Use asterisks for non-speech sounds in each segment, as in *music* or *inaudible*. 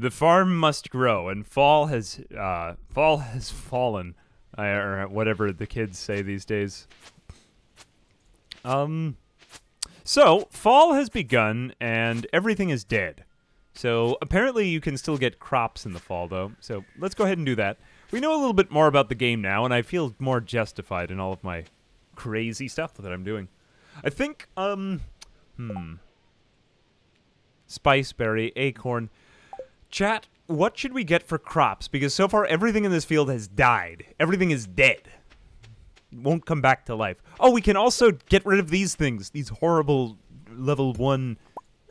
The farm must grow, and fall has uh, fall has fallen, uh, or whatever the kids say these days. Um, so fall has begun, and everything is dead. So apparently, you can still get crops in the fall, though. So let's go ahead and do that. We know a little bit more about the game now, and I feel more justified in all of my crazy stuff that I'm doing. I think, um, hmm. Spiceberry, acorn. Chat, what should we get for crops? Because so far everything in this field has died. Everything is dead. Won't come back to life. Oh, we can also get rid of these things. These horrible level 1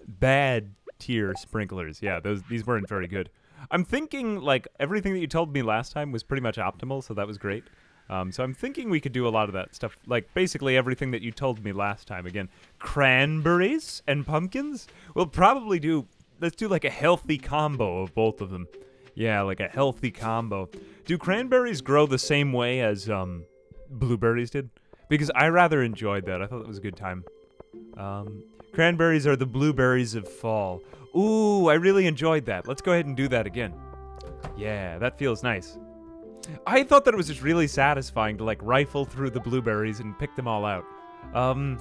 bad tier sprinklers. Yeah, those these weren't very good. I'm thinking like everything that you told me last time was pretty much optimal, so that was great. Um, so I'm thinking we could do a lot of that stuff, like basically everything that you told me last time. Again, cranberries and pumpkins. We'll probably do. Let's do like a healthy combo of both of them. Yeah, like a healthy combo. Do cranberries grow the same way as um, blueberries did? Because I rather enjoyed that. I thought that was a good time. Um, cranberries are the blueberries of fall. Ooh, I really enjoyed that. Let's go ahead and do that again. Yeah, that feels nice. I thought that it was just really satisfying to like rifle through the blueberries and pick them all out. Um,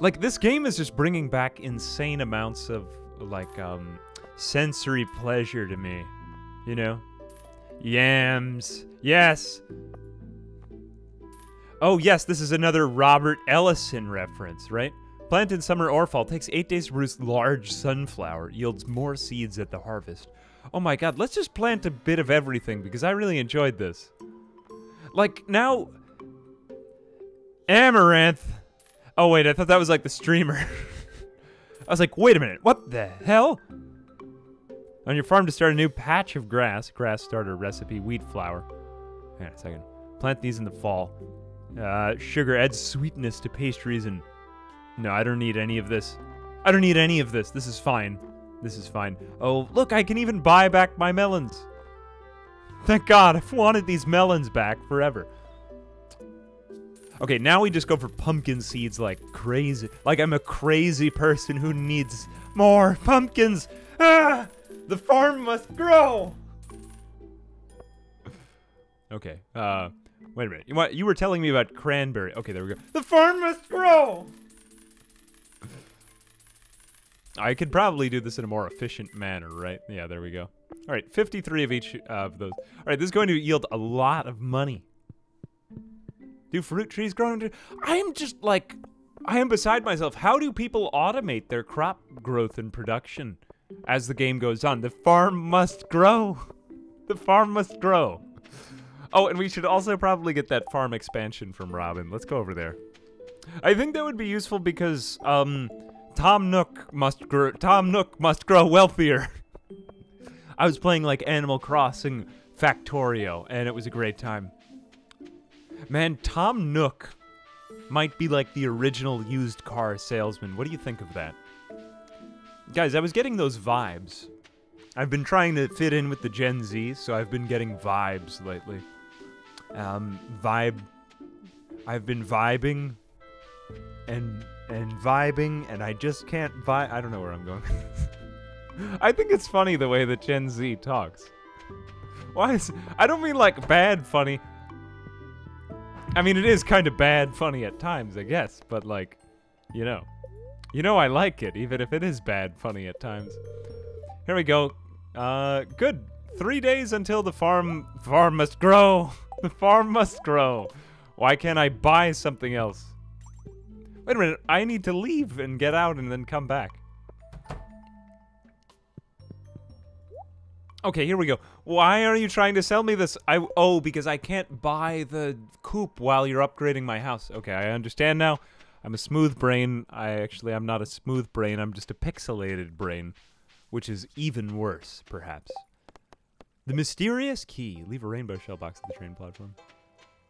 like this game is just bringing back insane amounts of like um, sensory pleasure to me. You know, yams. Yes. Oh yes, this is another Robert Ellison reference, right? Plant in summer or fall takes eight days to produce large sunflower, yields more seeds at the harvest. Oh my god, let's just plant a bit of everything because I really enjoyed this. Like, now. Amaranth. Oh, wait, I thought that was like the streamer. *laughs* I was like, wait a minute, what the hell? On your farm to start a new patch of grass, grass starter recipe, wheat flour. Hang on a second. Plant these in the fall. Uh, sugar adds sweetness to pastries and. No, I don't need any of this. I don't need any of this. This is fine. This is fine. Oh, look, I can even buy back my melons. Thank God, I've wanted these melons back forever. Okay, now we just go for pumpkin seeds like crazy. Like I'm a crazy person who needs more pumpkins. Ah! The farm must grow. Okay, uh, wait a minute. You, you were telling me about cranberry. Okay, there we go. The farm must grow. I could probably do this in a more efficient manner, right? Yeah, there we go. All right, 53 of each of those. All right, this is going to yield a lot of money. Do fruit trees grow into... I am just like... I am beside myself. How do people automate their crop growth and production as the game goes on? The farm must grow. *laughs* The farm must grow. Oh, and we should also probably get that farm expansion from Robin. Let's go over there. I think that would be useful because, um... Tom Nook must grow. Tom Nook must grow wealthier. *laughs* I was playing like Animal Crossing Factorio, and it was a great time. Man, Tom Nook might be like the original used car salesman. What do you think of that? Guys, I was getting those vibes. I've been trying to fit in with the Gen Z, so I've been getting vibes lately. Um, vibe. I've been vibing and and vibing, and I just can't vibe. I don't know where I'm going. *laughs* I think it's funny the way that Gen Z talks. Why is I don't mean like bad funny. I mean it is kind of bad funny at times, I guess, but like, you know. You know I like it, even if it is bad funny at times. Here we go. Uh good. Three days until the farm farm must grow. *laughs* The farm must grow. Why can't I buy something else? Wait a minute, I need to leave and get out and then come back. Okay, here we go. Why are you trying to sell me this? I Oh, because I can't buy the coop while you're upgrading my house. Okay, I understand now. I'm a smooth brain. I actually, I'm not a smooth brain. I'm just a pixelated brain, which is even worse, perhaps. The mysterious key. Leave a rainbow shell box at the train platform.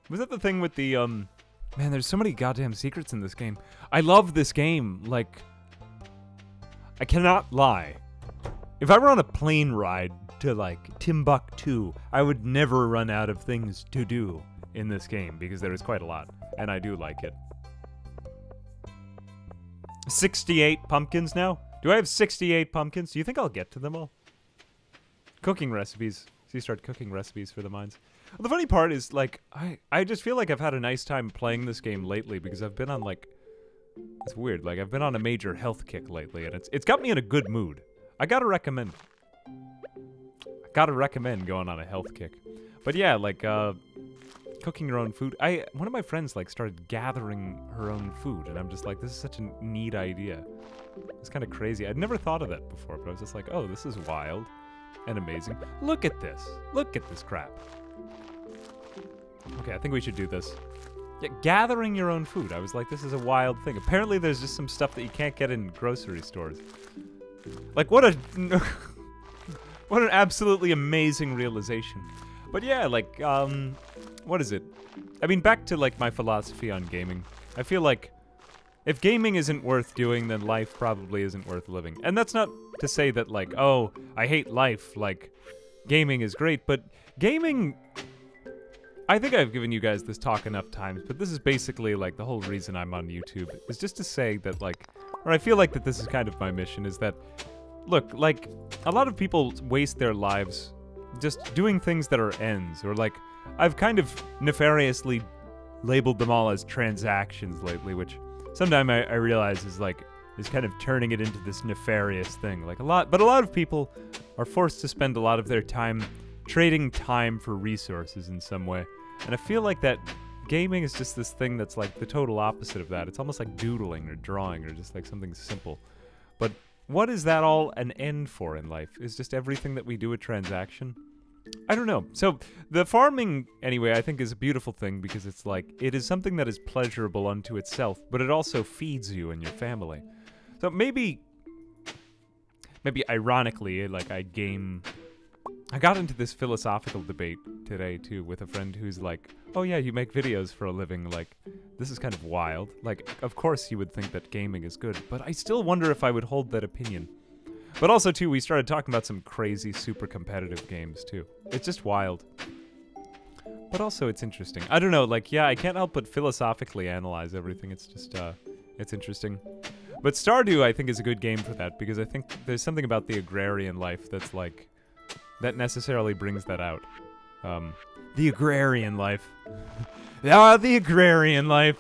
Was that the thing with the, um... Man, there's so many goddamn secrets in this game. I love this game. Like, I cannot lie. If I were on a plane ride to, like, Timbuktu, I would never run out of things to do in this game because there is quite a lot, and I do like it. 68 pumpkins now? Do I have 68 pumpkins? Do you think I'll get to them all? Cooking recipes. So you start cooking recipes for the mines. Well, the funny part is, like, I, I just feel like I've had a nice time playing this game lately because I've been on, like, it's weird. Like, I've been on a major health kick lately, and it's it's got me in a good mood. I gotta recommend. I gotta recommend going on a health kick. But yeah, like, uh, cooking your own food. I one of my friends like started gathering her own food, and I'm just like, this is such a neat idea. It's kind of crazy. I'd never thought of that before, but I was just like, oh, this is wild and amazing. Look at this. Look at this crap. Okay, I think we should do this. Yeah, gathering your own food. I was like, this is a wild thing. Apparently, there's just some stuff that you can't get in grocery stores. Like, what a *laughs* what an absolutely amazing realization. But yeah, like, um, what is it? I mean, back to like my philosophy on gaming. I feel like if gaming isn't worth doing, then life probably isn't worth living. And that's not to say that like, oh, I hate life. Like, gaming is great, but gaming. I think I've given you guys this talk enough times, but this is basically like the whole reason I'm on YouTube is just to say that like, or I feel like that this is kind of my mission is that, look, like a lot of people waste their lives just doing things that are ends or like I've kind of nefariously labeled them all as transactions lately, which sometimes I, I realize is like is kind of turning it into this nefarious thing. Like a lot, but a lot of people are forced to spend a lot of their time trading time for resources in some way. And I feel like that gaming is just this thing that's like the total opposite of that. It's almost like doodling or drawing or just like something simple. But what is that all an end for in life? Is just everything that we do a transaction? I don't know. So the farming, anyway, I think is a beautiful thing because it's like it is something that is pleasurable unto itself, but it also feeds you and your family. So maybe, maybe ironically, like I game. I got into this philosophical debate today too with a friend who's like, "Oh yeah, you make videos for a living. Like, this is kind of wild. Like, of course you would think that gaming is good, but I still wonder if I would hold that opinion." But also, too, we started talking about some crazy, super competitive games, too. It's just wild. But also, it's interesting. I don't know, like, yeah, I can't help but philosophically analyze everything. It's just, uh, it's interesting. But Stardew, I think, is a good game for that, because I think there's something about the agrarian life that's, like, that necessarily brings that out. Um, the agrarian life. *laughs* ah, the agrarian life.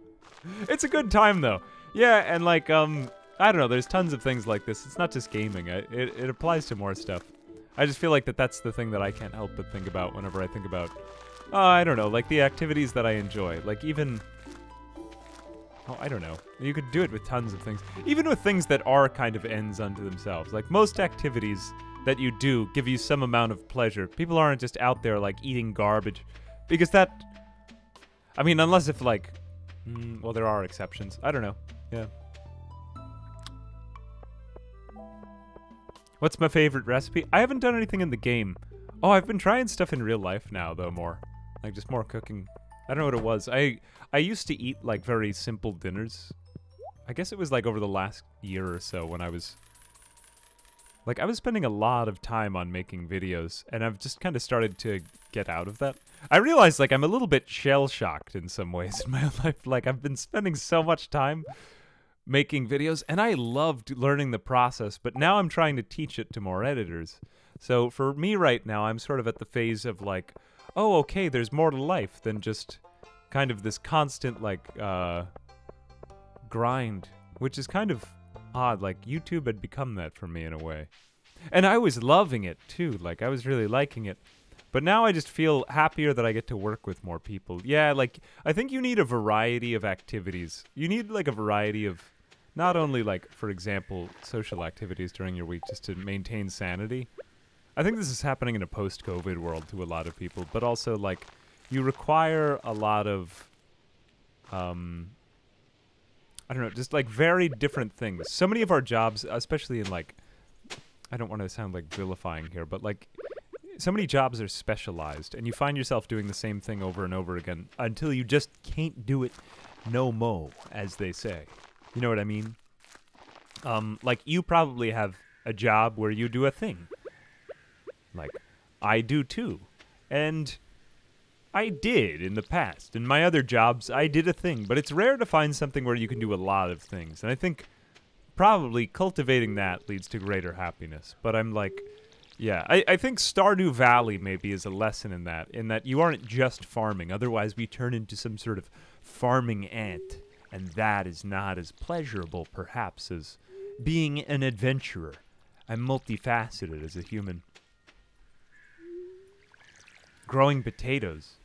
*laughs* it's a good time, though. Yeah, and, like, um, I don't know. There's tons of things like this. It's not just gaming. I, it, it applies to more stuff. I just feel like that that's the thing that I can't help but think about whenever I think about, uh, I don't know, like the activities that I enjoy. Like even, oh, I don't know. You could do it with tons of things. Even with things that are kind of ends unto themselves. Like most activities that you do give you some amount of pleasure. People aren't just out there like eating garbage. Because that, I mean, unless if like, mm, well, there are exceptions. I don't know. Yeah. What's my favorite recipe? I haven't done anything in the game. Oh, I've been trying stuff in real life now, though, more. Like, just more cooking. I don't know what it was. I I used to eat, like, very simple dinners. I guess it was, like, over the last year or so when I was... Like, I was spending a lot of time on making videos, and I've just kind of started to get out of that. I realized, like, I'm a little bit shell-shocked in some ways *laughs* in my life. Like, I've been spending so much time making videos and I loved learning the process, but now I'm trying to teach it to more editors. So for me right now, I'm sort of at the phase of like, oh, okay, there's more to life than just kind of this constant like uh grind, which is kind of odd. Like YouTube had become that for me in a way. And I was loving it too. Like I was really liking it. But now I just feel happier that I get to work with more people. Yeah, like I think you need a variety of activities. You need like a variety of not only like for example social activities during your week just to maintain sanity i think this is happening in a post-covid world to a lot of people but also like you require a lot of um i don't know just like very different things so many of our jobs especially in like i don't want to sound like vilifying here but like so many jobs are specialized and you find yourself doing the same thing over and over again until you just can't do it no mo as they say you know what I mean? Um, like you probably have a job where you do a thing. Like I do too. And I did in the past. In my other jobs, I did a thing, but it's rare to find something where you can do a lot of things. And I think probably cultivating that leads to greater happiness. But I'm like, yeah, I, I think Stardew Valley maybe is a lesson in that, in that you aren't just farming. Otherwise, we turn into some sort of farming ant, and that is not as pleasurable, perhaps, as being an adventurer. I'm multifaceted as a human. Growing potatoes.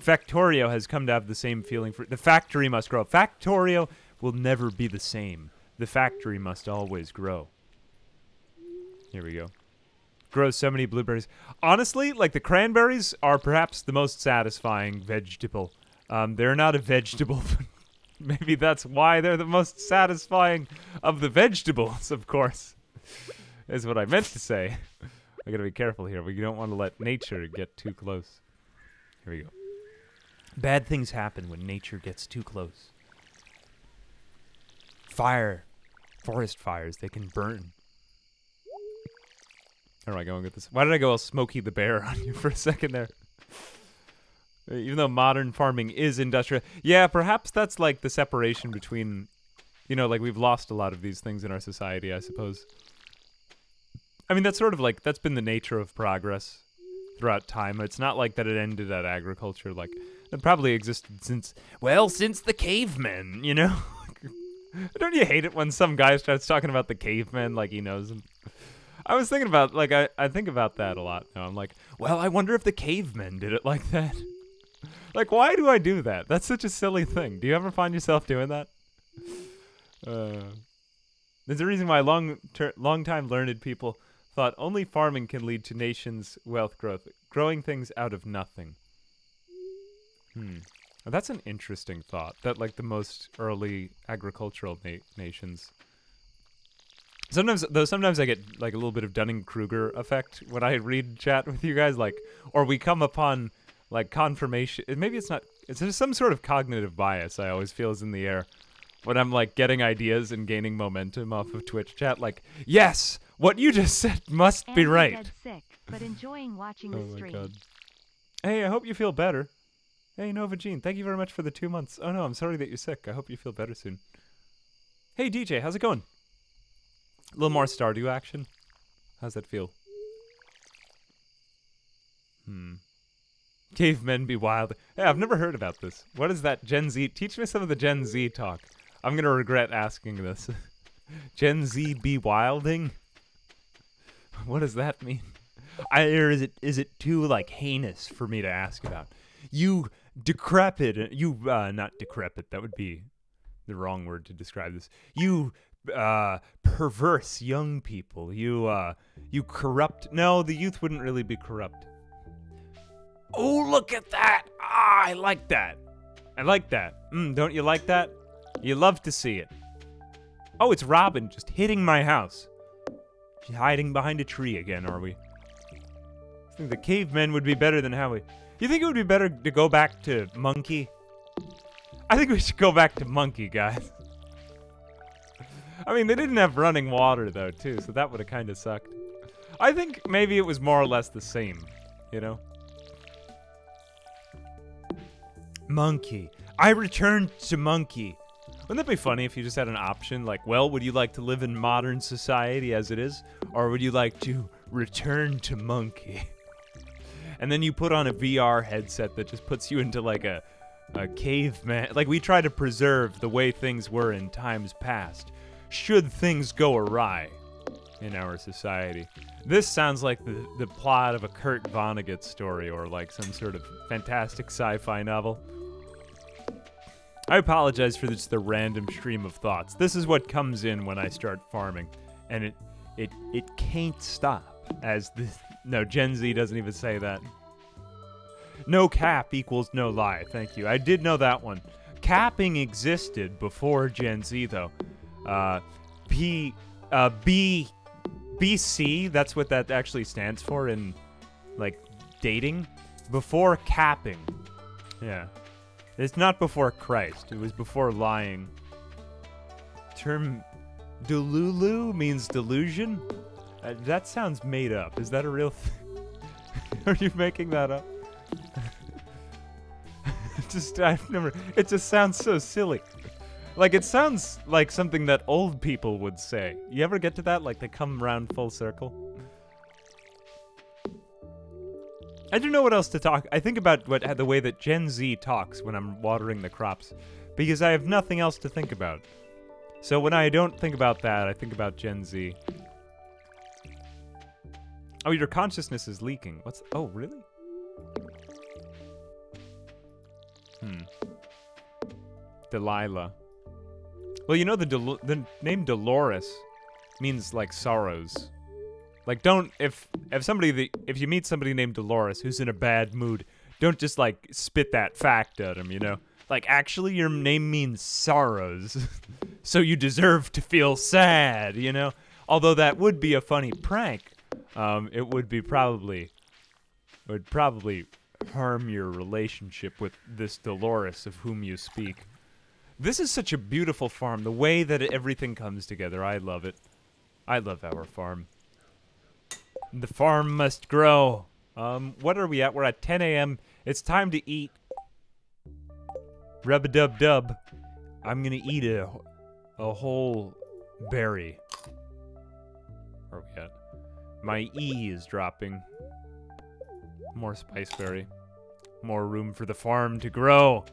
Factorio has come to have the same feeling for the factory must grow. Factorio will never be the same. The factory must always grow. Here we go. Grows so many blueberries. Honestly, like the cranberries are perhaps the most satisfying vegetable. Um, they're not a vegetable. *laughs* Maybe that's why they're the most satisfying of the vegetables, of course. *laughs* is what I meant to say. *laughs* I gotta be careful here. We don't want to let nature get too close. Here we go. Bad things happen when nature gets too close. Fire. Forest fires, they can burn. Where am I going with this? Why did I go all Smokey the Bear on you for a second there? Even though modern farming is industrial. Yeah, perhaps that's like the separation between, you know, like we've lost a lot of these things in our society, I suppose. I mean, that's sort of like, that's been the nature of progress throughout time. It's not like that it ended at agriculture. Like, it probably existed since, well, since the cavemen, you know? *laughs* Don't you hate it when some guy starts talking about the cavemen like he knows them? I was thinking about, like, I, I think about that a lot now. I'm like, well, I wonder if the cavemen did it like that. *laughs* like, why do I do that? That's such a silly thing. Do you ever find yourself doing that? Uh, there's a reason why long, ter- long time learned people thought only farming can lead to nations' wealth growth, growing things out of nothing. Hmm. that's an interesting thought. That like the most early agricultural na nations. Sometimes, though, sometimes I get like a little bit of Dunning Kruger effect when I read chat with you guys, like, or we come upon like confirmation. Maybe it's not. It's just some sort of cognitive bias. I always feel is in the air when I'm like getting ideas and gaining momentum off of Twitch chat. Like, yes, what you just said must be right. Sick, but enjoying watching oh the stream. My God. Hey, I hope you feel better. Hey, Nova Jean, thank you very much for the two months. Oh no, I'm sorry that you're sick. I hope you feel better soon. Hey, DJ, how's it going? A little more Stardew action. How's that feel? Hmm. Cavemen be wild. Hey, I've never heard about this. What is that Gen Z? Teach me some of the Gen Z talk. I'm gonna regret asking this. *laughs* Gen Z be wilding? *laughs* What does that mean? I, or is it is it too like heinous for me to ask about? You decrepit, you uh, not decrepit. That would be the wrong word to describe this. You uh, perverse young people. You uh, you corrupt. No, the youth wouldn't really be corrupt. Oh, look at that! Ah, I like that. I like that. Mm, don't you like that? You love to see it. Oh, it's Robin just hitting my house. She's hiding behind a tree again, are we? I think the cavemen would be better than how we. You think it would be better to go back to monkey? I think we should go back to monkey, guys. I mean, they didn't have running water, though, too, so that would have kind of sucked. I think maybe it was more or less the same, you know? Monkey. I returned to monkey. Wouldn't that be funny if you just had an option like, well, would you like to live in modern society as it is, or would you like to return to monkey? *laughs* and then you put on a VR headset that just puts you into like a a caveman. Like we try to preserve the way things were in times past. Should things go awry in our society. This sounds like the, the plot of a Kurt Vonnegut story or like some sort of fantastic sci-fi novel. I apologize for just the random stream of thoughts. This is what comes in when I start farming, and it it it can't stop. As the no Gen Z doesn't even say that. No cap equals no lie. Thank you. I did know that one. Capping existed before Gen Z though. Uh, P uh, B BC. That's what that actually stands for in like dating. Before capping. Yeah. It's not before Christ. It was before lying. Term Delulu means delusion? Uh, that sounds made up. Is that a real thing? *laughs* Are you making that up? *laughs* just I've never it just sounds so silly. Like it sounds like something that old people would say. You ever get to that? Like they come around full circle? I don't know what else to talk. I think about what the way that Gen Z talks when I'm watering the crops because I have nothing else to think about. So when I don't think about that, I think about Gen Z. Oh, your consciousness is leaking. What's Oh, really? Hmm. Delilah. Well, you know the Del the name Dolores means like sorrows. Like don't if if somebody the, if you meet somebody named Dolores who's in a bad mood, don't just like spit that fact at him, you know? Like actually your name means sorrows. *laughs* so you deserve to feel sad, you know? Although that would be a funny prank. Um, it would be probably would probably harm your relationship with this Dolores of whom you speak. This is such a beautiful farm. The way that everything comes together, I love it. I love our farm. The farm must grow. Um, what are we at? We're at 10 a.m. It's time to eat. Rub a dub dub. I'm gonna eat a, a whole berry. Where are we at? My E is dropping. More spiceberry. More room for the farm to grow.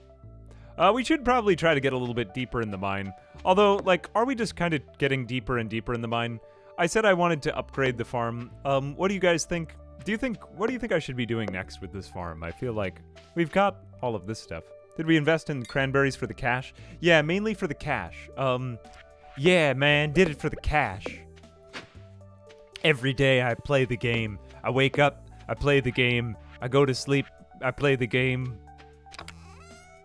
Uh, we should probably try to get a little bit deeper in the mine. Although, like, are we just kind of getting deeper and deeper in the mine? I said I wanted to upgrade the farm. Um, what do you guys think? Do you think, what do you think I should be doing next with this farm? I feel like we've got all of this stuff. Did we invest in cranberries for the cash? Yeah, mainly for the cash. Um, yeah, man, did it for the cash. Every day I play the game. I wake up, I play the game. I go to sleep, I play the game.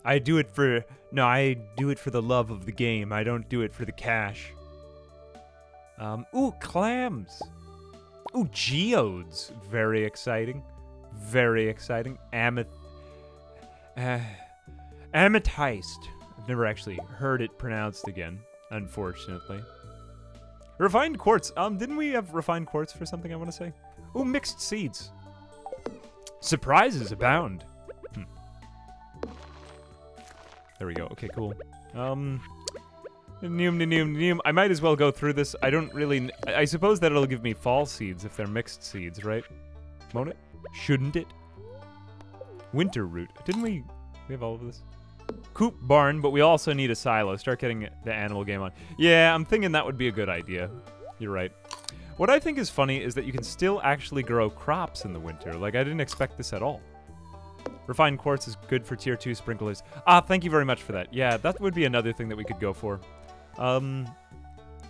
I do it for no, I do it for the love of the game. I don't do it for the cash. Um, ooh, clams. Ooh, geodes. Very exciting. Very exciting. Ameth. Uh, amethyst. I've never actually heard it pronounced again, unfortunately. Refined quartz. Um, didn't we have refined quartz for something I want to say? Ooh, mixed seeds. Surprises abound. There we go. Okay, cool. Um, Noom, noom, noom. I might as well go through this. I don't really... I suppose that it'll give me fall seeds if they're mixed seeds, right? Won't it? Shouldn't it? Winter root. Didn't we... We have all of this? Coop barn, but we also need a silo. Start getting the animal game on. Yeah, I'm thinking that would be a good idea. You're right. What I think is funny is that you can still actually grow crops in the winter. Like, I didn't expect this at all. Refined quartz is good for tier 2 sprinklers. Ah, thank you very much for that. Yeah, that would be another thing that we could go for. Um,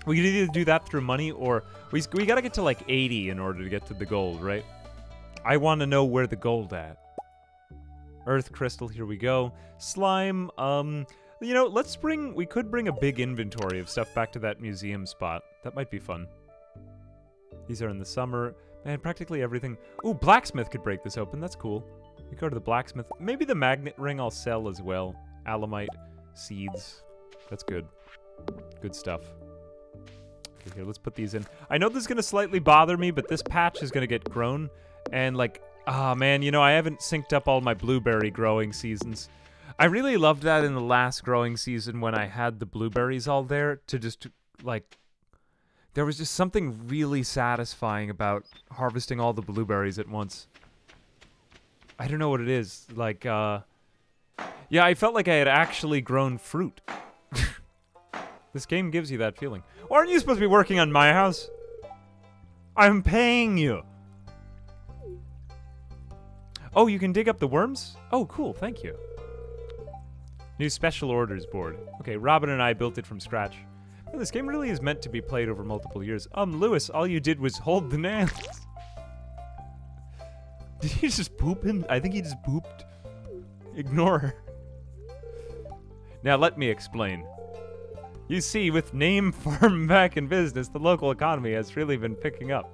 we could either do that through money or... We, we gotta get to like 80 in order to get to the gold, right? I want to know where the gold at. Earth crystal, here we go. Slime, um... You know, let's bring... We could bring a big inventory of stuff back to that museum spot. That might be fun. These are in the summer. Man, practically everything... Ooh, blacksmith could break this open. That's cool. We go to the blacksmith. Maybe the magnet ring I'll sell as well. Alamite, seeds. That's good. Good stuff. Okay, here, let's put these in. I know this is going to slightly bother me, but this patch is going to get grown. And, like, ah, oh, man, you know, I haven't synced up all my blueberry growing seasons. I really loved that in the last growing season when I had the blueberries all there to just, like, there was just something really satisfying about harvesting all the blueberries at once. I don't know what it is. Like, uh, yeah, I felt like I had actually grown fruit. *laughs* this game gives you that feeling. aren't you supposed to be working on my house? I'm paying you. Oh, you can dig up the worms? Oh, cool. Thank you. New special orders board. Okay, Robin and I built it from scratch. Well, this game really is meant to be played over multiple years. Um, Lewis, all you did was hold the nails. *laughs* Did he just poop him? I think he just pooped. Ignore her. Now let me explain. You see, with Name *laughs* Farm back in business, the local economy has really been picking up.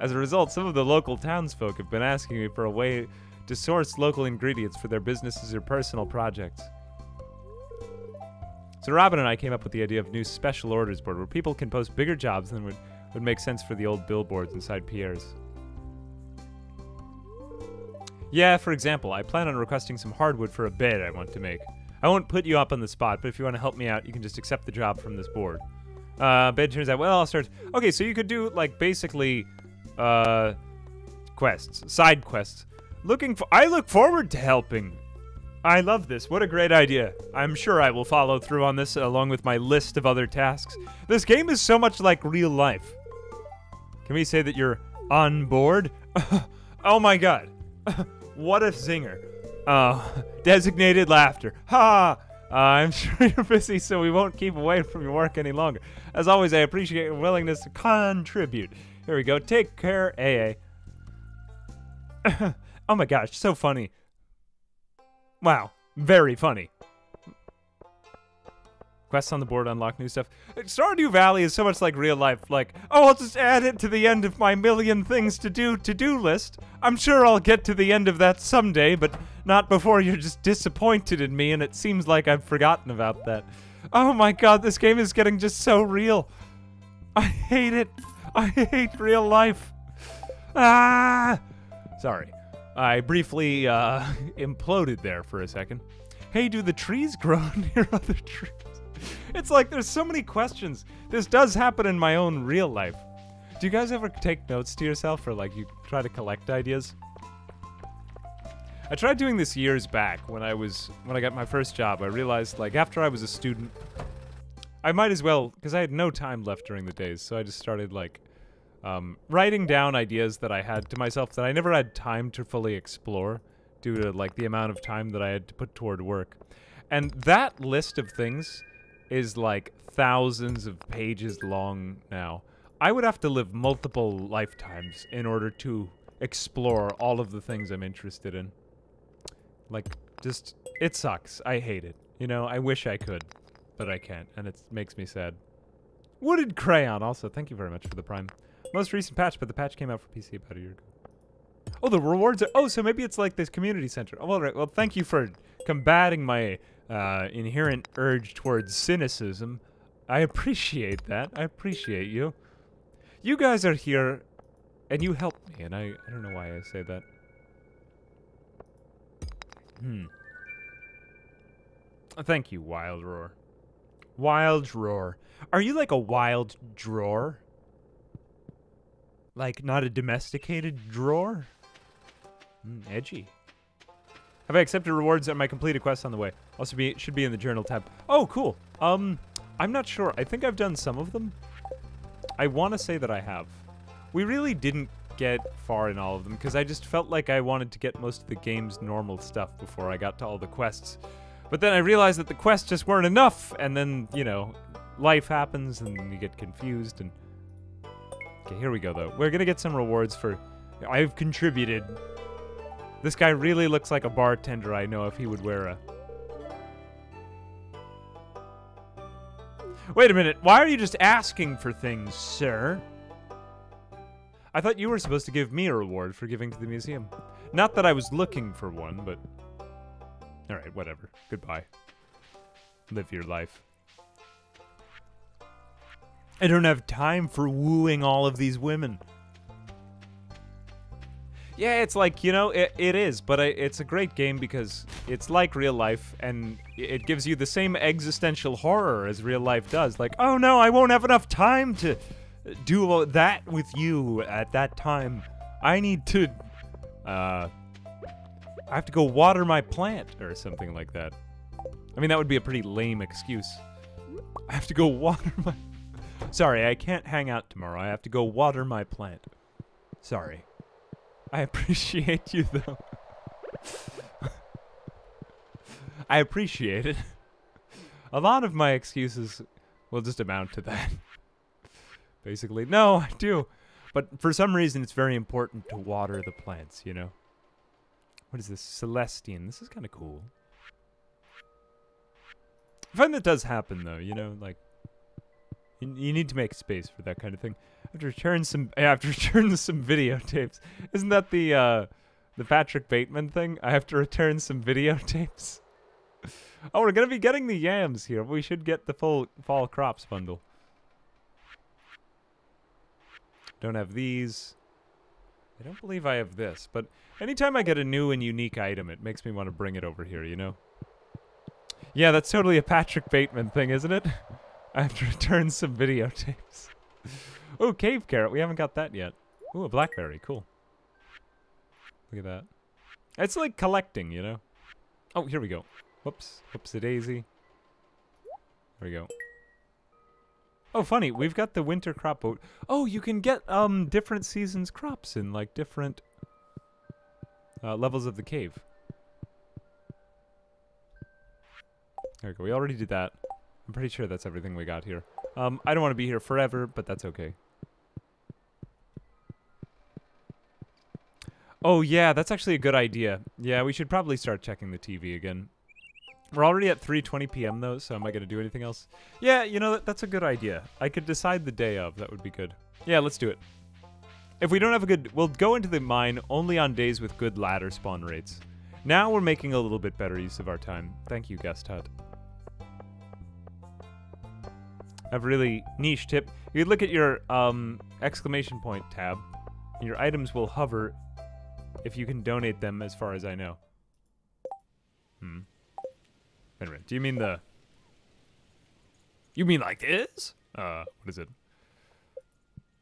As a result, some of the local townsfolk have been asking me for a way to source local ingredients for their businesses or personal projects. So Robin and I came up with the idea of a new special orders board where people can post bigger jobs than would, would make sense for the old billboards inside Pierre's. Yeah, for example, I plan on requesting some hardwood for a bed I want to make. I won't put you up on the spot, but if you want to help me out, you can just accept the job from this board. Uh, bed turns out, well, I'll start. Okay, so you could do, like, basically, uh, quests, side quests. Looking for, I look forward to helping. I love this. What a great idea. I'm sure I will follow through on this along with my list of other tasks. This game is so much like real life. Can we say that you're on board? *laughs* oh my god. *laughs* what a zinger. Uh, *laughs* designated laughter. Ha! Uh, I'm sure you're busy, so we won't keep away from your work any longer. As always, I appreciate your willingness to contribute. Here we go. Take care, AA. Oh my gosh, so funny. Wow, very funny. Quests on the board unlock new stuff. Stardew Valley is so much like real life. Like, oh, I'll just add it to the end of my million things to do to-do list. I'm sure I'll get to the end of that someday, but not before you're just disappointed in me and it seems like I've forgotten about that. Oh my god, this game is getting just so real. I hate it. I hate real life. Ah! Sorry. I briefly uh, *laughs* imploded there for a second. Hey, do the trees *laughs* grow near other trees? It's like there's so many questions. This does happen in my own real life. Do you guys ever take notes to yourself or like you try to collect ideas? I tried doing this years back when I was when I got my first job. I realized like after I was a student, I might as well because I had no time left during the days, so I just started like um, writing down ideas that I had to myself that I never had time to fully explore due to like the amount of time that I had to put toward work. And that list of things is like thousands of pages long now. I would have to live multiple lifetimes in order to explore all of the things I'm interested in. Like, just, it sucks. I hate it. You know, I wish I could, but I can't, and it makes me sad. Wooded Crayon, also, thank you very much for the prime. Most recent patch, but the patch came out for PC about a year ago. Oh, the rewards are, oh, so maybe it's like this community center. Oh, all right, well, thank you for combating my uh, inherent urge towards cynicism. I appreciate that. I appreciate you. You guys are here, and you help me, and I, I don't know why I say that. Hmm. Thank you, Wild Roar. Wild Roar. Are you like a wild drawer? Like, not a domesticated drawer? Mm, edgy. Have I accepted rewards on my completed quests on the way? Also be should be in the journal tab. Oh, cool. Um, I'm not sure. I think I've done some of them. I want to say that I have. We really didn't get far in all of them because I just felt like I wanted to get most of the game's normal stuff before I got to all the quests. But then I realized that the quests just weren't enough, and then, you know, life happens and you get confused and... Okay, here we go, though. We're gonna get some rewards for... I've contributed. This guy really looks like a bartender I know if he would wear a... Wait a minute, why are you just asking for things, sir? I thought you were supposed to give me a reward for giving to the museum. Not that I was looking for one, but... Alright, whatever. Goodbye. Live your life. I don't have time for wooing all of these women. Yeah, it's like, you know, it, it is, but I, it's a great game because it's like real life and it gives you the same existential horror as real life does. Like, oh no, I won't have enough time to do that with you at that time. I need to, uh, I have to go water my plant or something like that. I mean, that would be a pretty lame excuse. I have to go *laughs* water my. Sorry, I can't hang out tomorrow. I have to go water my plant. Sorry. I appreciate you, though. *laughs* I appreciate it. A lot of my excuses will just amount to that. Basically. No, I do. But for some reason, it's very important to water the plants, you know? What is this? Celestian. This is kind of cool. I find that does happen, though, you know? Like, you, need to make space for that kind of thing. I have to return some. *laughs* I have to return some videotapes. Isn't that the uh, the Patrick Bateman thing? I have to return some videotapes. *laughs* oh, we're gonna be getting the yams here. We should get the full fall crops bundle. Don't have these. I don't believe I have this, but anytime I get a new and unique item, it makes me want to bring it over here, you know? Yeah, that's totally a Patrick Bateman thing, isn't it? *laughs* I have to return some videotapes. oh, cave carrot. We haven't got that yet. Ooh, a blackberry. Cool. Look at that. It's like collecting, you know? Oh, here we go. Whoops. Whoops a daisy. There we go. Oh, funny. We've got the winter crop boat. Oh, you can get um different seasons crops in like different uh, levels of the cave. There we go. We already did that. I'm pretty sure that's everything we got here. Um, I don't want to be here forever, but that's okay. Oh, yeah, that's actually a good idea. Yeah, we should probably start checking the TV again. We're already at 3.20 p.m. though, so am I going to do anything else? Yeah, you know, that, that's a good idea. I could decide the day of. That would be good. Yeah, let's do it. If we don't have a good... We'll go into the mine only on days with good ladder spawn rates. Now we're making a little bit better use of our time. Thank you, Guest Hut. A really niche tip. You look at your um, exclamation point tab. And your items will hover if you can donate them as far as I know. Hmm. Anyway. Do you mean the... You mean like this? Uh, what is it?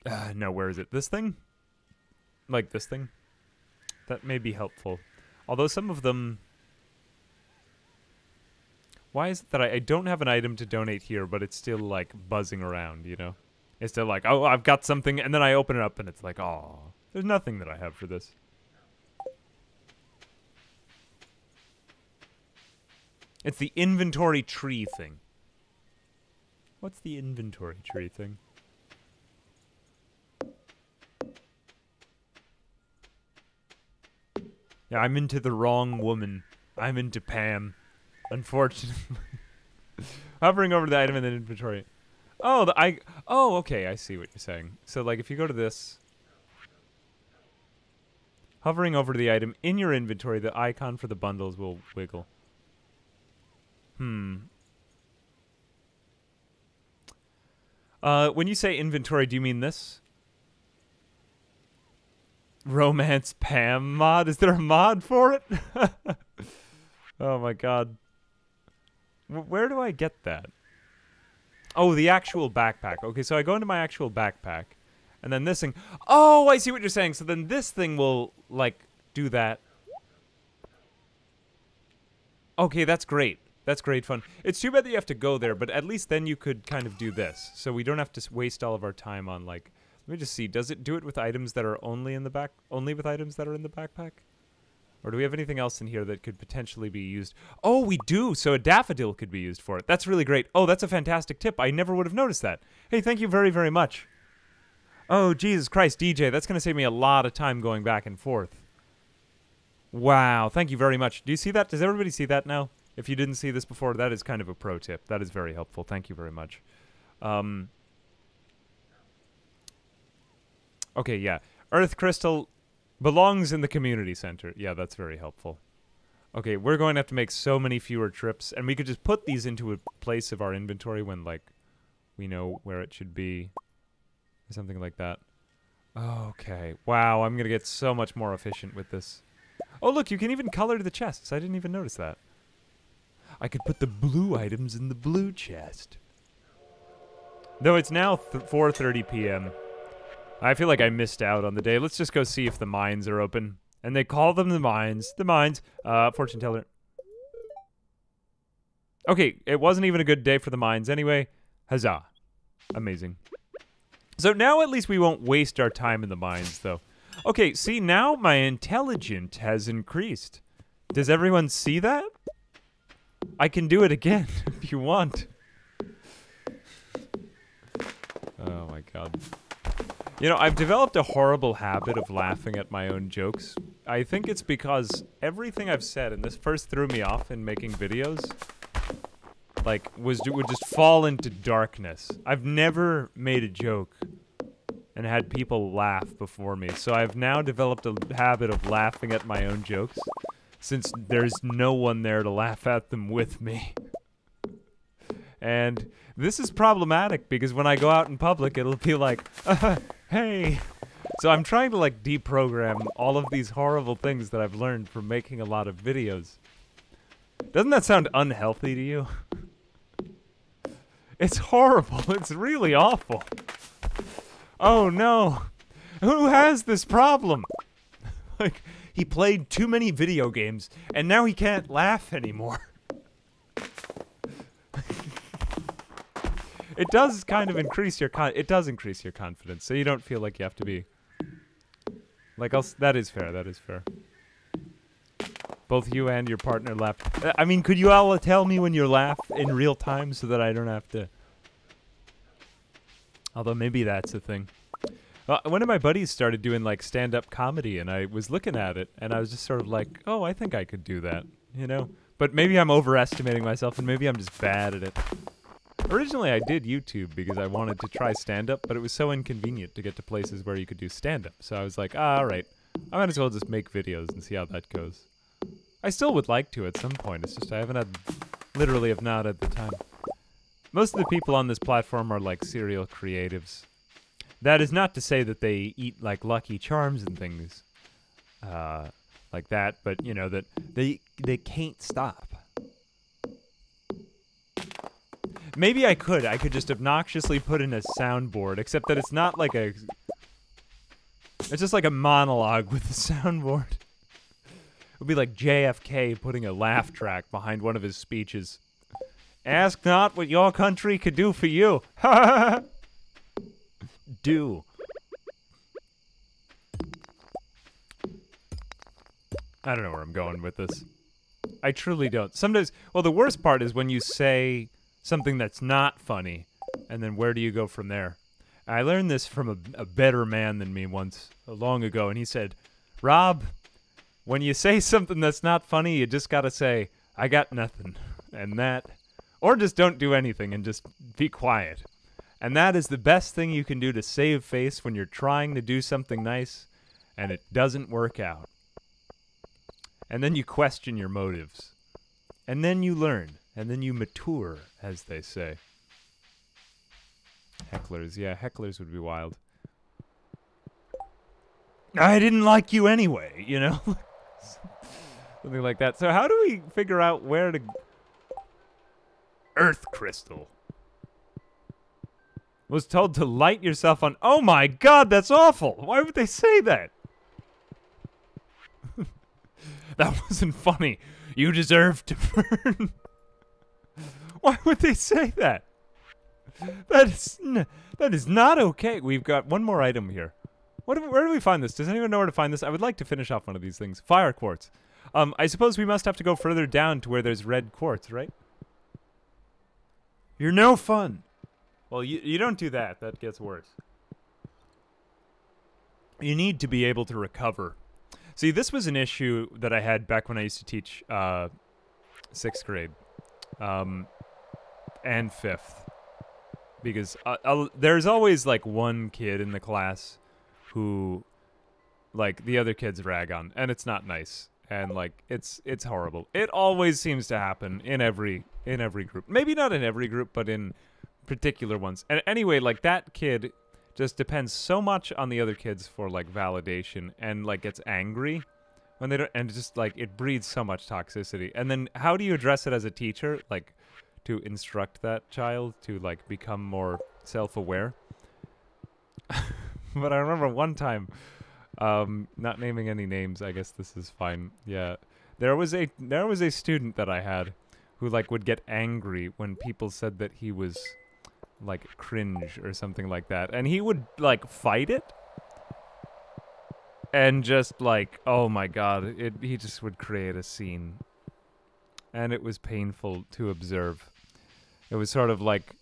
Uh, no, where is it? This thing? Like this thing? That may be helpful. Although some of them... Why is it that I, I don't have an item to donate here, but it's still, like, buzzing around, you know? It's still like, oh, I've got something, and then I open it up, and it's like, oh, there's nothing that I have for this. It's the inventory tree thing. What's the inventory tree thing? Yeah, I'm into the wrong woman. I'm into Pam. Unfortunately. *laughs* Hovering over the item in the inventory. Oh, the I. Oh, okay. I see what you're saying. So, like, if you go to this, hovering over the item in your inventory, the icon for the bundles will wiggle. Hmm. Uh, when you say inventory, do you mean this? Romance Pam mod? Is there a mod for it? *laughs* oh my god. Where do I get that? Oh, the actual backpack. Okay, so I go into my actual backpack. And then this thing. Oh, I see what you're saying. So then this thing will, like, do that. Okay, that's great. That's great fun. It's too bad that you have to go there, but at least then you could kind of do this. So we don't have to waste all of our time on, like... Let me just see. Does it do it with items that are only in the back... Only with items that are in the backpack? Or do we have anything else in here that could potentially be used? Oh, we do! So a daffodil could be used for it. That's really great. Oh, that's a fantastic tip. I never would have noticed that. Hey, thank you very, very much. Oh, Jesus Christ, DJ, that's going to save me a lot of time going back and forth. Wow, thank you very much. Do you see that? Does everybody see that now? If you didn't see this before, that is kind of a pro tip. That is very helpful. Thank you very much. Um, okay, yeah. Earth Crystal belongs in the community center. Yeah, that's very helpful. Okay, we're going to have to make so many fewer trips, and we could just put these into a place of our inventory when, like, we know where it should be or something like that. Okay. Wow, I'm going to get so much more efficient with this. Oh, look, you can even color the chests. I didn't even notice that. I could put the blue items in the blue chest. Though it's now 4.30 p.m. I feel like I missed out on the day. Let's just go see if the mines are open. And they call them the mines. The mines. Uh, fortune teller. Okay, it wasn't even a good day for the mines anyway. Huzzah. Amazing. So now at least we won't waste our time in the mines, though. Okay, see, now my intelligence has increased. Does everyone see that? I can do it again *laughs* if you want. Oh my god. You know, I've developed a horrible habit of laughing at my own jokes. I think it's because everything I've said, and this first threw me off in making videos, like, was would just fall into darkness. I've never made a joke and had people laugh before me. So I've now developed a habit of laughing at my own jokes since there's no one there to laugh at them with me. And this is problematic because when I go out in public, it'll be like, uh, *laughs* hey. So I'm trying to like deprogram all of these horrible things that I've learned from making a lot of videos. Doesn't that sound unhealthy to you? *laughs* It's horrible. *laughs* It's really awful. Oh no. Who has this problem? like, he played too many video games and now he can't laugh anymore. It does kind of increase your con it does increase your confidence so you don't feel like you have to be like else that is fair that is fair. Both you and your partner laughed Uh, i mean could you all tell me when you laugh in real time so that i don't have to although maybe that's the thing. Well, one of my buddies started doing like stand-up comedy and i was looking at it and i was just sort of like oh i think i could do that you know? But maybe i'm overestimating myself and maybe i'm just bad at it Originally, I did YouTube because I wanted to try stand up, but it was so inconvenient to get to places where you could do stand up. So I was like, ah, all right, I might as well just make videos and see how that goes. I still would like to at some point. It's just I haven't had, literally, have not at the time. Most of the people on this platform are like serial creatives. That is not to say that they eat like Lucky Charms and things, uh, like that, but you know that they they can't stop. Maybe I could. I could just obnoxiously put in a soundboard, except that it's not like a. It's just like a monologue with a *laughs* soundboard. It would be like JFK putting a laugh track behind one of his speeches. Ask not what your country could do for you. *laughs* do. I don't know where I'm going with this. I truly don't. Sometimes, well, the worst part is when you say something that's not funny, and then where do you go from there? I learned this from a, a better man than me once, long ago, and he said, Rob, when you say *laughs* something that's not funny, you just gotta say, I got nothing. And that, or just don't do anything and just be quiet. And that is the best thing you can do to save face when you're trying to do something nice and it doesn't work out. And then you question your motives. And then you learn. And then you mature, as they say. Hecklers, yeah, hecklers would be wild. I didn't like you anyway, you know? *laughs* Something like that. So how do we figure out where to Earth crystal. Was told to light yourself on Oh my god, that's awful. Why would they say that? *laughs* that wasn't funny. You deserve to *laughs* burn. Why would they say that? That is that is not okay. We've got one more item here. What do where do we find this? Does anyone know where to find this? I would like to finish off one of these things. Fire quartz. Um, I suppose we must have to go further down to where there's red quartz, right? You're no fun. Well, you you don't do that. That gets worse. You need to be able to recover. See, this was an issue that I had back when I used to teach uh, sixth grade. Um, and fifth. Because uh, there's always like one kid in the class who like the other kids rag on and it's not nice. And like it's it's horrible. It always seems to happen in every in every group. Maybe not in every group but in particular ones. And anyway like that kid just depends so much on the other kids for like validation and like gets angry when they don't and just like it breeds so much toxicity. And then how do you address it as a teacher? Like to instruct that child to like become more self-aware. *laughs* but I remember one time, um, not naming any names. I guess this is fine. Yeah, there was a there was a student that I had who like would get angry when people said that he was like cringe or something like that, and he would like fight it. And just like, oh my god, it, he just would create a scene and it was painful to observe. It was sort of like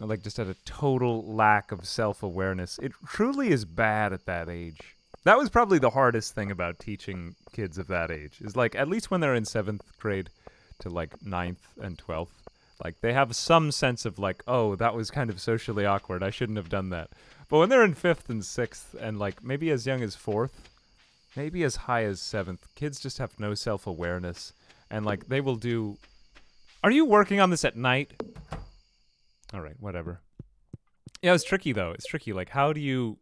like just at a total lack of self-awareness. It truly is bad at that age. That was probably the hardest thing about teaching kids of that age. Is like at least when they're in 7th grade to like ninth and 12th, like they have some sense of like, "Oh, that was kind of socially awkward. I shouldn't have done that." But when they're in 5th and 6th and like maybe as young as 4th, maybe as high as 7th, kids just have no self-awareness and like they will do are you working on this at night all right whatever yeah it's tricky though it's tricky like how do you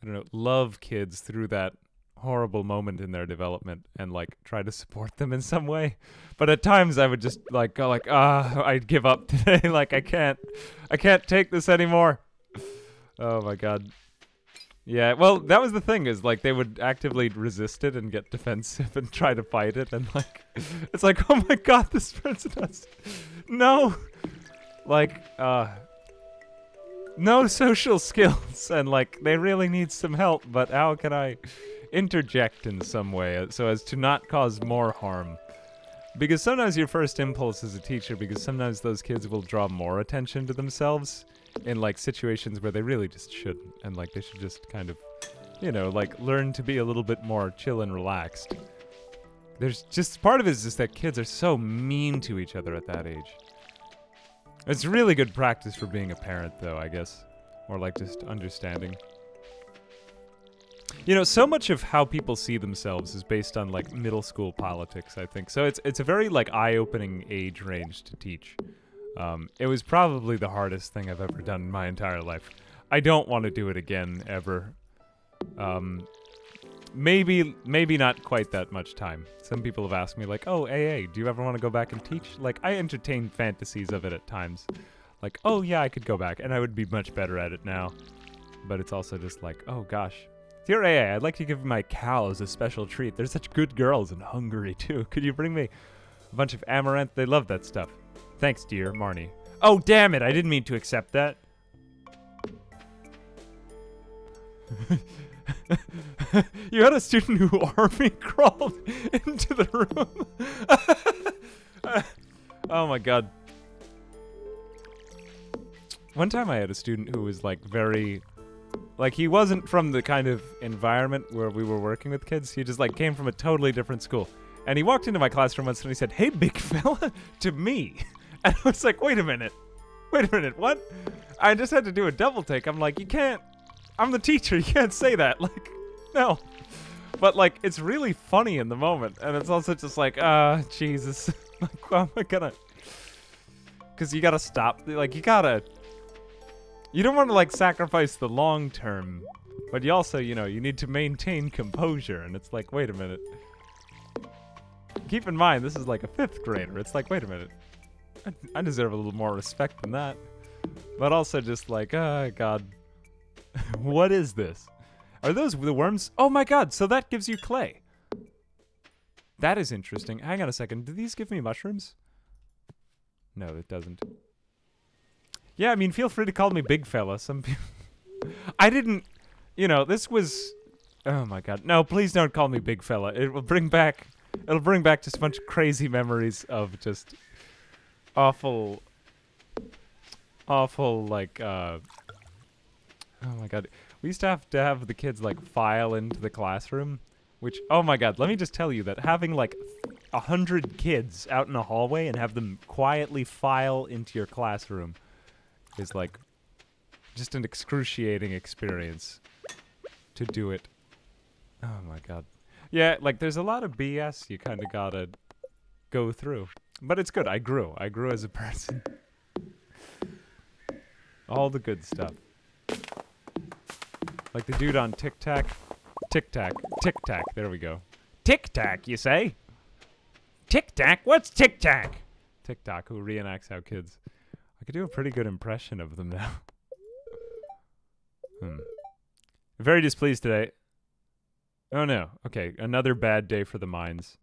i don't know love kids through that horrible moment in their development and like try to support them in some way. But at times I would just like go like, ah, I'd give up today. *laughs* like I can't, I can't take this anymore. Oh my god. Yeah, well, that was the thing is like they would actively resist it and get defensive and try to fight it and like *laughs* it's like, "Oh my god, *laughs* this person has no like uh no social *laughs* skills and like they really need some help, but how can I interject in some way uh, so as to not cause more harm?" Because sometimes your first impulse as a teacher because sometimes those kids will draw more attention to themselves in like situations where they really just shouldn't and like they should just kind of you know like learn to be a little bit more chill and relaxed. There's just part of it is just that kids are so mean to each other at that age. It's really good practice for being a parent though i guess. Or like just understanding. You know so much of how people see themselves is based on like middle school politics i think. So it's it's a very like eye-opening age range to teach um, it was probably the hardest thing I've ever done in my entire life. I don't want to do it again ever. Um, maybe maybe not quite that much time. Some people have asked me like, "Oh, AA, do you ever want to go back and teach?" Like I entertain fantasies of it at times. Like, "Oh yeah, I could go back and I would be much better at it now." But it's also just like, "Oh gosh, Dear AA, I'd like to give my cows a special treat. They're such good girls in Hungary, too. Could you bring me a bunch of amaranth? They love that stuff. Thanks, dear Marnie. Oh, damn it! I didn't mean to accept that. *laughs* you had a student who *laughs* army crawled *laughs* into the room. oh my god. One time I had a student who was like very like he wasn't from the kind of environment where we were working with kids. He just like came from a totally different school. And he walked into my classroom once and he said, "Hey big fella" to me. *laughs* And I was like, wait a minute. Wait a minute. What? I just had to do a double take. I'm like, you can't. I'm the teacher. You can't say that. *laughs* Like, no. But, like, it's really funny in the moment. And it's also just like, ah, uh, Jesus. *laughs* like, how am I gonna. Because you gotta stop. Like, you gotta. You don't want to, like, sacrifice the long term. But you also, you know, you need to maintain composure. And it's like, wait a minute. Keep in mind, this is like a fifth grader. It's like, wait a minute. *laughs* I, deserve a little more respect than that. But also just like, oh god. *laughs* what is this? Are those the worms? Oh my god, so that gives you clay. That is interesting. Hang on a second. Do these give me mushrooms? No, it doesn't. Yeah, I mean, feel free to call me big fella. Some people... *laughs* I didn't... You know, this was... Oh my god. No, please don't call me big fella. It will bring back... It'll bring back just a bunch of crazy memories of just awful, awful like. uh Oh my god, we used to have to have the kids like file into the classroom, which oh my god, let me just tell you that having like a hundred kids out in a hallway and have them quietly file into your classroom is like just an excruciating experience to do it. Oh my god. Yeah, like there's a lot of BS you kind of gotta go through. But it's good. I grew. I grew as a *laughs* person. All the good stuff. Like the dude on Tic Tac. Tic Tac. Tic Tac. There we go. Tic Tac, you say? Tic Tac? What's Tic Tac? Tic Tac, who reenacts how kids. I could do a pretty good impression of them now. *laughs* hmm. Very displeased today. Oh no. Okay, another bad day for the mines.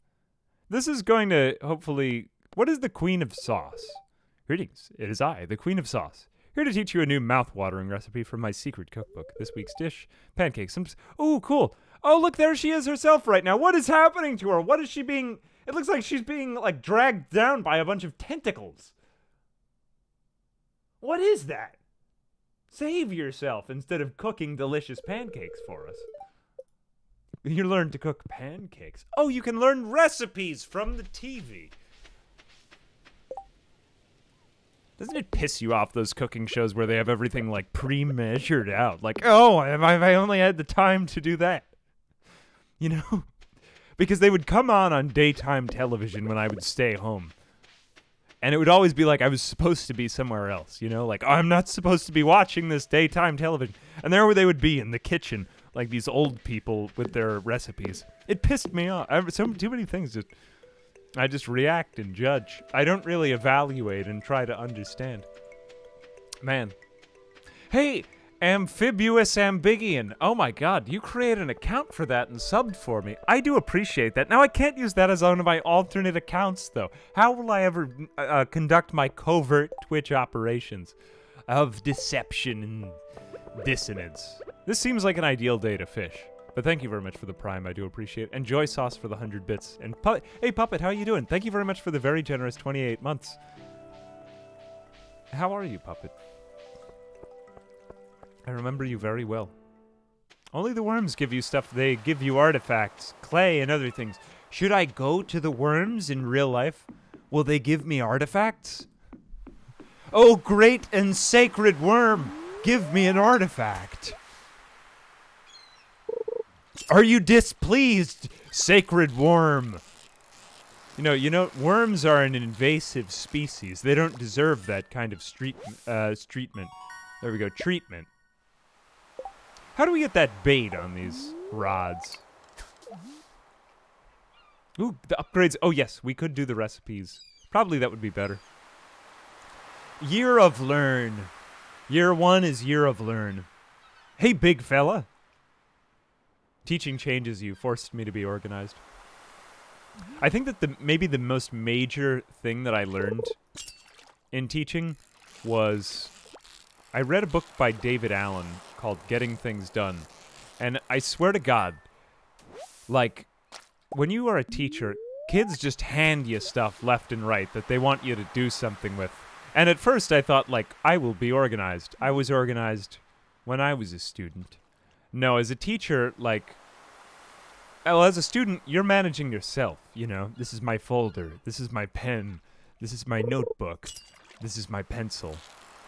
This is going to hopefully what is the Queen of Sauce? Greetings, it is I, the Queen of Sauce, here to teach you a new mouth-watering recipe from my secret cookbook. This week's dish, pancakes. Oh, cool. Oh, look, there she is herself right now. What is happening to her? What is she being... It looks like she's being, like, dragged down by a bunch of tentacles. What is that? Save yourself instead of cooking delicious pancakes for us. You learn to cook pancakes. Oh, you can learn recipes from the TV. Doesn't it piss you off those cooking shows where they have everything like pre-measured out? Like, oh, if I only had the time to do that, you know? *laughs* because they would come on on daytime television when I would stay home, and it would always be like I was supposed to be somewhere else, you know? Like, I'm not supposed to be watching this daytime television, and there they would be in the kitchen like these old people with their recipes. It pissed me off. I, so too many things just I just react and judge. I don't really evaluate and try to understand. Man. Hey, Amphibious Ambigian. Oh my god, you created an account for that and subbed for me. I do appreciate that. Now I can't use that as one of my alternate accounts though. How will I ever uh, uh conduct my covert Twitch operations of deception and dissonance? This seems like an ideal day to fish. But thank you very much for the prime. I do appreciate it. And Joy Sauce for the 100 bits. And pu- hey, Puppet, how are you doing? Thank you very much for the very generous 28 months. How are you, Puppet? I remember you very well. Only the worms give you stuff. They give you artifacts, clay, and other things. Should I go to the worms in real life? Will they give me artifacts? Oh, great and sacred worm, give me an artifact. Are you displeased, sacred worm? You know, you know, worms are an invasive species. They don't deserve that kind of street uh, treatment. There we go, treatment. How do we get that bait on these rods? Ooh, the upgrades. Oh, yes, we could do the recipes. Probably that would be better. Year of Learn. Year one is Year of Learn. Hey, big fella. Teaching changes you, forced me to be organized. I think that the maybe the most major thing that I learned in teaching was I read a book by David Allen called Getting Things Done. And I swear to God, like when you are a teacher, kids just hand you stuff left and right that they want you to do something with. And at first I thought like I will be organized. I was organized when I was a student. No, as a teacher, like, well, as a student, you're managing yourself. You know, this is my folder. This is my pen. This is my notebook. This is my pencil.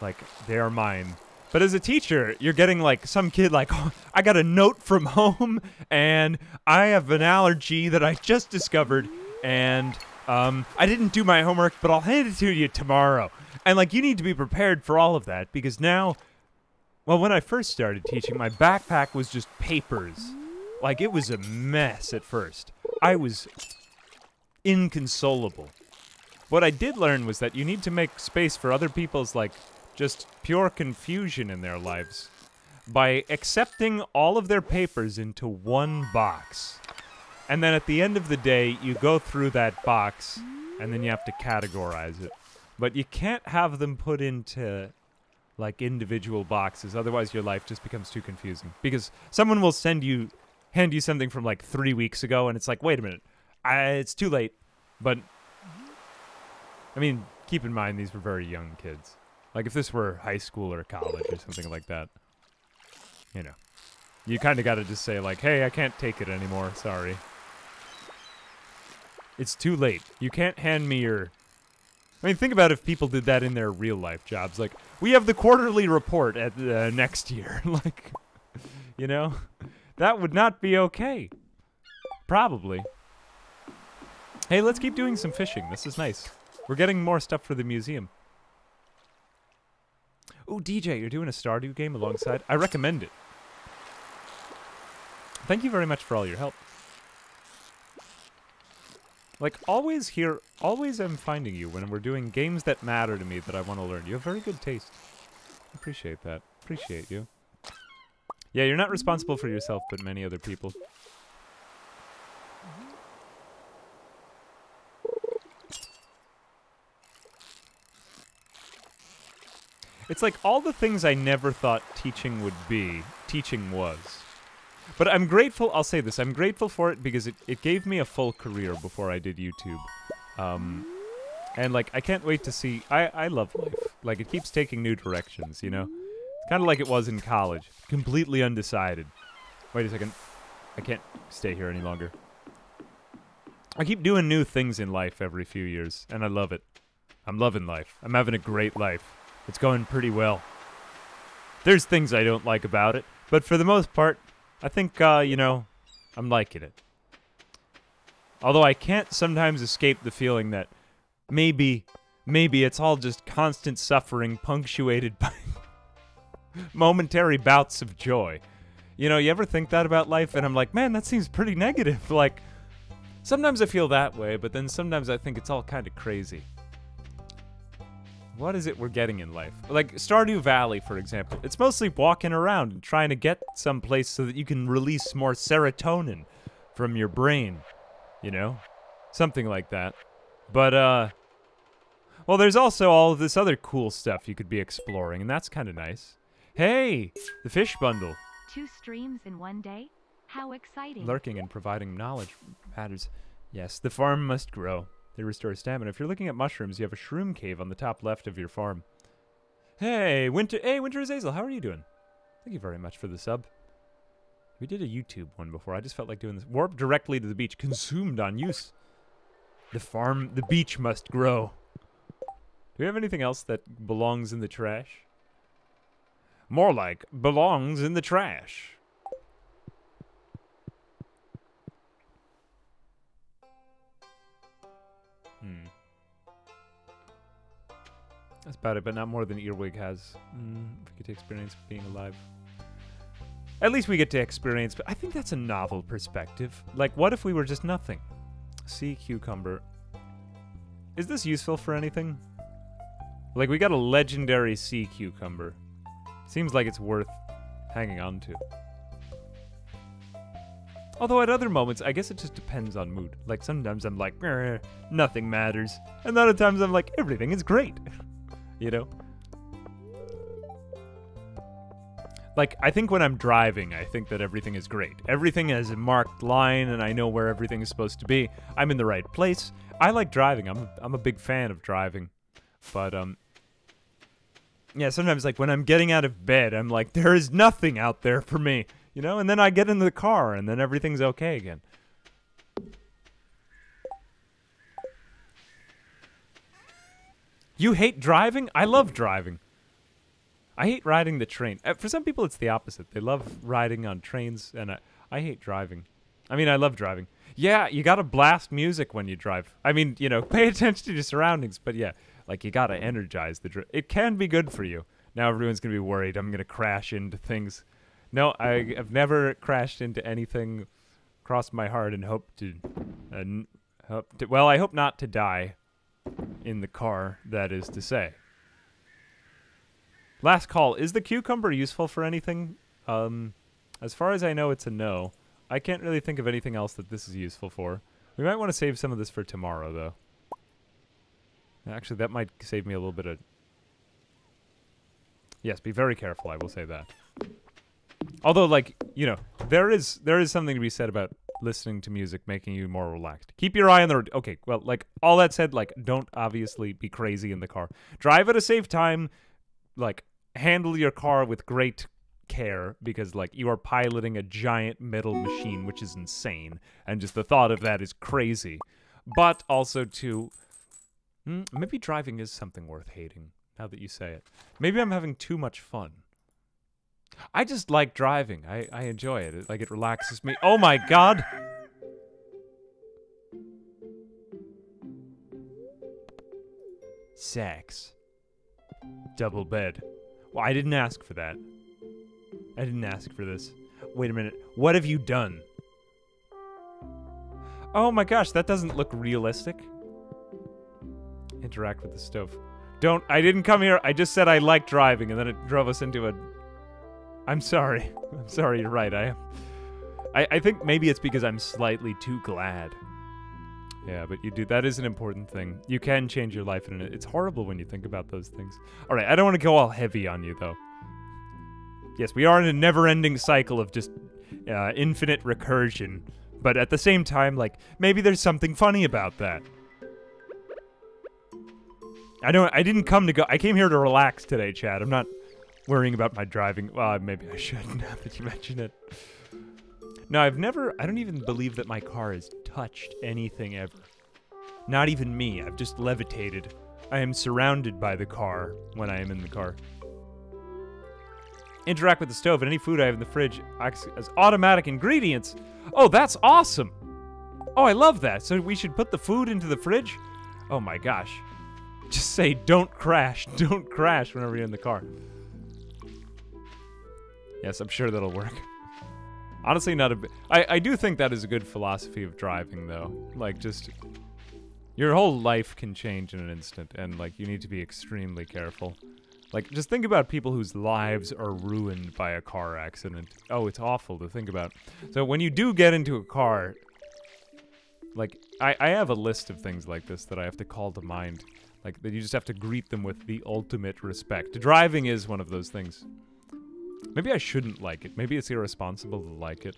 Like, they are mine. But as a teacher, you're getting like some kid like, *laughs* oh, I got a note from home, and I have an allergy that I just discovered, and um, I didn't do my homework, but I'll hand it to you tomorrow. And like, you need to be prepared for all of that because now well, when I first started teaching, my backpack was just papers. Like, it was a mess at first. I was inconsolable. What I did learn was that you need to make space for other people's, like, just pure confusion in their lives by accepting all of their papers into one box. And then at the end of the day, you go through that box and then you have to categorize it. But you can't have them put into like individual boxes. Otherwise, your life just becomes too confusing. Because someone will send you, hand you something from like three weeks ago, and it's like, wait a minute, I, it's too late. But I mean, keep in mind these were very young kids. Like if this were high school or college or something like that, you know, you kind of got to just say like, hey, I can't take it anymore. Sorry. It's too late. You can't hand me your I mean, think about if people did that in their real life jobs. Like, we have the quarterly report at uh, next year. *laughs* like, you know, that would not be okay. Probably. Hey, let's keep doing some fishing. This is nice. We're getting more stuff for the museum. Oh, DJ, you're doing a Stardew game alongside? I recommend it. Thank you very much for all your help. Like, always here, always am finding you when we're doing games that matter to me that I want to learn. You have very good taste. Appreciate that. Appreciate you. Yeah, you're not responsible for yourself, but many other people. It's like all the things I never thought teaching would be, teaching was. But I'm grateful, I'll say this, I'm grateful for it because it, it gave me a full career before I did YouTube. Um, and, like, I can't wait to see, I, I love life. Like, it keeps taking new directions, you know? It's kind of like it was in college. Completely undecided. Wait a second. I can't stay here any longer. I keep doing new things in life every few years, and I love it. I'm loving life. I'm having a great life. It's going pretty well. There's things I don't like about it, but for the most part, I think, uh, you know, I'm liking it. Although I can't sometimes escape the feeling that maybe, maybe it's all just constant suffering punctuated by *laughs* momentary bouts of joy. You know, you ever think that about life? And I'm like, man, that seems pretty negative. *laughs* Like, sometimes I feel that way, but then sometimes I think it's all kind of crazy. What is it we're getting in life? Like Stardew Valley, for example. It's mostly walking around and trying to get someplace so that you can release more serotonin from your brain. You know? Something like that. But, uh. Well, there's also all of this other cool stuff you could be exploring, and that's kind of nice. Hey! The fish bundle. Two streams in one day? How exciting. Lurking and providing knowledge matters. Yes, the farm must grow. They restore stamina. If you're looking at mushrooms, you have a shroom cave on the top left of your farm. Hey, Winter. Hey, Winter Azazel, how are you doing? Thank you very much for the sub. We did a YouTube one before. I just felt like doing this. Warp directly to the beach. Consumed on use. The farm, the beach must grow. Do we have anything else that belongs in the trash? More like belongs in the trash. That's about it, but not more than Earwig has. Mm, we get to experience being alive. At least we get to experience, but I think that's a novel perspective. Like, what if we were just nothing? Sea cucumber. Is this useful for anything? Like, we got a legendary sea cucumber. Seems like it's worth hanging on to. Although at other moments, I guess it just depends on mood. Like sometimes I'm like, "Eh, nothing matters. And other times I'm like, everything is great. *laughs* you know? Like, I think when I'm driving, I think that everything is great. Everything has a marked line, and I know where everything is supposed to be. I'm in the right place. I like driving. I'm, I'm a big fan of driving. But, um, yeah, sometimes, like, when I'm getting out of bed, I'm like, there is nothing out there for me you know? And then I get in the car and then everything's okay again. You hate driving? I love driving. I hate riding the train. Uh, For some people, it's the opposite. They love riding on trains, and I, I hate driving. I mean, I love driving. Yeah, you gotta blast music when you drive. I mean, you know, *laughs* pay attention to your surroundings, but yeah, like you gotta energize the. Dri- it can be good for you. Now everyone's gonna be worried. I'm gonna crash into things. No, I have never crashed into anything. Crossed my heart and hope to, n- hope to. Well, I hope not to die in the car. That is to say. Last call. Is the cucumber useful for anything? Um, as far as I know, it's a no. I can't really think of anything else that this is useful for. We might want to save some of this for tomorrow, though. Actually, that might save me a little bit of. Yes, be very careful. I will say that. Although, like you know, there is there is something to be said about listening to music making you more relaxed. Keep your eye on the road. Okay, well, like all that said, like don't obviously be crazy in the car. Drive at a safe time. Like handle your car with great care because like you are piloting a giant metal machine, which is insane, and just the thought of that is crazy. But also to hmm, maybe driving is something worth hating. Now that you say it, maybe I'm having too much fun. I just like driving. I, I enjoy it. it. Like it relaxes me. Oh my god! Sex. Double bed. Well, I didn't ask for that. I didn't ask for this. Wait a minute. What have you done? Oh my gosh, that doesn't look realistic. Interact with the stove. Don't. I didn't come here. I just said I like driving, and then it drove us into a I'm sorry. *laughs* I'm sorry, you're right. I. I, I think maybe it's because I'm slightly too glad. Yeah, but you do. That is an important thing. You can change your life, and it's horrible when you think about those things. All right, I don't want to go all heavy on you, though. Yes, we are in a never-ending cycle of just uh, infinite recursion, but at the same time, like maybe there's something funny about that. I don't. I didn't come to go. I came here to relax today, Chad. I'm not worrying about my driving. Well, maybe I should *laughs* now that you mention it. No, I've never. I don't even believe that my car has touched anything ever. Not even me. I've just levitated. I am surrounded by the car when I am in the car. Interact with the stove and any food I have in the fridge as automatic ingredients. Oh, that's awesome. Oh, I love that. So we should put the food into the fridge? Oh my gosh. Just say, don't crash. *laughs* Don't crash whenever you're in the car. Yes, I'm sure that'll work. Honestly, not a bit. I, I do think that is a good philosophy of driving, though. Like, just. Your whole life can change in an instant, and, like, you need to be extremely careful. Like, just think about people whose lives are ruined by a car accident. Oh, it's awful to think about. So, when you do get into a car, like, I, I have a list of things like this that I have to call to mind. Like, that you just have to greet them with the ultimate respect. Driving is one of those things. Maybe I shouldn't like it. Maybe it's irresponsible to like it.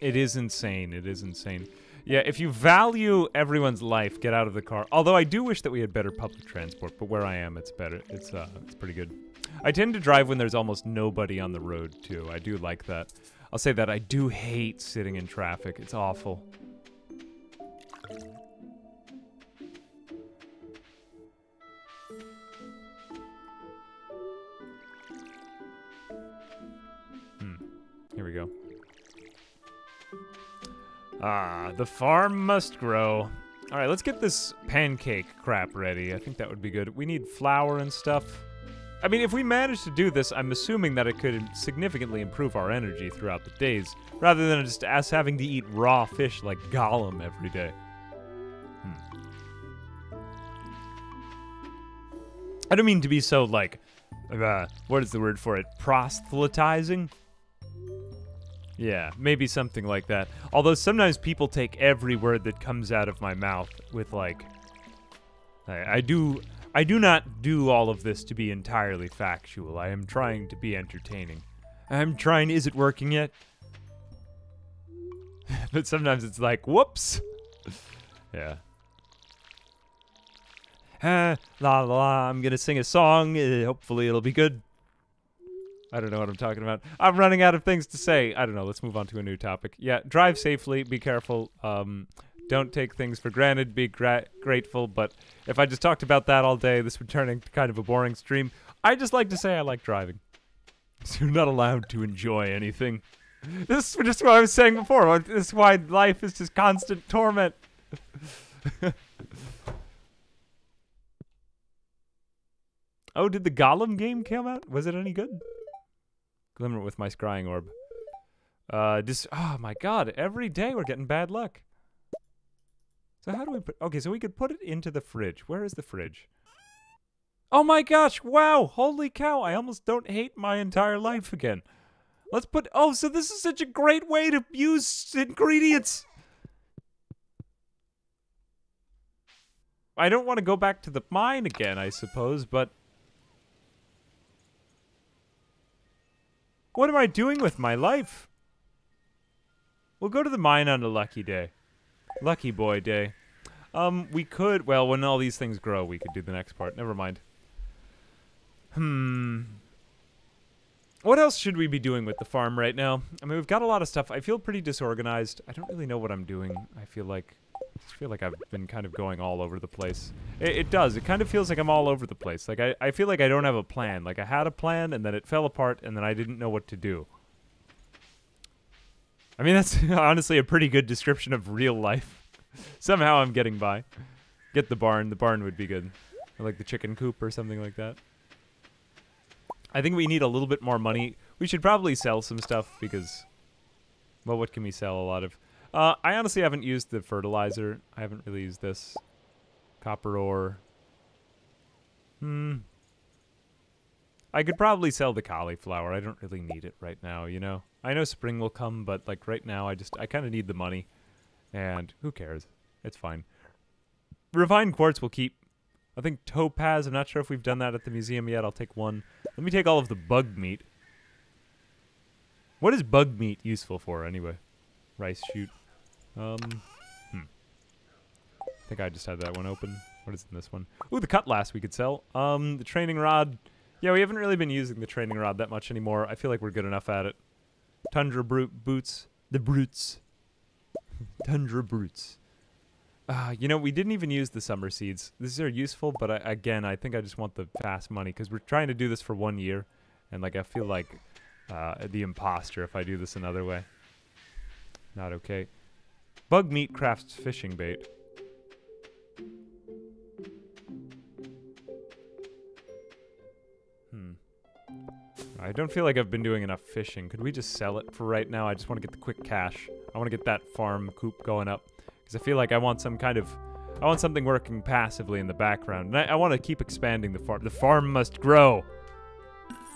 It is insane. It is insane. Yeah, if you value everyone's life, get out of the car. Although I do wish that we had better public transport, but where I am, it's better. It's uh, it's pretty good. I tend to drive when there's almost nobody on the road too. I do like that. I'll say that I do hate sitting in traffic. It's awful. Here we go. Ah, the farm must grow. All right, let's get this pancake crap ready. I think that would be good. We need flour and stuff. I mean, if we manage to do this, I'm assuming that it could significantly improve our energy throughout the days, rather than just us having to eat raw fish like Gollum every day. Hmm. I don't mean to be so, like, uh, what is the word for it? Proselytizing? Yeah, maybe something like that. Although sometimes people take every word that comes out of my mouth with like I, I do I do not do all of this to be entirely factual. I am trying to be entertaining. I'm trying is it working yet? *laughs* but sometimes it's like, whoops. *laughs* yeah. Uh, la la I'm gonna sing a song. Uh, hopefully it'll be good. I don't know what I'm talking about. I'm running out of things to say. I don't know. Let's move on to a new topic. Yeah, drive safely. Be careful. Um, don't take things for granted. Be gra- grateful. But if I just talked about that all day, this would turn into kind of a boring stream. I just like to say I like driving. *laughs* So you're not allowed to enjoy anything. This is just what I was saying before. This is why life is just constant torment. *laughs* oh, did the Gollum game come out? Was it any good? Glimmer with my scrying orb. Uh, this. Oh my god! Every day we're getting bad luck. So how do we put? Okay, so we could put it into the fridge. Where is the fridge? Oh my gosh! Wow! Holy cow! I almost don't hate my entire life again. Let's put. Oh, so this is such a great way to use ingredients. I don't want to go back to the mine again, I suppose, but What am I doing with my life? We'll go to the mine on a lucky day. Lucky boy day. Um, we could, well, when all these things grow, we could do the next part. Never mind. Hmm. What else should we be doing with the farm right now? I mean, we've got a lot of stuff. I feel pretty disorganized. I don't really know what I'm doing. I feel like I feel like I've been kind of going all over the place. It, it, does. It kind of feels like I'm all over the place. Like I, I feel like I don't have a plan. Like I had a plan and then it fell apart and then I didn't know what to do. I mean, *laughs* that's honestly a pretty good description of real life. *laughs* Somehow I'm getting by. Get the barn. The barn would be good. Or like the chicken coop or something like that. I think we need a little bit more money. We should probably sell some stuff because, well, what can we sell? A lot of uh, I honestly haven't used the fertilizer. I haven't really used this. Copper ore. Hmm. I could probably sell the cauliflower. I don't really need it right now, you know? I know spring will come, but like right now I just, I kind of need the money. And who cares? It's fine. Refined quartz will keep. I think topaz, I'm not sure if we've done that at the museum yet. I'll take one. Let me take all of the bug meat. What is bug meat useful for anyway? Rice shoot. Um, hmm. I think I just had that one open. What is in this one? Ooh, the cutlass we could sell. Um, the training rod. Yeah, we haven't really been using the training rod that much anymore. I feel like we're good enough at it. Tundra brute boots. The brutes. *laughs* Tundra brutes. Uh, you know, we didn't even use the summer seeds. These are useful, but I, again, I think I just want the fast money because we're trying to do this for one year, and like I feel like uh, the imposter if I do this another way. Not okay. Bug meat crafts fishing bait. Hmm. I don't feel like I've been doing enough fishing. Could we just sell it for right now? I just want to get the quick cash. I want to get that farm coop going up. Because I feel like I want some kind of... I want something working passively in the background. And I, I want to keep expanding the farm. The farm must grow!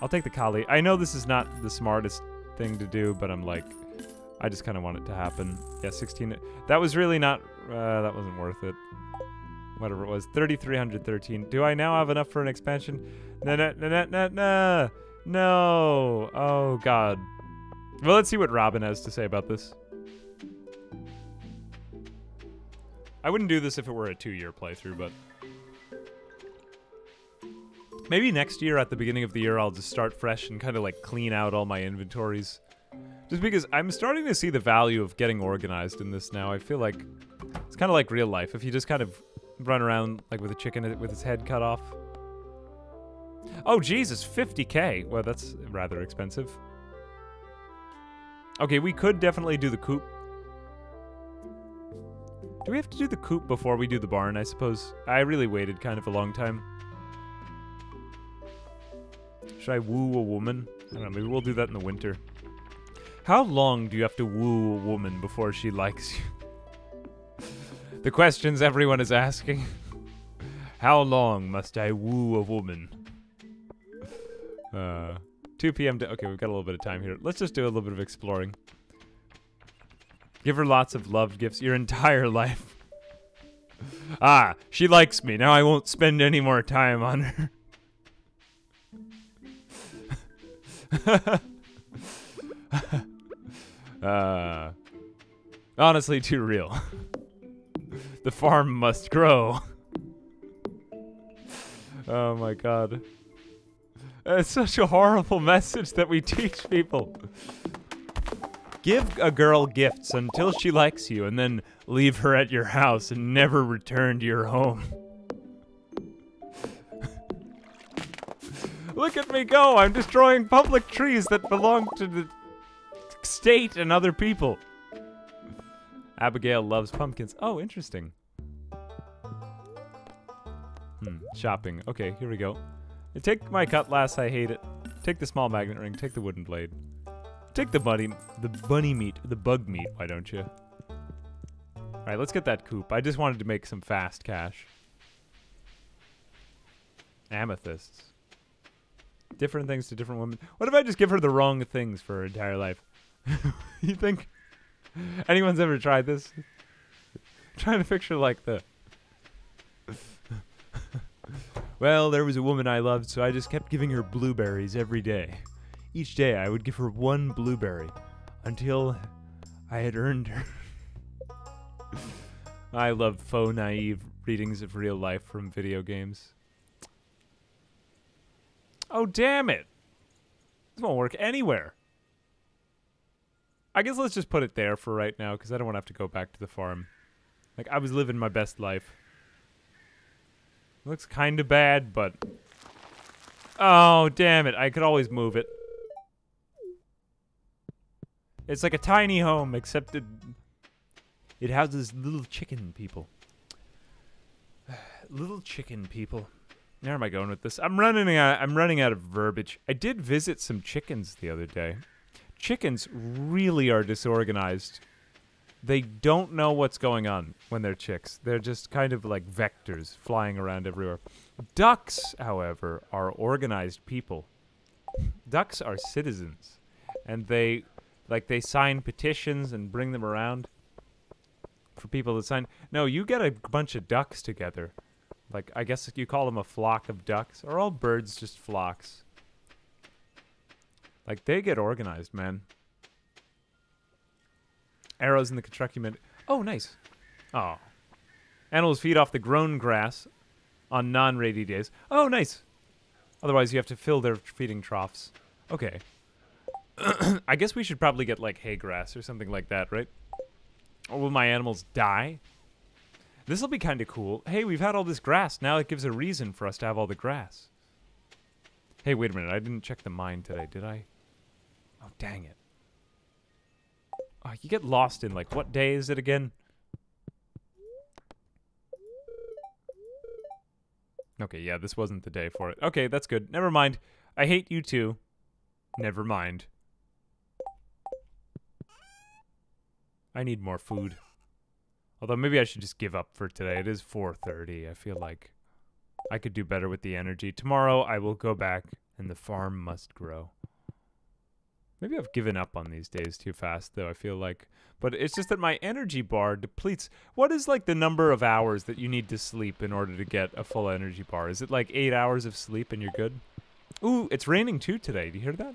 I'll take the collie. I know this is not the smartest thing to do, but I'm like... I just kind of want it to happen. Yeah, 16... That was really not... Uh, that wasn't worth it. Whatever it was. 3,313. Do I now have enough for an expansion? Nah, nah, nah, nah, nah, nah. No. Oh, God. Well, let's see what Robin has to say about this. I wouldn't do this if it were a two-year playthrough, but... Maybe next year, at the beginning of the year, I'll just start fresh and kind of, like, clean out all my inventories. Just because I'm starting to see the value of getting organized in this now. I feel like it's kind of like real life. If you just kind of run around, like, with a chicken with its head cut off, Oh, Jesus, 50k. Well, that's rather expensive. Okay, we could definitely do the coop. Do we have to do the coop before we do the barn, I suppose? I really waited kind of a long time. Should I woo a woman? I don't know, maybe we'll do that in the winter. How long do you have to woo a woman before she likes you? *laughs* the questions everyone is asking. How long must I woo a woman? Uh, 2 p.m. Okay, we've got a little bit of time here. Let's just do a little bit of exploring. Give her lots of love gifts your entire *laughs* life. ah, she likes me. Now I won't spend any more time on her. *laughs* uh, honestly, too real. *laughs* the farm must grow. *laughs* oh my god. It's such a horrible message that we teach people. Give a girl gifts until she likes you, and then leave her at your house and never return to your home. *laughs* Look at me go! I'm destroying public trees that belong to the state and other people. Abigail loves pumpkins. Oh, interesting. Hmm, shopping. Okay, here we go. Take my cutlass, I hate it. Take the small magnet ring, take the wooden blade. Take the bunny, the bunny meat, the bug meat, why don't you? Alright, let's get that coop. I just wanted to make some fast cash. Amethysts. Different things to different women. What if I just give her the wrong things for her entire life? *laughs* you think anyone's ever tried this? trying to picture like the *laughs* well, there was a woman I loved, so I just kept giving her blueberries every day. Each day I would give her one blueberry until I had earned her. *laughs* I love faux naive readings of real life from video games. Oh, damn it! This won't work anywhere. I guess let's just put it there for right now, because I don't want to have to go back to the farm. Like, I was living my best life. Looks kind of bad, but... Oh, damn it. I could always move it. It's like a tiny home, except it, it houses little chicken people. *sighs* little chicken people. Where am I going with this? I'm running out, I'm running out of verbiage. I did visit some chickens the other day. Chickens really are disorganized they don't know what's going on when they're chicks. They're just kind of like vectors flying around everywhere. Ducks, however, are organized people. Ducks are citizens, and they like they sign petitions and bring them around for people to sign. No, you get a bunch of ducks together. Like I guess you call them a flock of ducks. Are all birds just flocks? Like they get organized, man. Arrows in the Mint. Oh, nice. Oh. Animals feed off the grown grass on non-rainy days. Oh, nice. Otherwise, you have to fill their feeding troughs. Okay. *clears throat* I guess we should probably get, like, hay grass or something like that, right? Or will my animals die? This'll be kind of cool. Hey, we've had all this grass. Now it gives a reason for us to have all the grass. Hey, wait a minute. I didn't check the mine today, did I? Oh, dang it. Oh, you get lost in, like, what day is it again? Okay, yeah, this wasn't the day for it. Okay, that's good. Never mind. I hate you too. Never mind. I need more food. Although maybe I should just give up for today. It is 4:30. I feel like I could do better with the energy. Tomorrow I will go back and the farm must grow. Maybe I've given up on these days too fast though, I feel like. But it's just that my energy bar depletes. What is like the number of hours that you need to sleep in order to get a full energy bar? Is it like 8 hours of sleep and you're good? Ooh, it's raining too today. Do you hear that?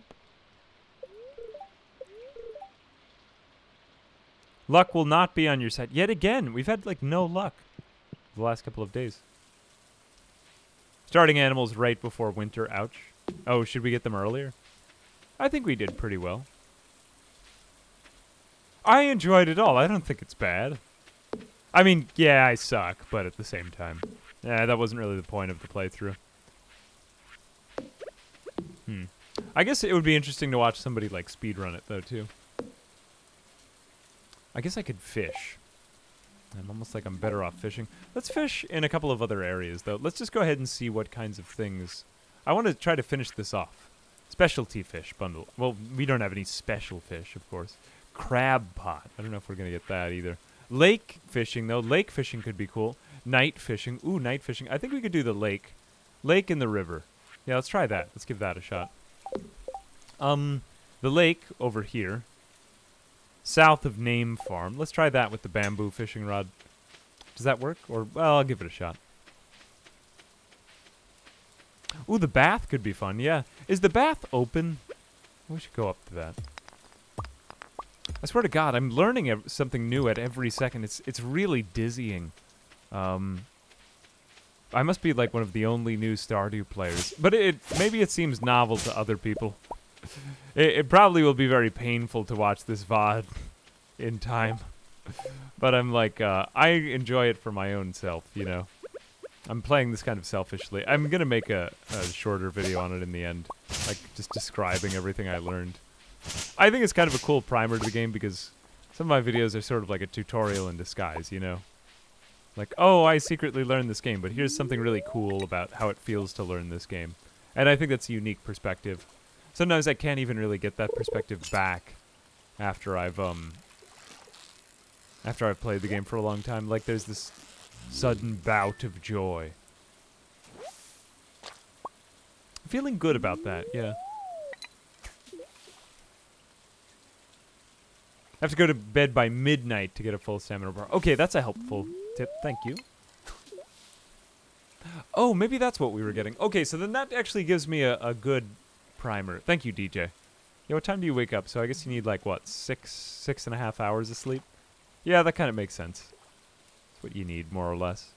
Luck will not be on your side. Yet again, we've had like no luck the last couple of days. Starting animals right before winter. Ouch. Oh, should we get them earlier? I think we did pretty well. I enjoyed it all. I don't think it's bad. I mean, yeah, I suck, but at the same time. Yeah, that wasn't really the point of the playthrough. Hmm. I guess it would be interesting to watch somebody like speedrun it though too. I guess I could fish. I'm almost like I'm better off fishing. Let's fish in a couple of other areas though. Let's just go ahead and see what kinds of things. I want to try to finish this off. Specialty fish bundle. Well, we don't have any special fish, of course. Crab pot. I don't know if we're going to get that either. Lake fishing though. Lake fishing could be cool. Night fishing. Ooh, night fishing. I think we could do the lake. Lake and the river. Yeah, let's try that. Let's give that a shot. Um, the lake over here, south of Name Farm. Let's try that with the bamboo fishing rod. Does that work? Or, well, I'll give it a shot. Ooh, the bath could be fun, yeah. Is the bath open? We should go up to that. I swear to God, I'm learning something new at every second. It's it's really dizzying. Um, I must be like one of the only new Stardew players, but it maybe it seems novel to other people. *laughs* It, it probably will be very painful to watch this VOD *laughs* in time, but I'm like uh, I enjoy it for my own self, you know. I'm playing this kind of selfishly. I'm gonna make a, a shorter video on it in the end, like just describing everything I learned. I think it's kind of a cool primer to the game because some of my videos are sort of like a tutorial in disguise, you know. Like, oh, I secretly learned this game, but here's something really cool about how it feels to learn this game. And I think that's a unique perspective. Sometimes I can't even really get that perspective back after I've um after I've played the game for a long time. Like there's this sudden bout of joy. Feeling good about that, yeah. I have to go to bed by midnight to get a full stamina bar. Okay, that's a helpful tip. Thank you. Oh, maybe that's what we were getting. Okay, so then that actually gives me a, a good primer. Thank you, DJ. Yeah, what time do you wake up? So I guess you need like what six, six and a half hours of sleep. Yeah, that kind of makes sense. That's what you need, more or less.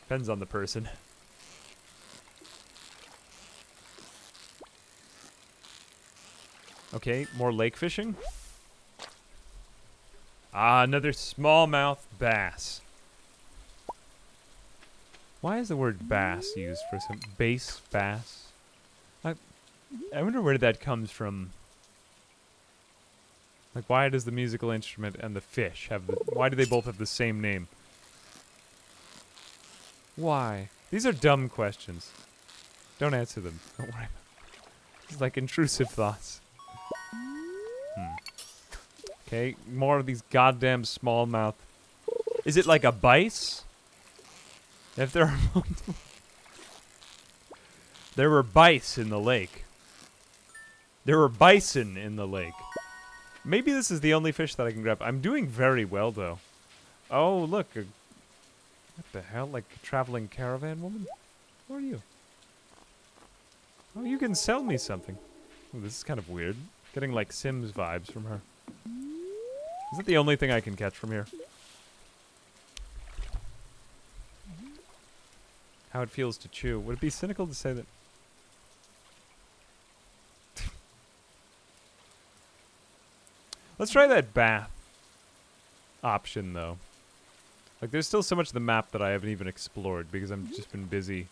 Depends on the person. Okay, more lake fishing. Ah, another smallmouth bass. Why is the word bass used for some bass bass? I, wonder where that comes from. Like, why does the musical instrument and the fish have the? Why do they both have the same name? Why? These are dumb questions. Don't answer them. *laughs* Don't worry. It's like intrusive thoughts. Hmm. Okay, more of these goddamn smallmouth. Is it like a bice? If there are *laughs* multiple- There were bice in the lake. There were bison in the lake. Maybe this is the only fish that I can grab. I'm doing very well though. Oh, look. A, what the hell? Like traveling caravan woman? Who are you? Oh, you can sell me something. Ooh, this is kind of weird. Getting like Sims vibes from her. Is that the only thing I can catch from here? How it feels to chew. Would it be cynical to say that? Let's try that bath option though. Like there's still so much of the map that I haven't even explored because I've just been busy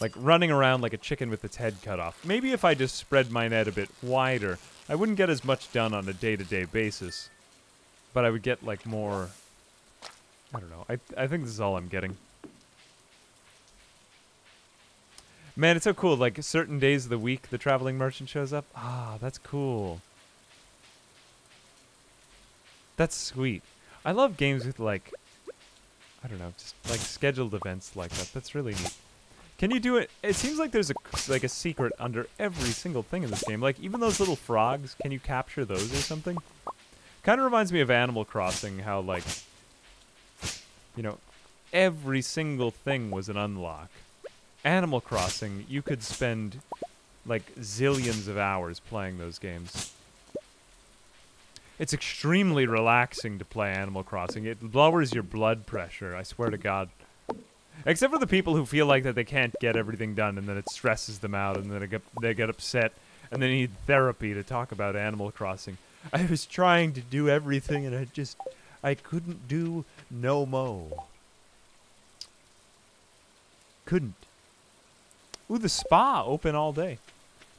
like running around like a chicken with its head cut off. Maybe if I just spread my net a bit wider, I wouldn't get as much done on a day-to-day basis. But I would get like more I don't know. I I think this is all I'm getting. Man, it's so cool. Like certain days of the week, the traveling merchant shows up. Ah, that's cool. That's sweet. I love games with like, I don't know, just like scheduled events like that. That's really neat. Can you do it? It seems like there's a like a secret under every single thing in this game. Like even those little frogs, can you capture those or something? Kind of reminds me of Animal Crossing, how like, you know, every single thing was an unlock. Animal Crossing, you could spend like zillions of hours playing those games. It's extremely relaxing to play Animal Crossing. It lowers your blood pressure, I swear to God. Except for the people who feel like that they can't get everything done and then it stresses them out and then they get, upset and they need therapy to talk about Animal Crossing. I was trying to do everything and I just I couldn't do no mo. Couldn't. Ooh, the spa open all day.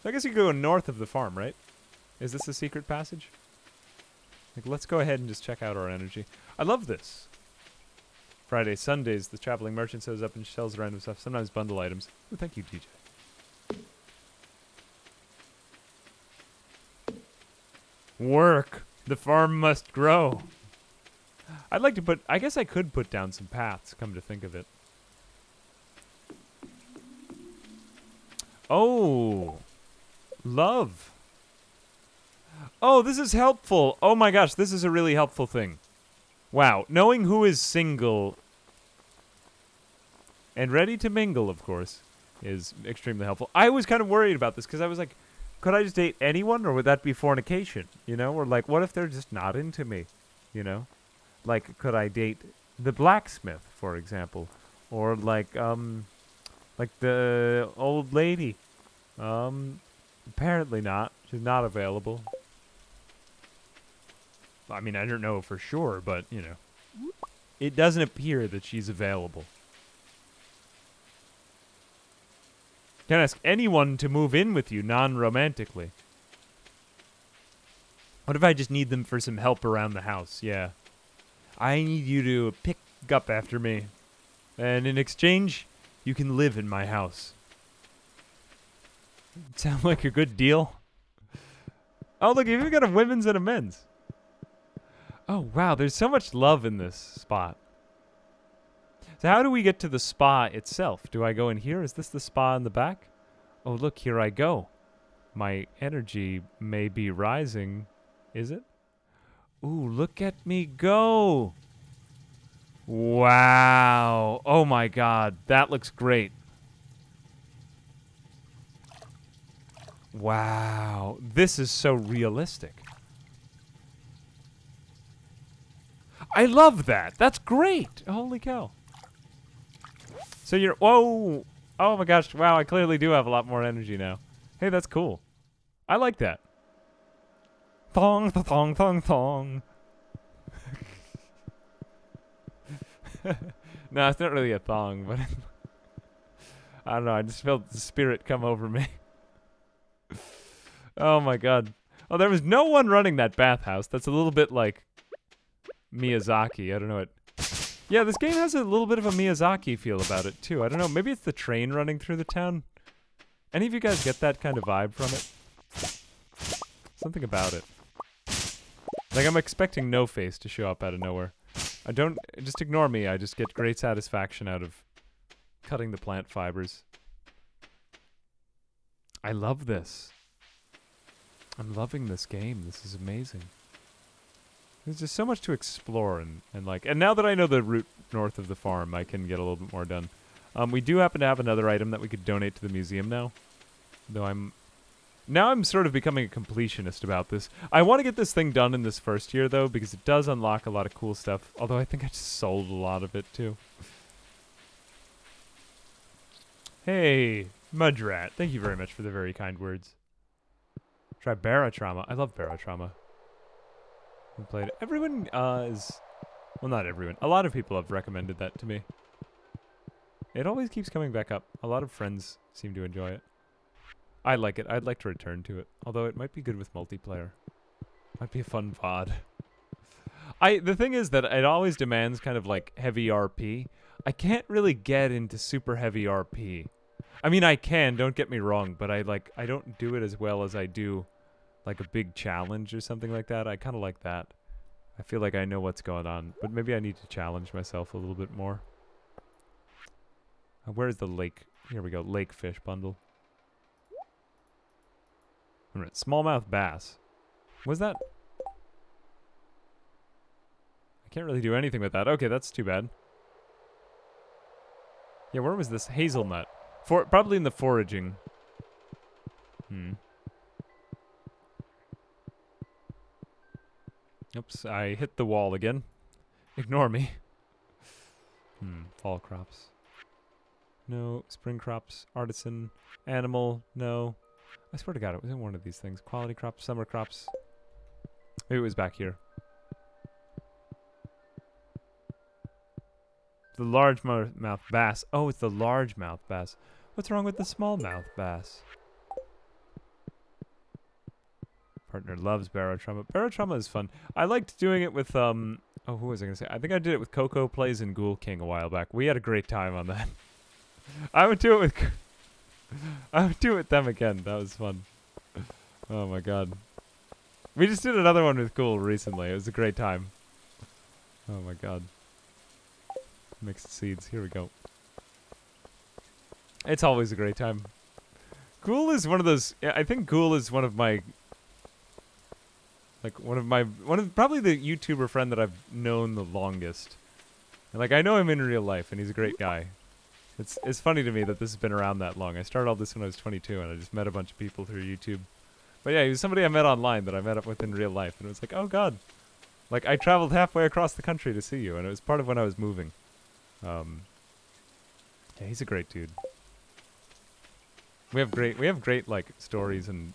So I guess you could go north of the farm, right? Is this a secret passage? Like, let's go ahead and just check out our energy. I love this. Friday, Sundays, the traveling merchant shows up and sells random stuff, sometimes bundle items. Ooh, thank you, DJ. Work. The farm must grow. I'd like to put, I guess I could put down some paths, come to think of it. Oh. Love. Oh, this is helpful. Oh my gosh, this is a really helpful thing. Wow, knowing who is single and ready to mingle, of course, is extremely helpful. I was kind of worried about this because I was like, could I just date anyone or would that be fornication? You know? Or like, what if they're just not into me? You know? Like, could I date the blacksmith, for example? Or like, um, like the old lady? Um, apparently not. She's not available. I mean, I don't know for sure, but, you know. It doesn't appear that she's available. Can't ask anyone to move in with you non-romantically. What if I just need them for some help around the house? Yeah. I need you to pick up after me. And in exchange, you can live in my house. *laughs* Sound like a good deal? Oh, look, you've even got a women's and a men's. Oh, wow, there's so much love in this spot. So how do we get to the spa itself? Do I go in here? Is this the spa in the back? Oh, look, here I go. My energy may be rising. Is it? Ooh, look at me go. Wow. Oh my god, that looks great. Wow. This is so realistic. I love that. That's great. Holy cow. So you're whoa. Oh my gosh. Wow, I clearly do have a lot more energy now. Hey, that's cool. I like that. Thong thong thong thong. *laughs* no, it's not really a thong, but *laughs* I don't know. I just felt the spirit come over me. *laughs* oh my god. Oh, there was no one running that bathhouse. That's a little bit like Miyazaki. I don't know what. Yeah, this game has a little bit of a Miyazaki feel about it too. I don't know. Maybe it's the train running through the town. Any of you guys get that kind of vibe from it? Something about it. Like I'm expecting No Face to show up out of nowhere. I don't just ignore me. I just get great satisfaction out of cutting the plant fibers. I love this. I'm loving this game. This is amazing. There's just so much to explore and, and like and now that I know the route north of the farm, I can get a little bit more done. Um, we do happen to have another item that we could donate to the museum now. Though I'm now I'm sort of becoming a completionist about this. I want to get this thing done in this first year though because it does unlock a lot of cool stuff. Although I think I just sold a lot of it too. Hey, Mudrat, thank you very much for the very kind words. Try Barotrauma. I love Barotrauma. I played. Everyone uh, is, well, not everyone. A lot of people have recommended that to me. It always keeps coming back up. A lot of friends seem to enjoy it. I like it. I'd like to return to it. Although it might be good with multiplayer. Might be a fun pod. I the thing is that it always demands kind of like heavy RP. I can't really get into super heavy RP. I mean, I can. Don't get me wrong, but I like I don't do it as well as I do, like a big challenge or something like that. I kind of like that. I feel like I know what's going on, but maybe I need to challenge myself a little bit more. Uh, where's the lake? Here we go. Lake fish bundle. All right, smallmouth bass. Was that? I can't really do anything with that. Okay, that's too bad. Yeah, where was this hazelnut? For probably in the foraging. Hmm. Oops, I hit the wall again. Ignore me. Hmm, fall crops. No, spring crops, artisan, animal, no. I swear to God, it was in one of these things. Quality crops, summer crops. Maybe it was back here. The largemouth mouth bass. Oh, it's the largemouth bass. What's wrong with the smallmouth bass? Partner loves barotrauma. Barotrauma is fun. I liked doing it with um. Oh, who was I gonna say? I think I did it with Coco Plays and Ghoul King a while back. We had a great time on that. *laughs* I would do it with. *laughs* I would do it with them again. That was fun. Oh my god. We just did another one with Ghoul recently. It was a great time. Oh my god. Mixed seeds. Here we go. It's always a great time. Ghoul is one of those. I think Ghoul is one of my. Like one of my one of probably the YouTuber friend that I've known the longest. And like I know him in real life, and he's a great guy. It's it's funny to me that this has been around that long. I started all this when I was 22, and I just met a bunch of people through YouTube. But yeah, he was somebody I met online that I met up with in real life, and it was like, oh god, like I traveled halfway across the country to see you, and it was part of when I was moving. Um, yeah, he's a great dude. We have great, we have great like stories, and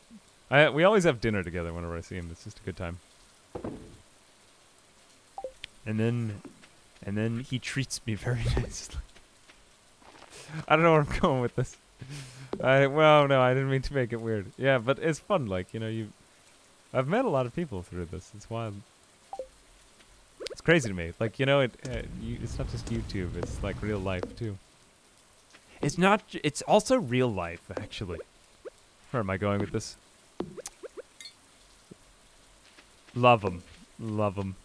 I we always have dinner together whenever I see him. It's just a good time. And then, and then he treats me very *laughs* nicely. *laughs* I don't know where I'm *laughs* going with this. I well, no, I didn't mean to make it weird. Yeah, but it's fun. Like you know, you, I've met a lot of people through this. It's wild. It's crazy to me. Like you know, it. Uh, you, it's not just YouTube. It's like real life too. It's not. It's also real life, actually. Where am I going with this? Love them. Love them.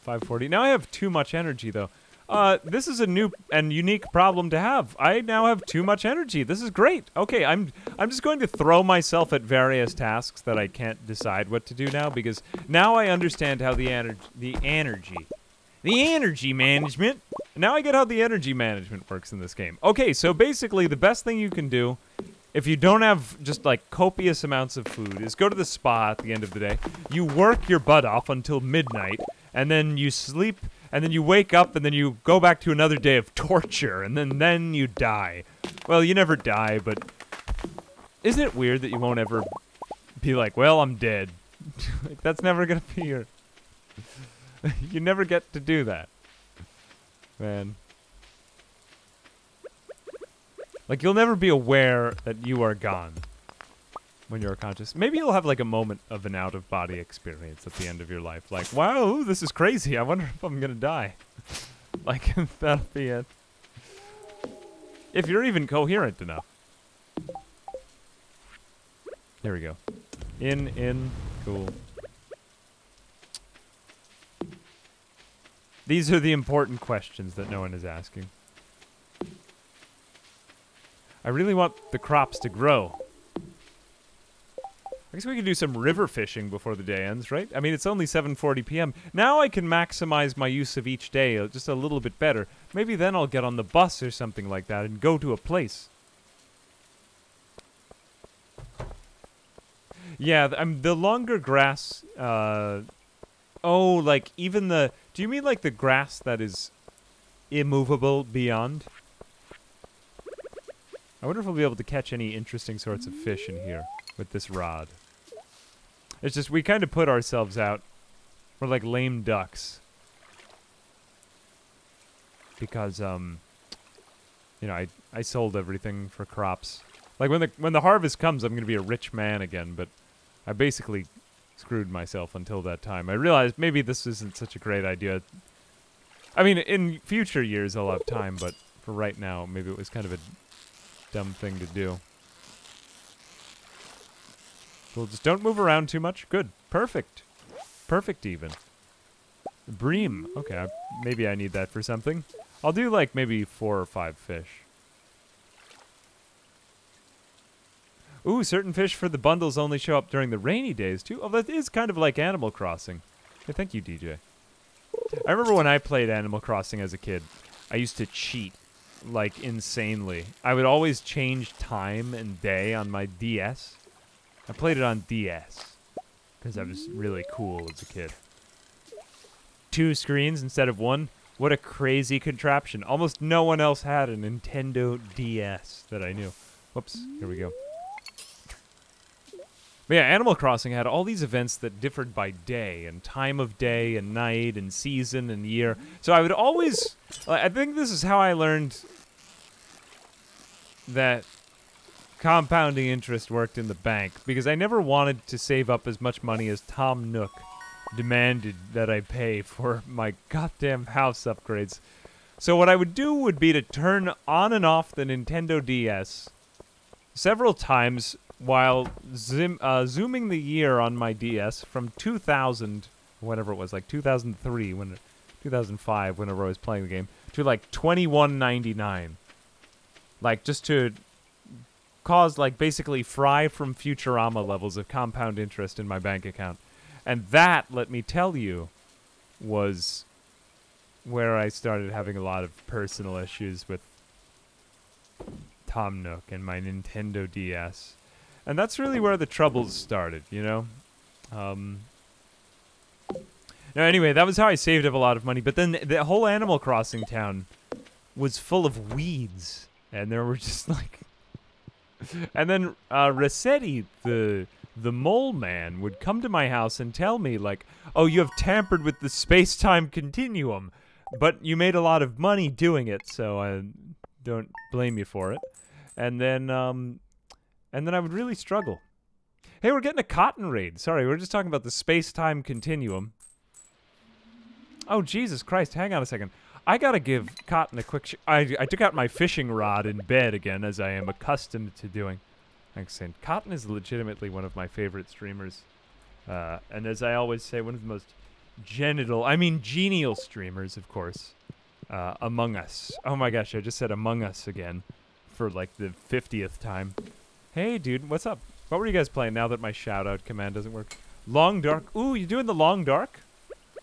540. Now I have too much energy, though. Uh, this is a new and unique problem to have. I now have too much energy. This is great. Okay, I'm I'm just going to throw myself at various tasks that I can't decide what to do now because now I understand how the energy the energy the energy management. Now I get how the energy management works in this game. Okay, so basically the best thing you can do if you don't have just like copious amounts of food is go to the spa at the end of the day. You work your butt off until midnight and then you sleep and then you wake up and then you go back to another day of *laughs* torture and then then you die. Well, you never die, but isn't it weird that you won't ever be like, "Well, I'm dead." *laughs* like that's never going to be your *laughs* You never get to do that. Man. Like you'll never be aware that you are gone when you're conscious. Maybe you'll have like a moment of an out of body experience at the end of your life. Like, wow, this is crazy. I wonder if I'm gonna die. *laughs* like *laughs* that'll be it. If you're even coherent enough. There we go. In, in, cool. These are the important questions that no one is asking. I really want the crops to grow. I guess we could do some river fishing before the day ends, right? I mean, it's only 7:40 p.m. Now I can maximize my use of each day uh, just a little bit better. Maybe then I'll get on the bus or something like that and go to a place. Yeah, I'm the longer grass. Uh, oh, like even the. Do you mean like the grass that is immovable beyond? I wonder if we'll be able to catch any interesting sorts of fish in here with this rod. It's just we kind of put ourselves out. We're like lame ducks. Because um you know, I I sold everything for crops. Like when the when the harvest comes, I'm going to be a rich man again, but I basically screwed myself until that time. I realized maybe this isn't such a great idea. I mean, in future years I'll have time, but for right now. Maybe it was kind of a dumb thing to do. Just don't move around too much. Good. Perfect. Perfect even. Bream. Okay, I, maybe I need that for something. I'll do like maybe four or five fish. Ooh, certain fish for the bundles only show up during the rainy days too. Oh, that is kind of like Animal Crossing. Thank you, DJ. I remember when I played Animal Crossing as a kid, I used to cheat like insanely. I would always change time and day on my DS. I played it on DS because I was really cool as a kid. Two screens instead of one. What a crazy contraption. Almost no one else had a Nintendo DS that I knew. Whoops, here we go. But yeah, Animal Crossing had all these events that differed by day and time of day and night and season and year. So I would always, I think this is how I learned that compounding interest worked in the bank because I never wanted to save up as much money as Tom Nook demanded that I pay for my goddamn house upgrades. So what I would do would be to turn on and off the Nintendo DS several times while zim, uh, zooming the year on my DS from 2000, whatever it was, like 2003, when 2005, whenever I was playing the game, to like 2199. Like just to cause like basically fry from Futurama levels of compound interest in my bank account. And that, let me tell you, was where I started having a lot of personal issues with Tom Nook and my Nintendo DS. And that's really where the troubles started, you know? Um, now, anyway, that was how I saved up a lot of money. But then the whole Animal Crossing town was full of weeds. And there were *laughs* just like. And then uh, Resetti, the the mole man, would come to my house and tell me, like, oh, you have tampered with the space time continuum. But you made a lot of money doing it, so I don't blame you for it. And then, um, and then I would really struggle. Hey, we're getting a cotton raid. Sorry, we are just talking about the space-time continuum. Oh, Jesus Christ, hang on a second. I gotta give Cotton a quick I, I took out my fishing rod in bed again, as I am accustomed to doing. Thanks, saying Cotton is legitimately one of my favorite streamers. Uh, and as I always say, one of the most genital, I mean genial streamers, of course. Uh, Among Us. Oh my gosh, I just said Among Us again for like the 50th time. Hey, dude, what's up? What were you guys playing now that my shout-out command doesn't work? Long Dark. Ooh, you doing the Long Dark?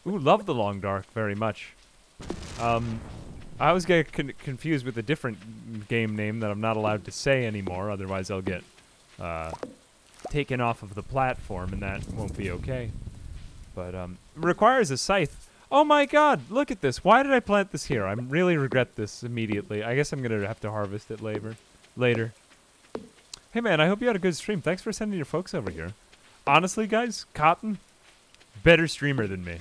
Ooh, love the Long Dark very much. Um, I always get con confused with a different game name that I'm not allowed to say anymore, otherwise I'll get uh, taken off of the platform, and that won't be okay. But um, requires a scythe. Oh my god, look at this. Why did I plant this here? I really regret this immediately. I guess I'm going to have to harvest it later. Later. Hey man, I hope you had a good stream. Thanks for sending your folks over here. Honestly, guys, Cotton, better streamer than me.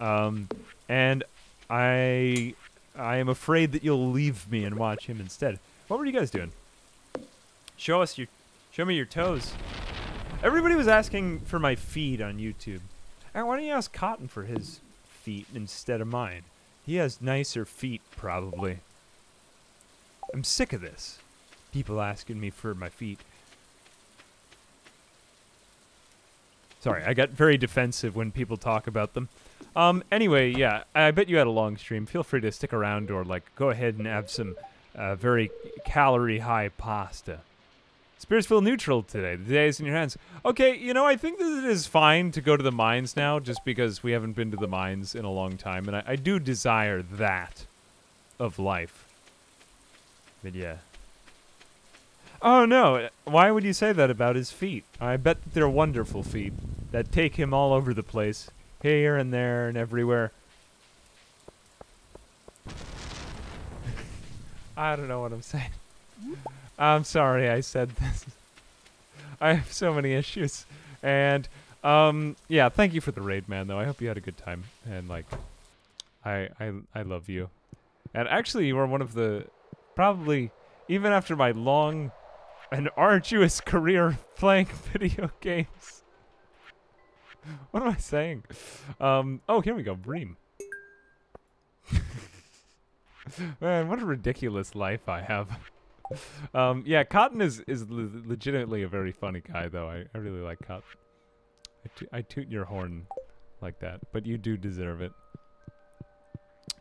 Um, and I I am afraid that you'll leave me and watch him instead. What were you guys doing? Show us your show me your toes. Everybody was asking for my feed on YouTube. Why don't you ask Cotton for his feet instead of mine? He has nicer feet, probably. I'm sick of this. People asking me for my feet. Sorry, I got very defensive when people talk about them. Um, anyway, yeah, I bet you had a long stream. Feel free to stick around or, like, go ahead and have some uh, very calorie-high pasta. Spears feel neutral today. The day is in your hands. Okay, you know, I think that it is fine to go to the mines now, just because we haven't been to the mines in a long time, and I, I do desire that of life. But yeah. Oh no, why would you say that about his feet? I bet that they're wonderful feet that take him all over the place here and there and everywhere. *laughs* I don't know what I'm saying. I'm sorry I said this. *laughs* I have so many issues. And, um, yeah, thank you for the raid, man, though. I hope you had a good time. And, like, I, I, I love you. And actually, you are one of the, probably, even after my long and arduous *laughs* career playing video games, *laughs* what am I saying? Um, oh, here we go. Bream. *laughs* Man, what a ridiculous life I have. *laughs* um, yeah, Cotton is is le- legitimately a very funny guy, though. I, I really like Cotton. I, to- I toot your horn like that, but you do deserve it.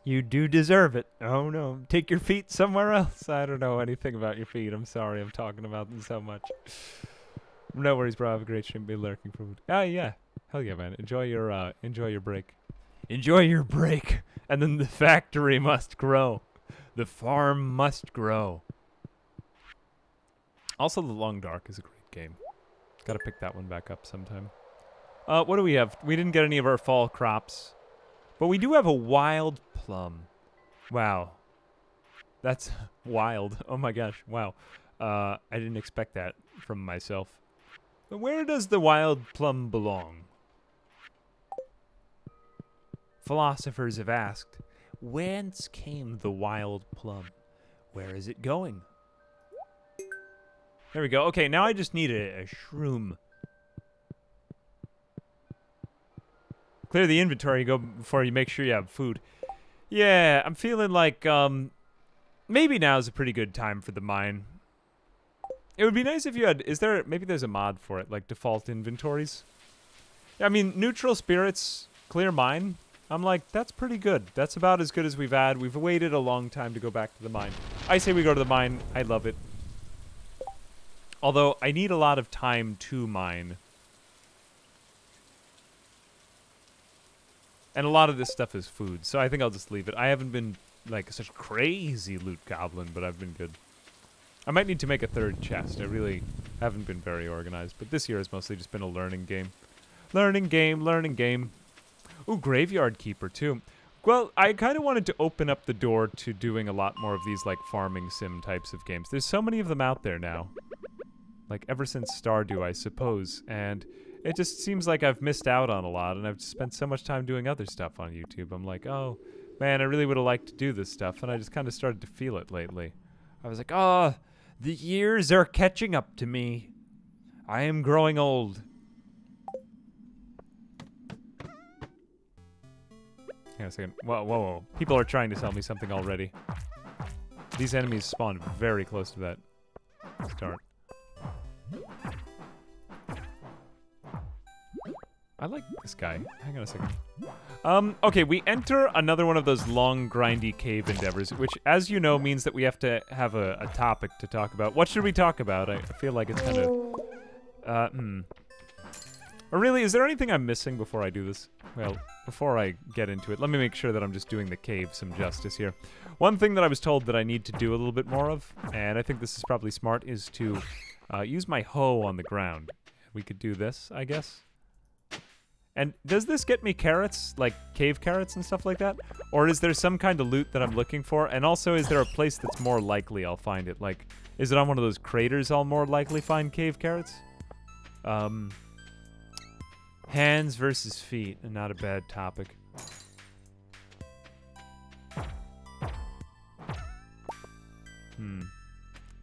You do deserve it. Oh no, take your feet somewhere else. I don't know anything about your feet. I'm sorry, I'm talking about them so much. No worries, bro. Have a great stream. Be lurking for food. Ah, yeah. Hell yeah, man. Enjoy your uh, enjoy your break. Enjoy your break, and then the factory must grow. The farm must grow. Also, The Long Dark is a great game. Gotta pick that one back up sometime. Uh, what do we have? We didn't get any of our fall crops. But we do have a wild plum. Wow. That's *laughs* wild. Oh my gosh. Wow. Uh, I didn't expect that from myself. But where does the wild plum belong? Philosophers have asked, whence came the wild plum? Where is it going? There we go. Okay, now I just need a, a shroom. Clear the inventory go before you make sure you have food. Yeah, I'm feeling like um maybe now is a pretty good time for the mine. It would be nice if you had is there maybe there's a mod for it, like default inventories. I mean neutral spirits, clear mine. I'm like, that's pretty good. That's about as good as we've had. We've waited a long time to go back to the mine. I say we go to the mine. I love it. Although I need a lot of time to mine. And a lot of this stuff is food, so I think I'll just leave it. I haven't been like such crazy loot goblin, but I've been good. I might need to make a third chest. I really haven't been very organized, but this year has mostly just been a learning game. Learning game, learning game. Ooh, Graveyard Keeper too. Well, I kind of wanted to open up the door to doing a lot more of these like farming sim types of games. There's so many of them out there now. Like ever since Stardew, I suppose, and it just seems like I've missed out on a lot, and I've spent so much time doing other stuff on YouTube. I'm like, oh, man, I really would have liked to do this stuff, and I just kind of started to feel it lately. I was like, oh, the years are catching up to me. I am growing old. Hang on a second. Whoa, whoa, whoa. People are trying to sell me something already. These enemies spawn very close to that start. I like this guy. Hang on a second. Um, okay, we enter another one of those long, grindy cave endeavors, which, as you know, means that we have to have a, a topic to talk about. What should we talk about? I feel like it's kind of... Uh, hmm. Really, is there anything I'm missing before I do this? Well, before I get into it, let me make sure that I'm just doing the cave some justice here. One thing that I was told that I need to do a little bit more of, and I think this is probably smart, is to uh, use my hoe on the ground. We could do this, I guess. And does this get me carrots, like cave carrots and stuff like that? Or is there some kind of loot that I'm looking for? And also, is there a place that's more likely I'll find it? Like, is it on one of those craters I'll more likely find cave carrots? Um, hands versus feet, and not a bad topic. Hmm.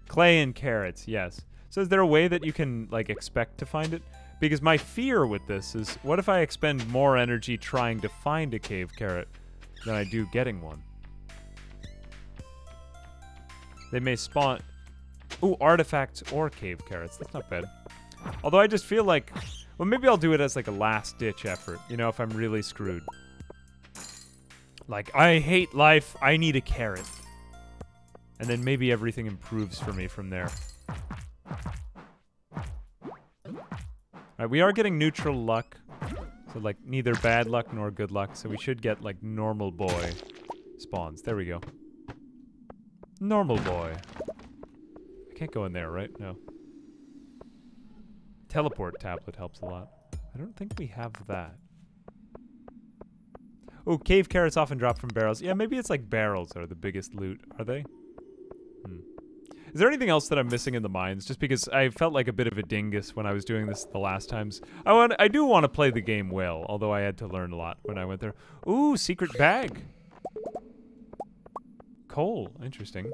Clay and carrots, yes. So is there a way that you can, like, expect to find it? Because my fear with this is, what if I expend more energy trying to find a cave carrot than I do getting one? They may spawn... Ooh, artifacts or cave carrots. That's not bad. Although I just feel like... Well, maybe I'll do it as like a last-ditch effort, you know, if I'm really screwed. Like, I hate life, I need a carrot. And then maybe everything improves for me from there. Alright, we are getting neutral luck. So, like, neither bad luck nor good luck. So we should get, like, normal boy spawns. There we go. Normal boy. I can't go in there, right? No. Teleport tablet helps a lot. I don't think we have that. Oh, cave carrots often drop from barrels. Yeah, maybe it's like barrels are the biggest loot. Are they? Hmm. Is there anything else that I'm missing in the mines? Just because I felt like a bit of a dingus when I was doing this the last times. I want, I do want to play the game well, although I had to learn a lot when I went there. Ooh, secret bag. Coal, interesting.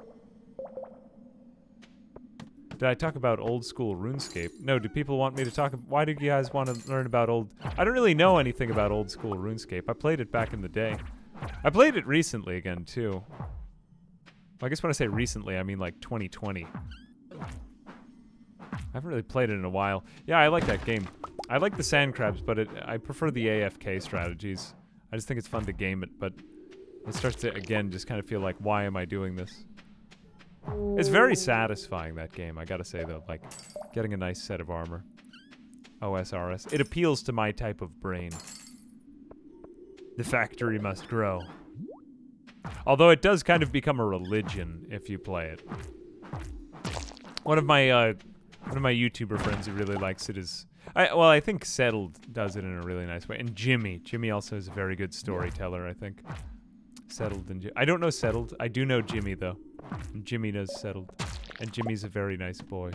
Did I talk about old school RuneScape? No, do people want me to talk? Why do you guys want to learn about old? I don't really know anything about old school RuneScape. I played it back in the day. I played it recently again too. I guess when I say recently, I mean like 2020. I haven't really played it in a while. Yeah, I like that game. I like the sand crabs, but it, I prefer the AFK strategies. I just think it's fun to game it, but it starts to, again, just kind of feel like, why am I doing this? It's very satisfying, that game, I gotta say, though. Like, getting a nice set of armor. OSRS. It appeals to my type of brain. The factory must grow. Although it does kind of become a religion if you play it. One of my uh, one of my YouTuber friends who really likes it is, I, well, I think Settled does it in a really nice way, and Jimmy. Jimmy also is a very good storyteller. I think. Settled and Ji- I don't know Settled. I do know Jimmy though. And Jimmy knows Settled, and Jimmy's a very nice boy.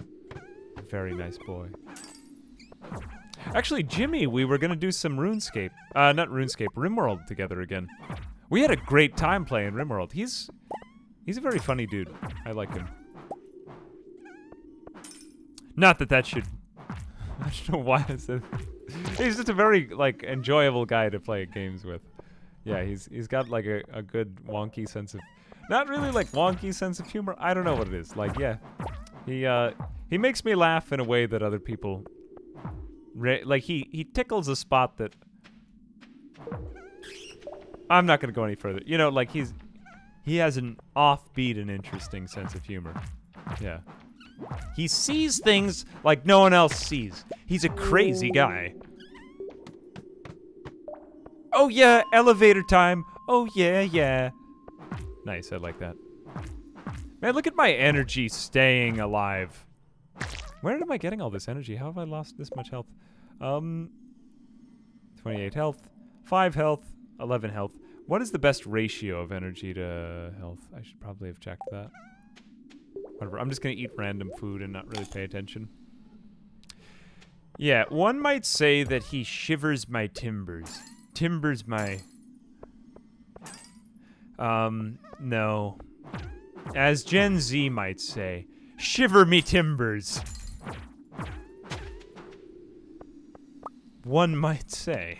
Very nice boy. Actually, Jimmy, we were gonna do some RuneScape. Uh, not RuneScape, RimWorld together again. We had a great time playing RimWorld. He's he's a very funny dude. I like him. Not that that should. *laughs* I don't know why I said. He's just a very like enjoyable guy to play games with. Yeah, he's he's got like a, a good wonky sense of, not really like wonky sense of humor. I don't know what it is. Like yeah, he uh he makes me laugh in a way that other people. Like he he tickles a spot that. I'm not gonna go any further. You know, like he's he has an offbeat and interesting sense of humor. Yeah. He sees things like no one else sees. He's a crazy guy. Oh yeah, elevator time. Oh yeah, yeah. Nice, I like that. Man, look at my energy staying alive. Where am I getting all this energy? How have I lost this much health? Um 28 health, 5 health, 11 health. What is the best ratio of energy to health? I should probably have checked that. Whatever. I'm just gonna eat random food and not really pay attention. Yeah, one might say that he shivers my timbers. Timbers my. Um, no. As Gen Z might say, shiver me timbers. One might say.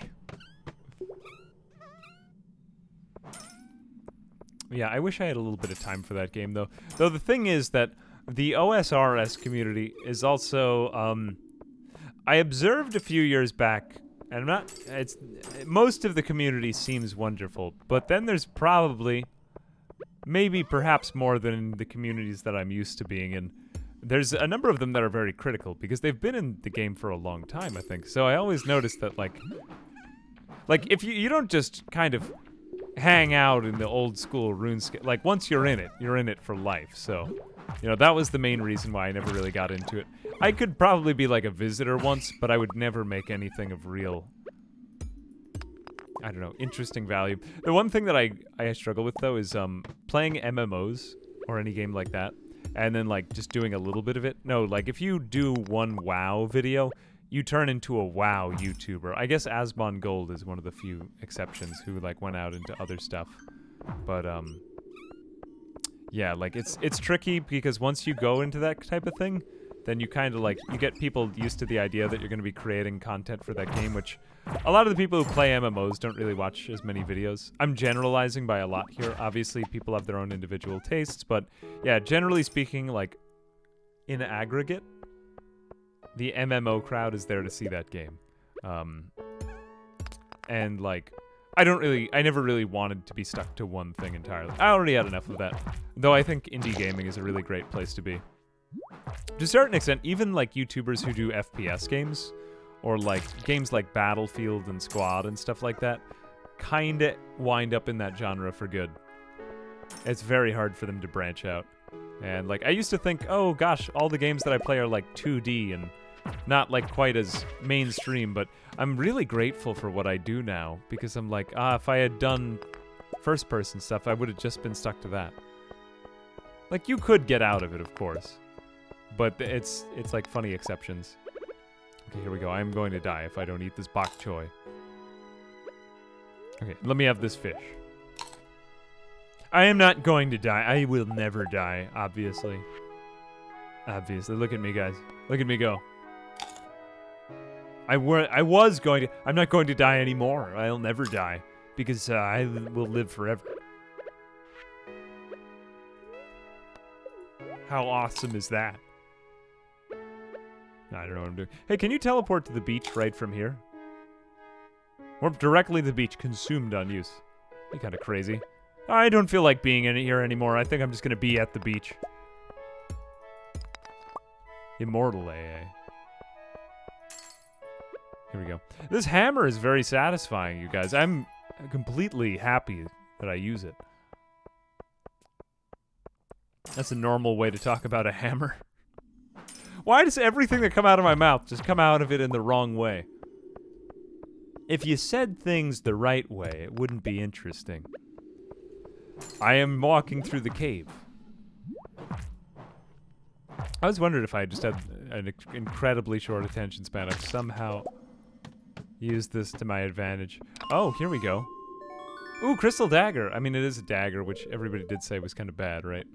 Yeah, I wish I had a little bit of time for that game though. Though the thing is that the OSRS community is also um I observed a few years back and I'm not it's most of the community seems wonderful, but then there's probably maybe perhaps more than the communities that I'm used to being in. There's a number of them that are very critical because they've been in the game for a long time, I think. So I always notice that like like if you you don't just kind of hang out in the old school RuneScape. Like once you're in it, you're in it for life. So, you know, that was the main reason why I never really got into it. I could probably be like a visitor once, but I would never make anything of real I don't know, interesting value. The one thing that I I struggle with though is um playing MMOs or any game like that and then like just doing a little bit of it. No, like if you do one WoW video, you turn into a WoW YouTuber. I guess Asmongold is one of the few exceptions who like went out into other stuff. But um yeah, like it's it's tricky because once you go into that type of thing, then you kind of like you get people used to the idea that you're going to be creating content for that game, which a lot of the people who play MMOs don't really watch as many videos. I'm generalizing by a lot here. Obviously, people have their own individual tastes, but yeah, generally speaking, like in aggregate, the MMO crowd is there to see that game. Um, and like, I don't really, I never really wanted to be stuck to one thing entirely. I already had enough of that. Though I think indie gaming is a really great place to be. To a certain extent, even like YouTubers who do FPS games, or like games like Battlefield and Squad and stuff like that, kinda wind up in that genre for good. It's very hard for them to branch out. And like I used to think, oh gosh, all the games that I play are like 2D and not like quite as mainstream, but I'm really grateful for what I do now because I'm like, ah, if I had done first person stuff, I would have just been stuck to that. Like you could get out of it, of course. But it's it's like funny exceptions. Okay, here we go. I'm going to die if I don't eat this bok choy. Okay, let me have this fish. I am not going to die. I will never die, obviously. Obviously. Look at me, guys. Look at me go. I were I was going to I'm not going to die anymore. I'll never die because uh, I will live forever. How awesome is that? I don't know what I'm doing. Hey, can you teleport to the beach right from here? Or directly to the beach, consumed on use. Be kind of crazy. I don't feel like being in here anymore. I think I'm just gonna be at the beach. Immortal AA. Here we go. This hammer is very satisfying, you guys. I'm completely happy that I use it. That's a normal way to talk about a hammer. Why does everything that come out of my mouth just come out of it in the wrong way? If you said things the right way, it wouldn't be interesting. I am walking through the cave. I was wondering if I just had an incredibly short attention span. I've somehow used this to my advantage. Oh, here we go. Ooh, crystal dagger. I mean, it is a dagger, which everybody did say was kind of bad, right?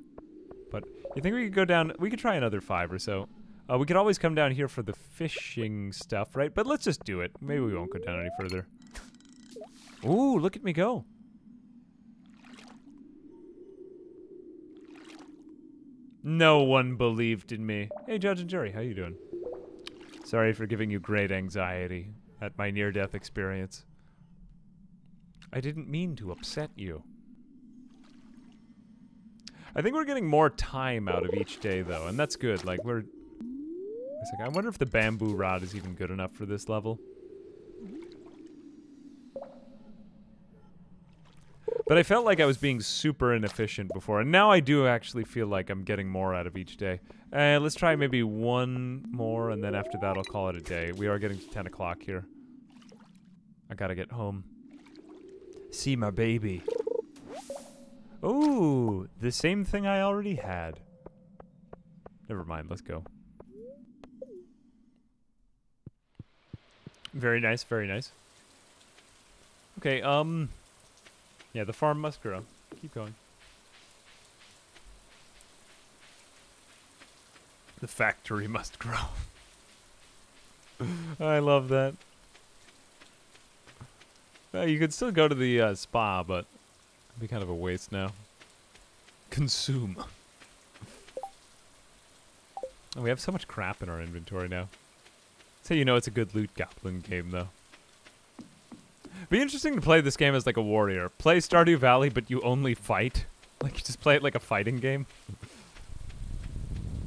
But you think we could go down? We could try another five or so. Uh, we could always come down here for the fishing stuff, right? But let's just do it. Maybe we won't go down any further. Ooh, look at me go. No one believed in me. Hey, Judge and Jury, how you doing? Sorry for giving you great anxiety at my near-death experience. I didn't mean to upset you. I think we're getting more time out of each day, though, and that's good. Like, we're... It's like, I wonder if the bamboo rod is even good enough for this level. But I felt like I was being super inefficient before, and now I do actually feel like I'm getting more out of each day. Uh, let's try maybe one more, and then after that I'll call it a day. We are getting to 10 o'clock here. I gotta get home. See my baby. Ooh, the same thing I already had. Never mind, let's go. Very nice, very nice. Okay, um... Yeah, the farm must grow. Keep going. The factory must grow. *laughs* I love that. Uh, you could still go to the uh, spa, but it'd be kind of a waste now. Consume. We have so much crap in our inventory now. How you know it's a good loot goblin game, though. Be interesting to play this game as like a warrior. Play Stardew Valley, but you only fight. Like you just play it like a fighting game.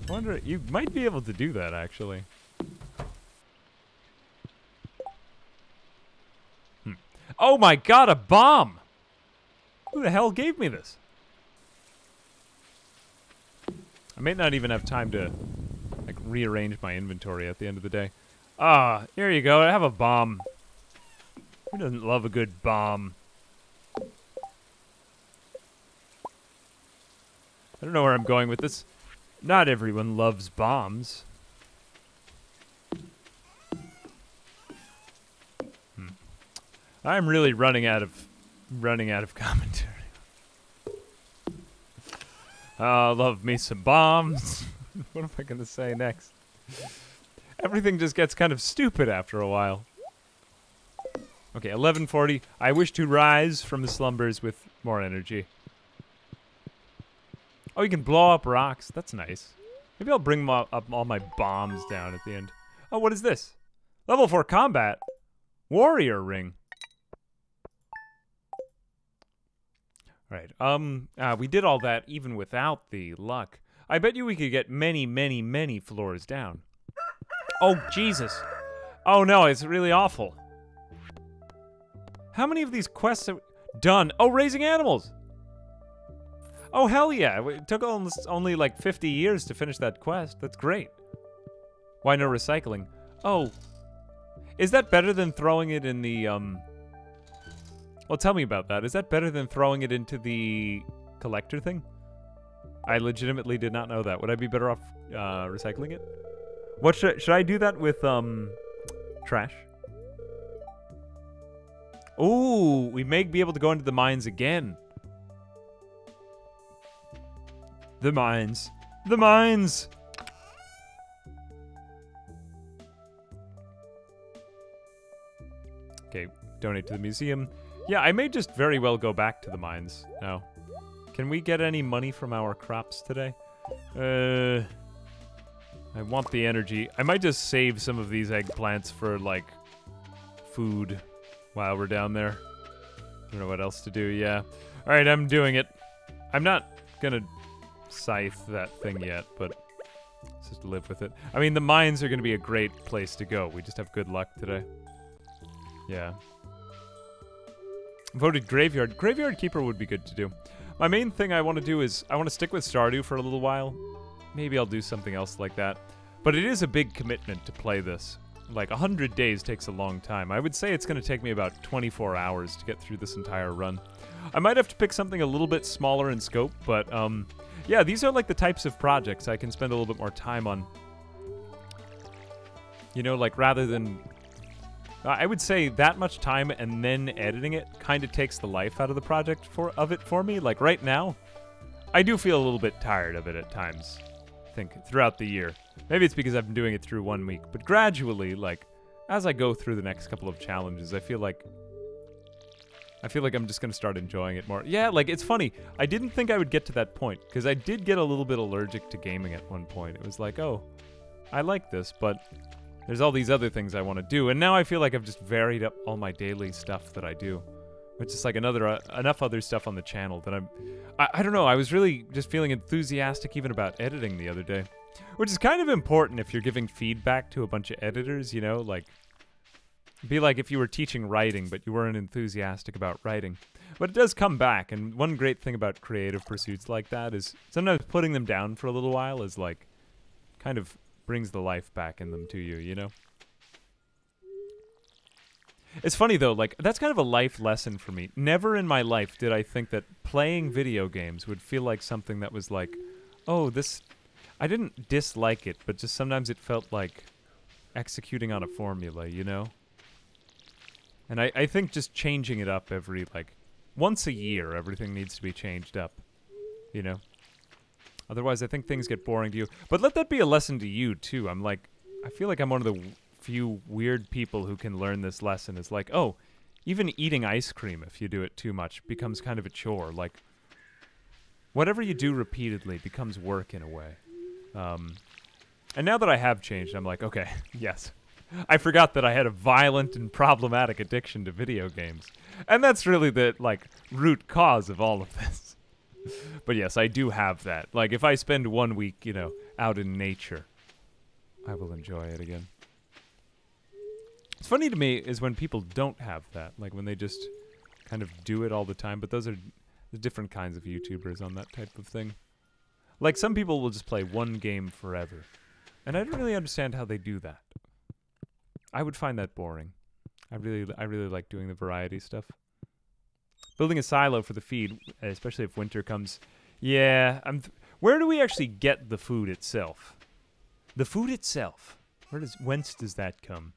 Wonder you might be able to do that actually. Hmm. Oh my god, a bomb! Who the hell gave me this? I may not even have time to like rearrange my inventory at the end of the day. Ah, here you go. I have a bomb. Who doesn't love a good bomb? I don't know where I'm going with this. Not everyone loves bombs. Hmm. I'm really running out of running out of *laughs* commentary. Oh, love me some bombs. *laughs* what am I gonna say next? Everything just gets kind of stupid after a while. Okay, 1140. I wish to rise from the slumbers with more energy. Oh, you can blow up rocks. That's nice. Maybe I'll bring my, up all my bombs down at the end. Oh, what is this? Level 4 combat. Warrior ring. Right. Um, uh, we did all that even without the luck. I bet you we could get many, many, many floors down. Oh, Jesus. Oh, no, it's really awful. How many of these quests are done? Oh, raising animals. Oh, hell yeah. It took almost only like 50 years to finish that quest. That's great. Why no recycling? Oh. Is that better than throwing it in the, um... Well, tell me about that. Is that better than throwing it into the collector thing? I legitimately did not know that. Would I be better off uh, recycling it? What should should I do that with um trash? Ooh, we may be able to go into the mines again. The mines. The mines! Okay, donate to the museum. Yeah, I may just very well go back to the mines now. Can we get any money from our crops today? Uh, I want the energy. I might just save some of these eggplants for like food while we're down there. I don't know what else to do. Yeah. All right, I'm doing it. I'm not gonna scythe that thing yet, but let's just live with it. I mean, the mines are gonna be a great place to go. We just have good luck today. Yeah. Voted Graveyard. Graveyard Keeper would be good to do. My main thing I want to do is I want to stick with Stardew for a little while. Maybe I'll do something else like that. But it is a big commitment to play this. Like, 100 days takes a long time. I would say it's going to take me about 24 hours to get through this entire run. I might have to pick something a little bit smaller in scope, but, um, yeah, these are like the types of projects I can spend a little bit more time on. You know, like, rather than I would say that much time and then editing it kind of takes the life out of the project for of it for me. Like right now, I do feel a little bit tired of it at times. Think throughout the year. Maybe it's because I've been doing it through one week, but gradually, like as I go through the next couple of challenges, I feel like I feel like I'm just gonna start enjoying it more. Yeah, like it's funny. I didn't think I would get to that point because I did get a little bit allergic to gaming at one point. It was like, oh, I like this, but there's all these other things I want to do, and now I feel like I've just varied up all my daily stuff that I do, which is like another uh, enough other stuff on the channel that I'm. I, I don't know. I was really just feeling enthusiastic even about editing the other day, which is kind of important if you're giving feedback to a bunch of editors. You know, like be like if you were teaching writing, but you weren't enthusiastic about writing. But it does come back, and one great thing about creative pursuits like that is sometimes putting them down for a little while is like kind of brings the life back in them to you, you know? It's funny though, like that's kind of a life lesson for me. Never in my life did I think that playing video games would feel like something that was like, oh, this I didn't dislike it, but just sometimes it felt like executing on a formula, you know? And I, I think just changing it up every like once a year everything needs to be changed up. You know? Otherwise, I think things get boring to you. But let that be a lesson to you, too. I'm like, I feel like I'm one of the few weird people who can learn this lesson. is like, oh, even eating ice cream, if you do it too much, becomes kind of a chore. Like, whatever you do repeatedly becomes work in a way. Um, and now that I have changed, I'm like, okay, *laughs* yes. I forgot that I had a violent and problematic addiction to video games. And that's really the, like, root cause of all of this *laughs* but yes, I do have that. Like if I spend one week, you know, out in nature, I will enjoy it again. It's funny to me is when people don't have that, like when they just kind of do it all the time. But those are the different kinds of YouTubers on that type of thing. Like some people will just play one game forever, and I don't really understand how they do that. I would find that boring. I really, I really like doing the variety stuff. Building a silo for the feed, especially if winter comes. Yeah, I'm. Where do we actually get the food itself? The food itself. Where does whence does that come?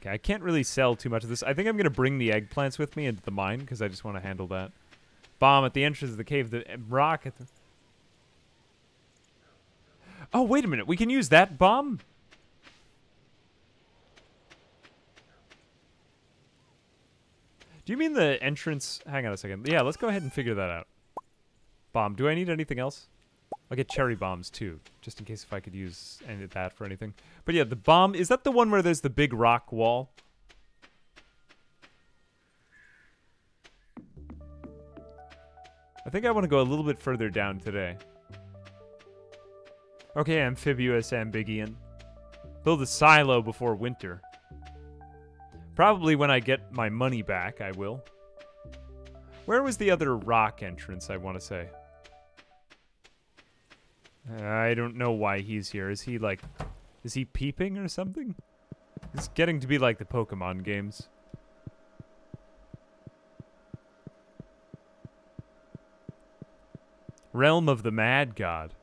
Okay, I can't really sell too much of this. I think I'm gonna bring the eggplants with me into the mine because I just want to handle that. Bomb at the entrance of the cave. The eh, rock at the. Oh wait a minute. We can use that bomb. Do you mean the entrance? Hang on a second. Yeah, let's go ahead and figure that out. Bomb. Do I need anything else? I'll get cherry bombs too, just in case if I could use any of that for anything. But yeah, the bomb, is that the one where there's the big rock wall? I think I want to go a little bit further down today. Okay, amphibious ambigian. Build a silo before winter. Probably when I get my money back, I will. Where was the other rock entrance, I want to say? I don't know why he's here. Is he, like... Is he peeping or something? It's getting to be like the Pokemon games. Realm of the Mad God.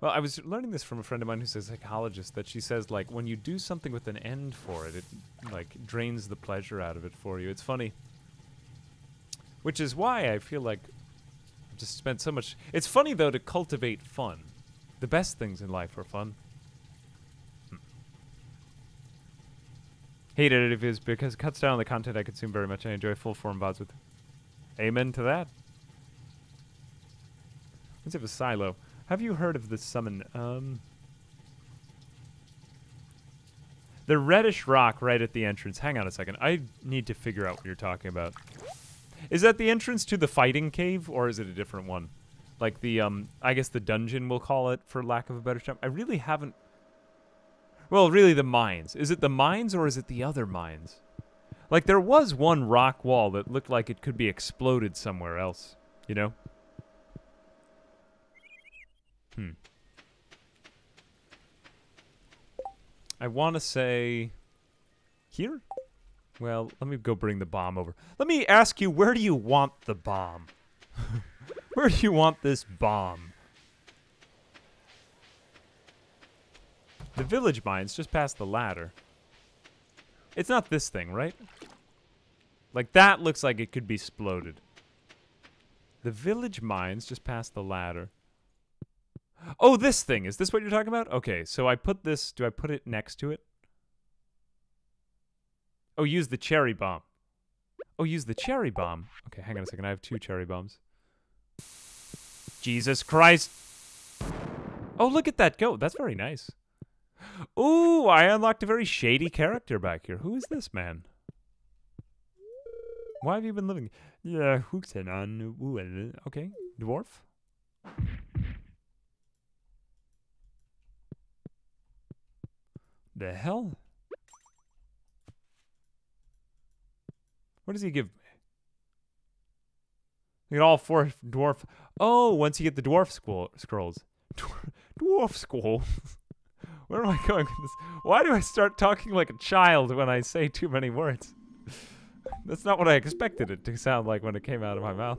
Well, I was learning this from a friend of mine who's a psychologist that she says like when you do something with an end for it, it like drains the pleasure out of it for you. It's funny. Which is why I feel like just spent so much. It's funny though to cultivate fun. The best things in life are fun. Hmm. Hated it if it's because it cuts down on the content I consume very much. I enjoy full form VODs with. Amen to that. Let's have a silo. Have you heard of the summon? Um, the reddish rock right at the entrance. Hang on a second. I need to figure out what you're talking about. Is that the entrance to the fighting cave, or is it a different one? Like the um, I guess the dungeon we'll call it for lack of a better term. I really haven't. Well, really, the mines. Is it the mines or is it the other mines? Like there was one rock wall that looked like it could be exploded somewhere else. You know? Hmm. I want to say here. Well, let me go bring the bomb over. Let me ask you, where do you want the bomb? *laughs* where do you want this bomb? The village mine's just past the ladder. It's not this thing, right? Like, that looks like it could be exploded. The village mine's just past the ladder. Oh, this thing. Is this what you're talking about? Okay, so I put this... Do I put it next to it? Oh, use the cherry bomb. Oh, use the cherry bomb. Okay, hang on a second. I have two cherry bombs. Jesus Christ. Oh, look at that go. That's very nice. Ooh, I unlocked a very shady character back here. Who is this man? Why have you been living? Yeah, on. Uh, okay, dwarf. The hell? What does he give me? Get all four dwarf. Oh, once you get the dwarf school scrolls. Dwarf school. *laughs* Where am I going with this? Why do I start talking like a child when I say too many words? *laughs* That's not what I expected it to sound like when it came out of my mouth.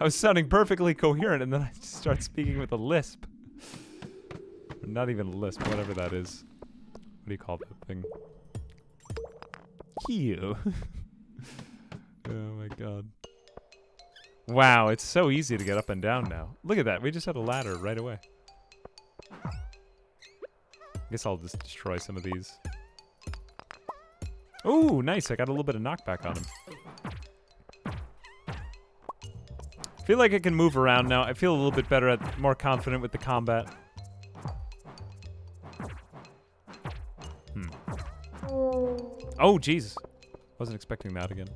I was sounding perfectly coherent, and then I *laughs* just start speaking with a lisp. Not even a lisp, whatever that is. What do you call that thing? Hugh. Oh my god. Wow, it's so easy to get up and down now. Look at that. We just had a ladder right away. Guess I'll just destroy some of these. Oh, nice. I got a little bit of knockback on him. feel like I can move around now. I feel a little bit better, at, more confident with the combat. Hmm. Oh, jeez. Wasn't expecting that again.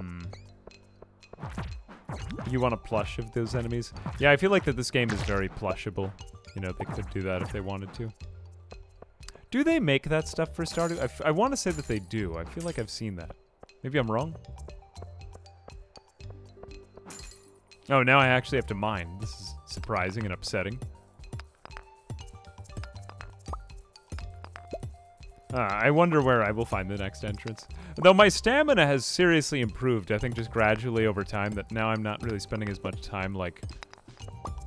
Hmm. You want a plush of those enemies? Yeah, I feel like that this game is very plushable. You know, they could do that if they wanted to. Do they make that stuff for Stardew? I, I want to say that they do. I feel like I've seen that. Maybe I'm wrong? Oh, now I actually have to mine. This is surprising and upsetting. Uh, I wonder where I will find the next entrance. Though my stamina has seriously improved, I think just gradually over time, that now I'm not really spending as much time, like,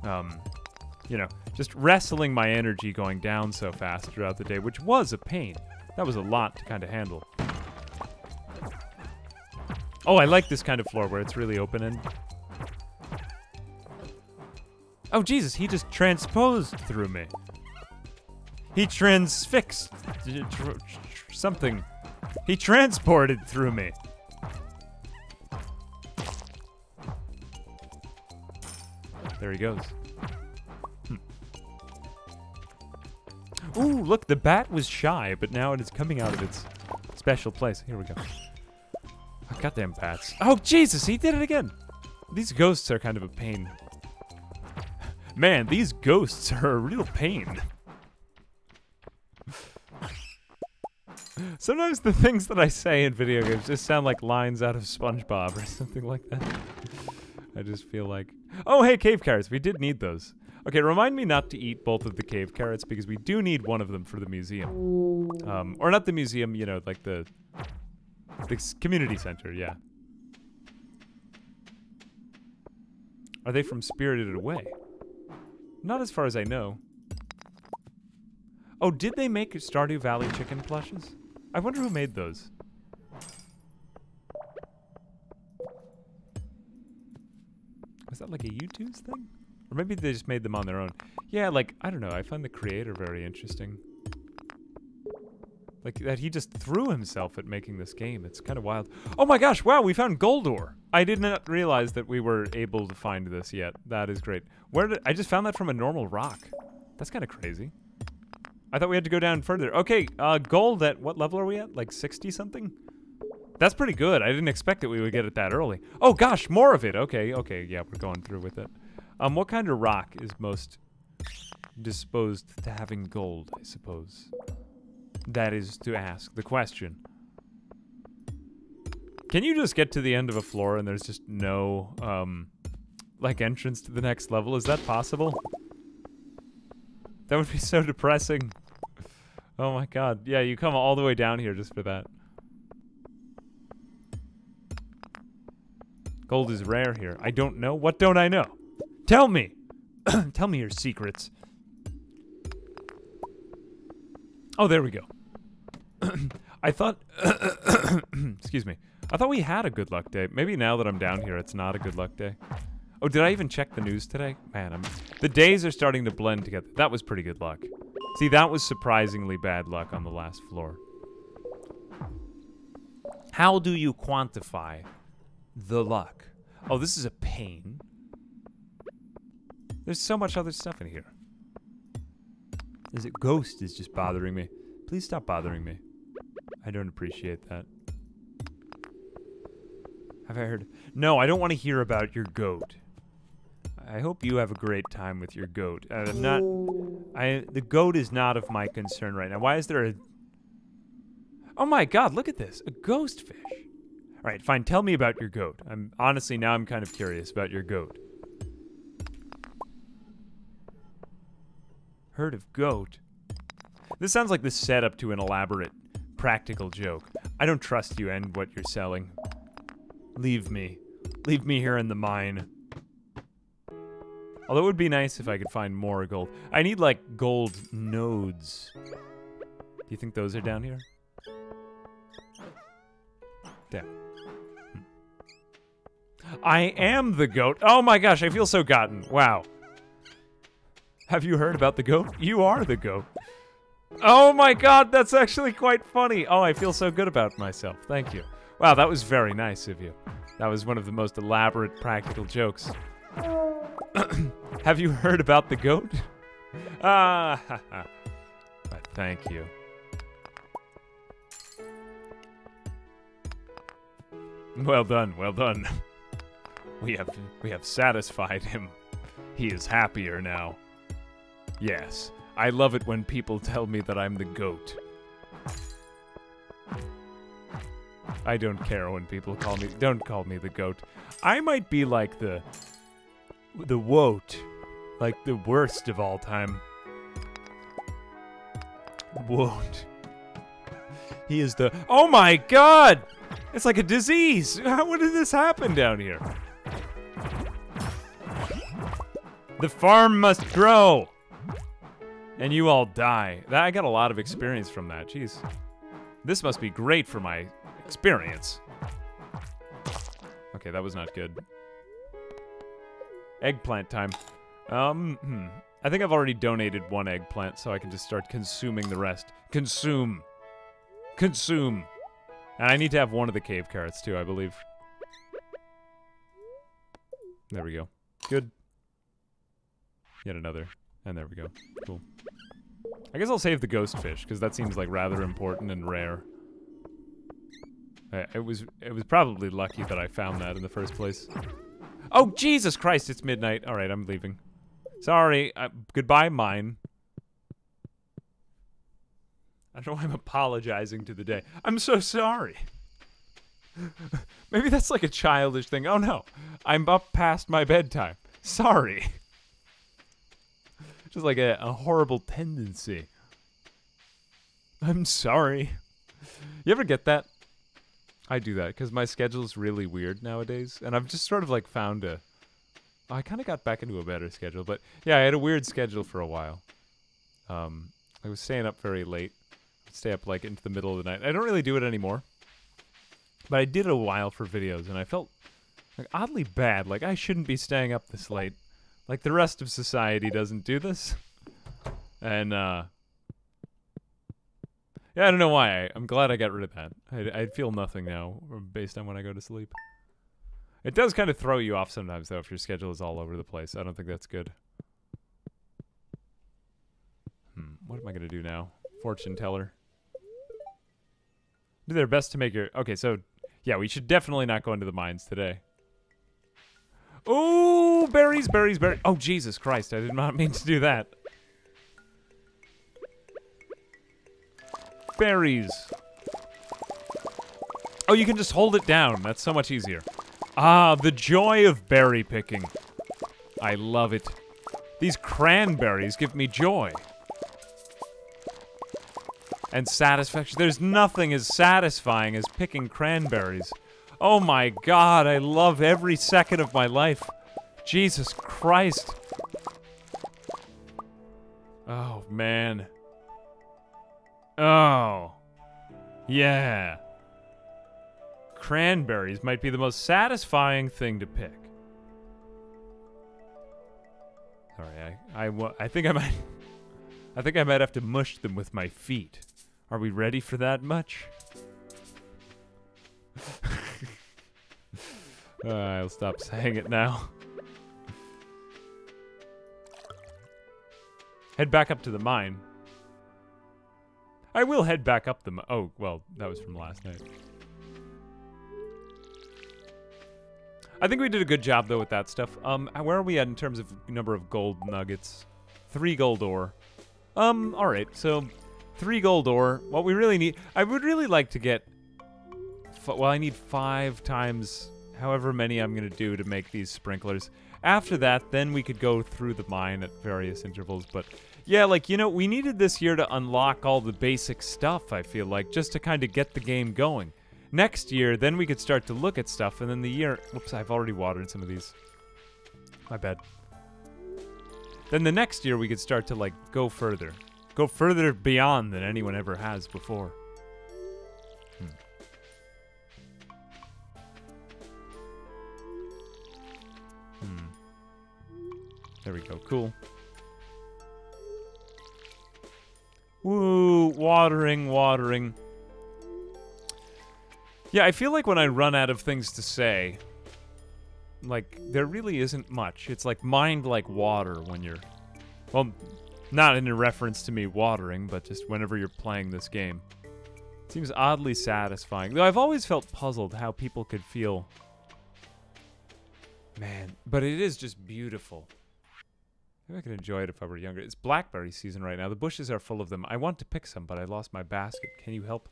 um, you know, just wrestling my energy going down so fast throughout the day, which was a pain. That was a lot to kind of handle. Oh, I like this kind of floor where it's really open and... Oh, Jesus, he just transposed through me. He transfixed something. He transported through me. There he goes. Hmm. Ooh, look, the bat was shy, but now it is coming out of its special place. Here we go. Oh, goddamn bats. Oh, Jesus, he did it again. These ghosts are kind of a pain. Man, these ghosts are a real pain. Sometimes the things that I say in video games just sound like lines out of SpongeBob or *laughs* something like that. I just feel like... Oh, hey, cave carrots. We did need those. Okay, remind me not to eat both of the cave carrots because we do need one of them for the museum. Um, or not the museum, you know, like the... The community center, yeah. Are they from Spirited Away? Not as far as I know. Oh, did they make Stardew Valley chicken plushes? I wonder who made those. Was that like a YouTube's thing? Or maybe they just made them on their own. Yeah, like, I don't know. I find the creator very interesting. Like that he just threw himself at making this game. It's kind of wild. Oh my gosh, wow, we found gold ore. I did not realize that we were able to find this yet. That is great. Where did I just found that from a normal rock. That's kind of crazy. I thought we had to go down further. Okay, uh, gold at what level are we at? Like 60 something? That's pretty good. I didn't expect that we would get it that early. Oh gosh, more of it. Okay, okay, yeah, we're going through with it. Um, what kind of rock is most disposed to having gold, I suppose? That is to ask the question. Can you just get to the end of a floor and there's just no, um, like entrance to the next level? Is that possible? That would be so depressing. Oh my god. Yeah, you come all the way down here just for that. Gold is rare here. I don't know. What don't I know? Tell me. *clears throat* Tell me your secrets. Oh, there we go. *clears throat* I thought, *coughs* excuse me. I thought we had a good luck day. Maybe now that I'm down here, it's not a good luck day. Oh, did I even check the news today? Man, I'm, the days are starting to blend together. That was pretty good luck. See, that was surprisingly bad luck on the last floor. How do you quantify the luck? Oh, this is a pain. There's so much other stuff in here. Is it ghost is just bothering me? Please stop bothering me. I don't appreciate that. Have I heard? No, I don't want to hear about your goat. I hope you have a great time with your goat. Uh, I'm not. I the goat is not of my concern right now. Why is there a? Oh my God! Look at this, a ghost fish. All right, fine. Tell me about your goat. I'm honestly now I'm kind of curious about your goat. Herd of goat. This sounds like the setup to an elaborate practical joke. I don't trust you and what you're selling. Leave me. Leave me here in the mine. Although it would be nice if I could find more gold. I need, like, gold nodes. Do you think those are down here? Damn. Hmm. I am the goat. Oh my gosh, I feel so gotten. Wow. Have you heard about the goat? You are the goat. Oh my god, that's actually quite funny. Oh, I feel so good about myself. Thank you. Wow, that was very nice of you. That was one of the most elaborate practical jokes. *coughs* Have you heard about the goat? *laughs* Ah. But *laughs* thank you. Well done, well done. *laughs* We have we have satisfied him. He is happier now. Yes, I love it when people tell me that I'm the goat. I don't care when people call me. Don't call me the goat. I might be like the the woat, like the worst of all time. Woat. *laughs* He is the. Oh my God! It's like a disease. *laughs* How did this happen down here? The farm must grow, and you all die. That I got a lot of experience from that. Jeez, this must be great for my experience. Okay, that was not good. Eggplant time. Um, hmm. I think I've already donated one eggplant, so I can just start consuming the rest. Consume. Consume. And I need to have one of the cave carrots, too, I believe. There we go. Good. Yet another. And there we go. Cool. I guess I'll save the ghost fish, because that seems like rather important and rare. It was it was probably lucky that I found that in the first place. Oh, Jesus Christ, it's midnight. All right, I'm leaving. Sorry. Uh, goodbye, mine. I don't know why I'm apologizing to the day. I'm so sorry. *laughs* Maybe that's like a childish thing. Oh no, I'm up past my bedtime. Sorry. *laughs* Just like a, a horrible tendency. I'm sorry. You ever get that? I do that because my schedule's really weird nowadays, and I've just sort of like found a. I kind of got back into a better schedule, but yeah, I had a weird schedule for a while. Um, I was staying up very late, I'd stay up like into the middle of the night. I don't really do it anymore, but I did it a while for videos, and I felt like oddly bad. Like I shouldn't be staying up this late. Like the rest of society doesn't do this, and uh, Yeah, I don't know why. I, I'm glad I got rid of that. I, I feel nothing now based on when I go to sleep. It does kind of throw you off sometimes, though, if your schedule is all over the place. I don't think that's good. Hmm, what am I going to do now? Fortune teller. Do their best to make your... Okay, so, yeah, we should definitely not go into the mines today. Ooh, berries, berries, berries. Oh, Jesus Christ, I did not *laughs* mean to do that. Berries. Oh, you can just hold it down. That's so much easier. Ah, the joy of berry picking. I love it. These cranberries give me joy. And satisfaction. There's nothing as satisfying as picking cranberries. Oh my god, I love every second of my life. Jesus Christ. Oh, man. Oh. Yeah. Cranberries might be the most satisfying thing to pick. Sorry, I, I, I think I might... *laughs* I think I might have to mush them with my feet. Are we ready for that much? *laughs* uh, I'll stop saying it now. Head back up to the mine. I will head back up the Oh, well, that was from last night. I think we did a good job, though, with that stuff. Um, where are we at in terms of number of gold nuggets? Three gold ore. Um, alright, so three gold ore. What we really need... I would really like to get... Well, I need five times however many I'm going to do to make these sprinklers. After that, then we could go through the mine at various intervals, but... Yeah, like, you know, we needed this year to unlock all the basic stuff, I feel like, just to kind of get the game going. Next year, then we could start to look at stuff, and then the year... Whoops, I've already watered some of these. My bad. Then the next year, we could start to, like, go further. Go further beyond than anyone ever has before. Hmm. Hmm. There we go. Cool. Woo! Watering, watering. Yeah, I feel like when I run out of things to say, like, there really isn't much. It's like mind like water when you're. Well, not in a reference to me watering, but just whenever you're playing this game. It seems oddly satisfying. Though I've always felt puzzled how people could feel. Man, but it is just beautiful. Maybe I could enjoy it if I were younger. It's blackberry season right now. The bushes are full of them. I want to pick some, but I lost my basket. Can you help?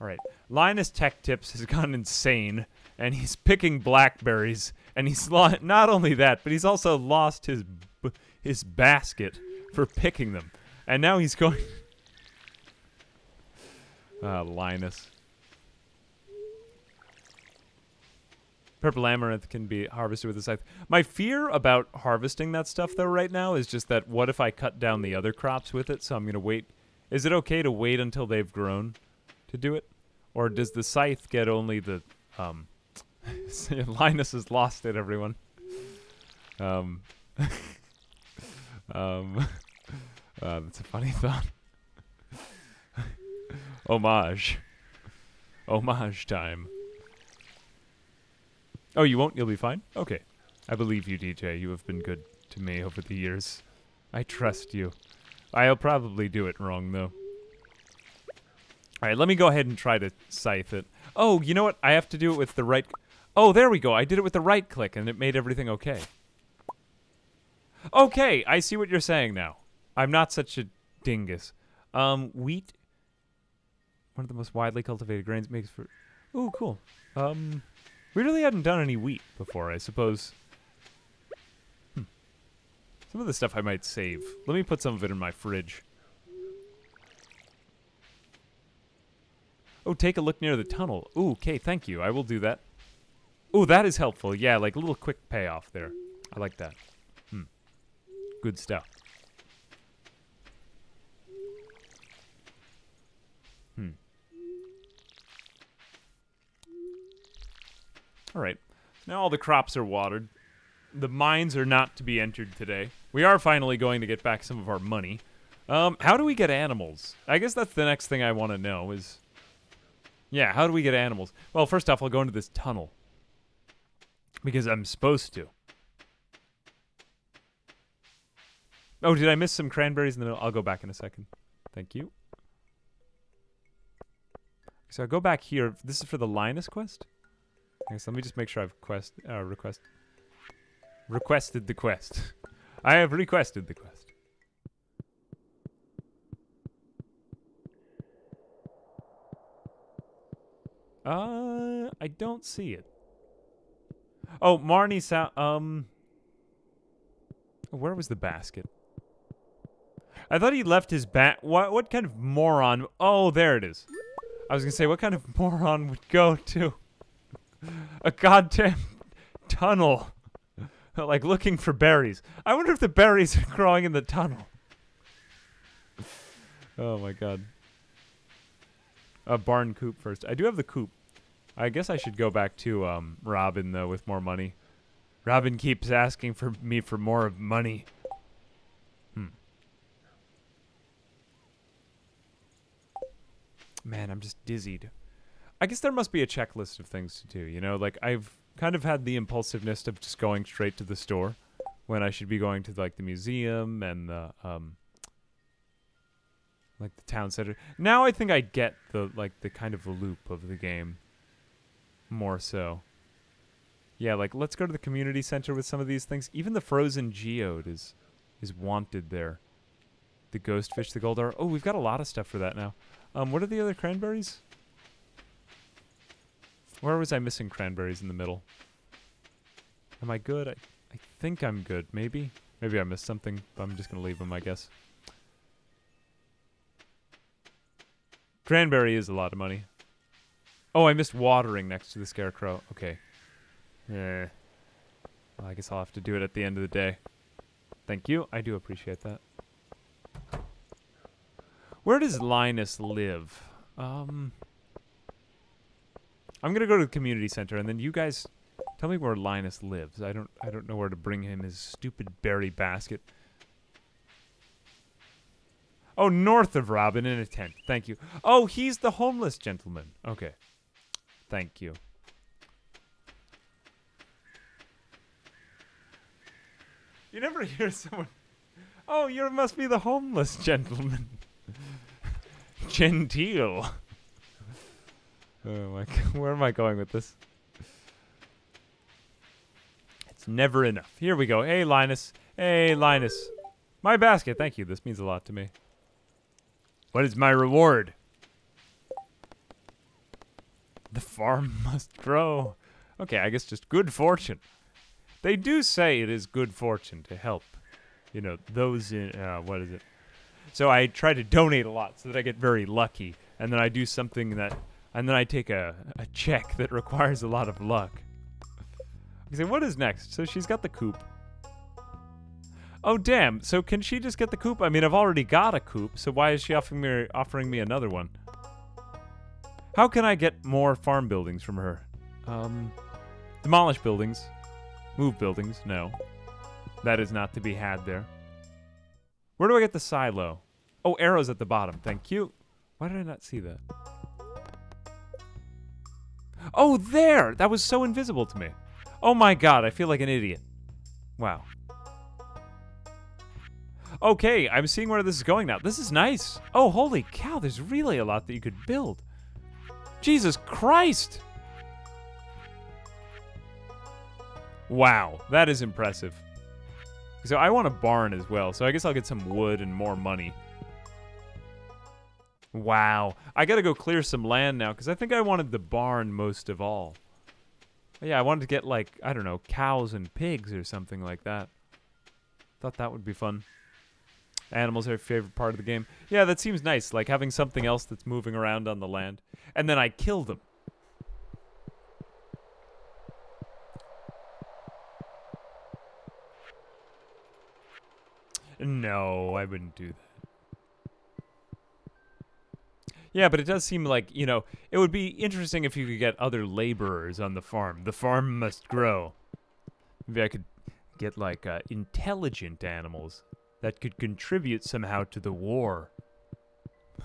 All right. Linus Tech Tips has *laughs* gone insane, and he's picking blackberries. And he's not only that, but he's also lost his his basket for picking them. And now he's going. *laughs* Ah, Linus. Purple amaranth can be harvested with a scythe. My fear about harvesting that stuff, though, right now is just that what if I cut down the other crops with it? So I'm going to wait. Is it okay to wait until they've grown to do it? Or does the scythe get only the. Um, *laughs* Linus has lost it, everyone. Um. *laughs* um. *laughs* Uh, that's a funny thought. Homage. Homage time. Oh, you won't? You'll be fine? Okay. I believe you, DJ. You have been good to me over the years. I trust you. I'll probably do it wrong, though. Alright, let me go ahead and try to scythe it. Oh, you know what? I have to do it with the right... Oh, there we go. I did it with the right click, and it made everything okay. Okay, I see what you're saying now. I'm not such a dingus. Um, wheat... One of the most widely cultivated grains makes for... Ooh, cool. Um... We really hadn't done any wheat before, I suppose. Hmm. Some of the stuff I might save. Let me put some of it in my fridge. Oh, take a look near the tunnel. Ooh, okay, thank you. I will do that. Ooh, that is helpful. Yeah, like a little quick payoff there. I like that. Hmm. Good stuff. Hmm. All right. Now all the crops are watered. The mines are not to be entered today. We are finally going to get back some of our money. Um, how do we get animals? I guess that's the next thing I want to know is. Yeah, how do we get animals? Well, first off, I'll go into this tunnel. Because I'm supposed to. Oh, did I miss some cranberries in the middle? I'll go back in a second. Thank you. So I'll go back here. This is for the Linus quest? So let me just make sure I've quest uh, request requested the quest. I have requested the quest. Uh, I don't see it. Oh, Marnie sound. Um, where was the basket? I thought he left his bat. What? What kind of moron? Oh, there it is. I was gonna say, what kind of *laughs* moron would go to a goddamn tunnel, like looking for berries? I wonder if the berries are growing in the tunnel. Oh my god. A barn coop first. I do have the coop. I guess I should go back to um, Robin though with more money. Robin keeps asking for me for more money. Hmm. Man, I'm just dizzied. I guess there must be a checklist of things to do, you know? Like I've kind of had the impulsiveness of just going straight to the store when I should be going to like the museum and the um like the town center. Now I think I get the like the kind of loop of the game more so. Yeah, like let's go to the community center with some of these things. Even the frozen geode is is wanted there. The ghost fish, the gold ore. Oh, we've got a lot of stuff for that now. Um, what are the other cranberries? Where was I missing cranberries in the middle? Am I good? I, I think I'm good. Maybe? Maybe I missed something, but I'm just going to leave them, I guess. Cranberry is a lot of money. Oh, I missed watering next to the scarecrow. Okay. Yeah. Well, I guess I'll have to do it at the end of the day. Thank you. I do appreciate that. Where does Linus live? Um, I'm gonna go to the community center, and then you guys tell me where Linus lives. I don't. I don't know where to bring him his stupid berry basket. Oh, north of Robin in a tent. Thank you. Oh, he's the homeless gentleman. Okay. Thank you. You never *laughs* hear someone. Oh, you must be the homeless gentleman. *laughs* Genteel. Oh my! God! Where am I going with this? It's never enough. Here we go. Hey, Linus. Hey, Linus. My basket. Thank you. This means a lot to me. What is my reward? The farm *laughs* must grow. Okay, I guess just good fortune. They do say it is good fortune to help, you know, those in, uh, what is it? So I try to donate a lot so that I get very lucky. And then I do something that, and then I take a, a check that requires a lot of luck. I say, what is next? So she's got the coop. Oh, damn. So can she just get the coop? I mean, I've already got a coop, so why is she offering me, offering me another one? How can I get more farm buildings from her? Um, demolish buildings. Move buildings. No. That is not to be had there. Where do I get the silo? Oh, arrows at the bottom. Thank you. Why did I not see that? Oh, there! That was so invisible to me. Oh my god, I feel like an idiot. Wow. Okay, I'm seeing where this is going now. This is nice. Oh, holy cow, there's really a lot that you could build. Jesus Christ! Wow, that is impressive. So I want a barn as well, so I guess I'll get some wood and more money. Wow. I gotta go clear some land now, because I think I wanted the barn most of all. Yeah, I wanted to get, like, I don't know, cows and pigs or something like that. Thought that would be fun. Animals are your favorite part of the game. Yeah, that seems nice, like having something else that's moving around on the land. And then I kill them. No, I wouldn't do that. Yeah, but it does seem like, you know, it would be interesting if you could get other laborers on the farm. The farm must grow. Maybe I could get, like, uh, intelligent animals that could contribute somehow to the war. *laughs*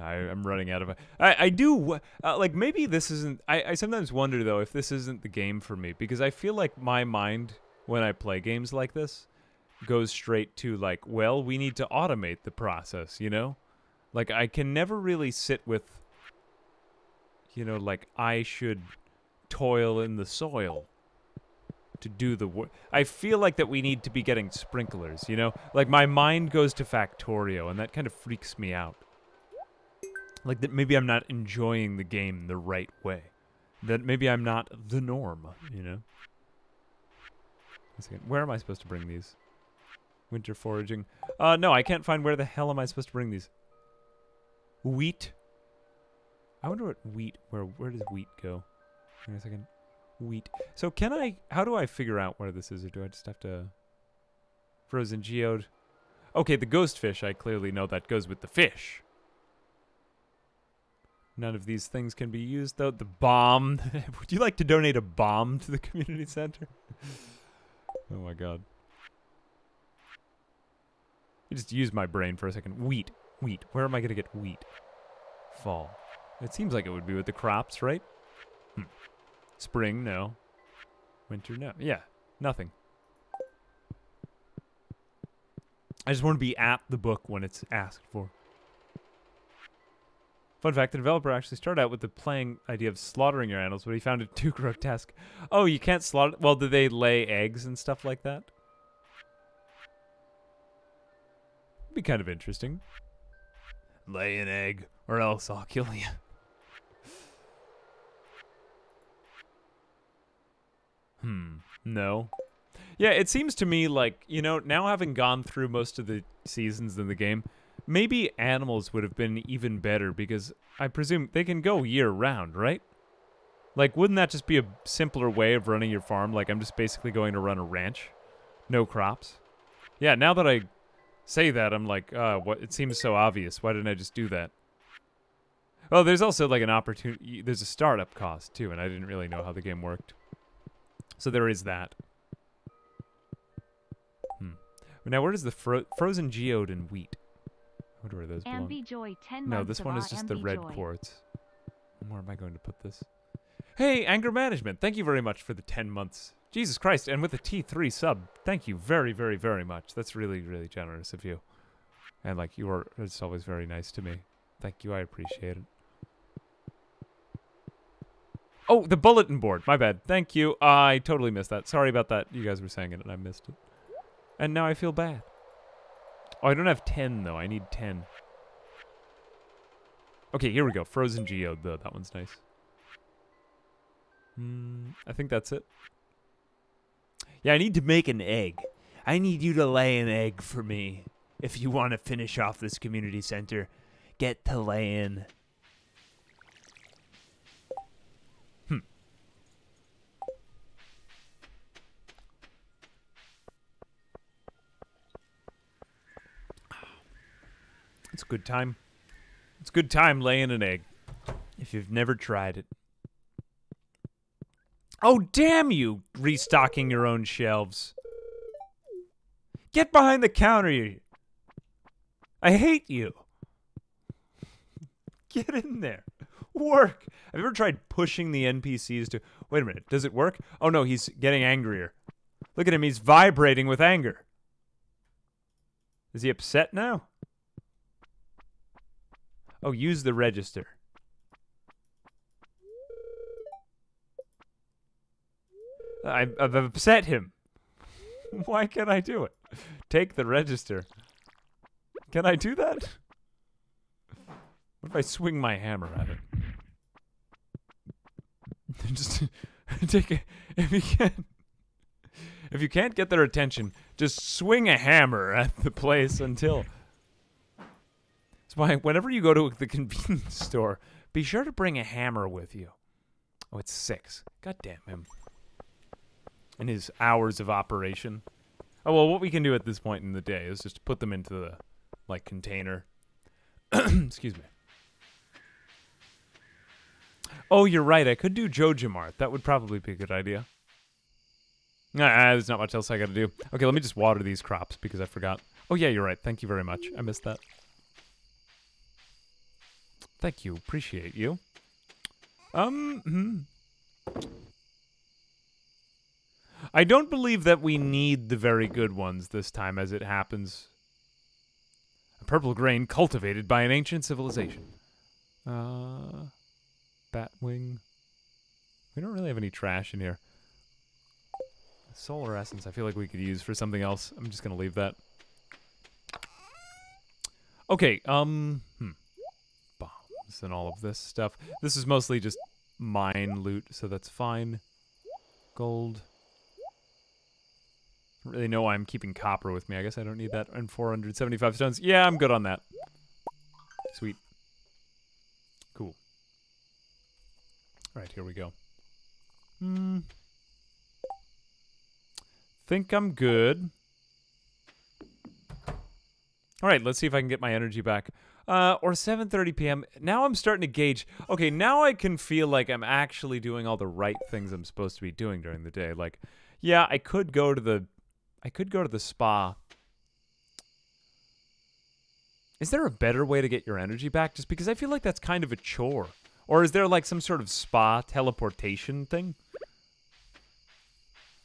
I, I'm running out of. I I do uh, like maybe this isn't. I I sometimes wonder though if this isn't the game for me because I feel like my mind when I play games like this goes straight to like, well, we need to automate the process, you know? Like I can never really sit with you know, like I should toil in the soil to do the work. I feel like that we need to be getting sprinklers, you know? Like my mind goes to Factorio and that kind of freaks me out. Like that maybe I'm not enjoying the game the right way. That maybe I'm not the norm, you know? Where am I supposed to bring these? Winter foraging. Uh, no, I can't find where the hell am I supposed to bring these. Wheat. I wonder what wheat, where where does wheat go? Wait a second. Wheat. So can I, how do I figure out where this is, or do I just have to... Frozen geode. Okay, the ghost fish, I clearly know that goes with the fish. None of these things can be used, though. The bomb. *laughs* Would you like to donate a bomb to the community center? *laughs* oh my god. You just use my brain for a second. Wheat. Wheat. Where am I going to get wheat? Fall. It seems like it would be with the crops, right? Hmm. Spring, no. Winter, no. Yeah, nothing. I just want to be at the book when it's asked for. Fun fact, the developer actually started out with the playing idea of slaughtering your animals, but he found it too *laughs* grotesque. Oh, you can't slaughter... Well, do they lay eggs and stuff like that? Be kind of interesting. Lay an egg, or else I'll kill you. Hmm. No. Yeah, it seems to me like, you know, now having gone through most of the seasons in the game, maybe animals would have been even better because I presume they can go year round, right? Like, wouldn't that just be a simpler way of running your farm? Like, I'm just basically going to run a ranch, no crops. Yeah, now that I say that, I'm like, uh, what? It seems so obvious. Why didn't I just do that? Oh, there's also like an opportunity. There's a startup cost too, and I didn't really know how the game worked. So there is that. Hmm. Now, where does the fro frozen geode and wheat? I wonder where those belong. Joy, no, this one is just the red quartz. Where am I going to put this? Hey, anger management. Thank you very much for the 10 months. Jesus Christ, and with a T3 sub, thank you very, very, very much. That's really, really generous of you. And like you are it's always very nice to me. Thank you, I appreciate it. Oh, the bulletin board. My bad. Thank you. I totally missed that. Sorry about that. You guys were saying it and I missed it. And now I feel bad. Oh, I don't have 10 though. I need 10. Okay, here we go. Frozen Geode though. That one's nice. Hmm, I think that's it. Yeah, I need to make an egg. I need you to lay an egg for me. If you want to finish off this community center, get to laying. Hmm. It's a good time. It's a good time laying an egg. If you've never tried it. Oh, damn you, restocking your own shelves. Get behind the counter, you. I hate you. *laughs* Get in there. Work. Have you ever tried pushing the NPCs to. Wait a minute. Does it work? Oh, no, he's getting angrier. Look at him. He's vibrating with anger. Is he upset now? Oh, use the register. I, I've upset him. *laughs* Why can't I do it? Take the register. Can I do that? What if I swing my hammer at it? *laughs* just *laughs* take it if you can. If you can't get their attention, just swing a hammer at the place until. That's why whenever you go to the convenience store, be sure to bring a hammer with you. Oh, it's six. God damn him. And his hours of operation. Oh well, what we can do at this point in the day is just put them into the like container. *clears throat* Excuse me. Oh, you're right. I could do Jojamart. That would probably be a good idea. Nah, there's not much else I got to do. Okay, let me just water these crops because I forgot. Oh yeah, you're right. Thank you very much. I missed that. Thank you. Appreciate you. Um. Hmm. I don't believe that we need the very good ones this time, as it happens. A purple grain cultivated by an ancient civilization. Uh, Batwing. We don't really have any trash in here. Solar essence, I feel like we could use for something else. I'm just gonna leave that. Okay, um, hmm. Bombs and all of this stuff. This is mostly just mine loot, so that's fine. Gold. Really know I'm keeping copper with me. I guess I don't need that. And 475 stones. Yeah, I'm good on that. Sweet. Cool. All right, here we go. Hmm. Think I'm good. All right, let's see if I can get my energy back. Uh, or 7:30 p.m. Now I'm starting to gauge. Okay, now I can feel like I'm actually doing all the right things I'm supposed to be doing during the day. Like, yeah, I could go to the, I could go to the spa. Is there a better way to get your energy back? Just because I feel like that's kind of a chore. Or is there like some sort of spa teleportation thing?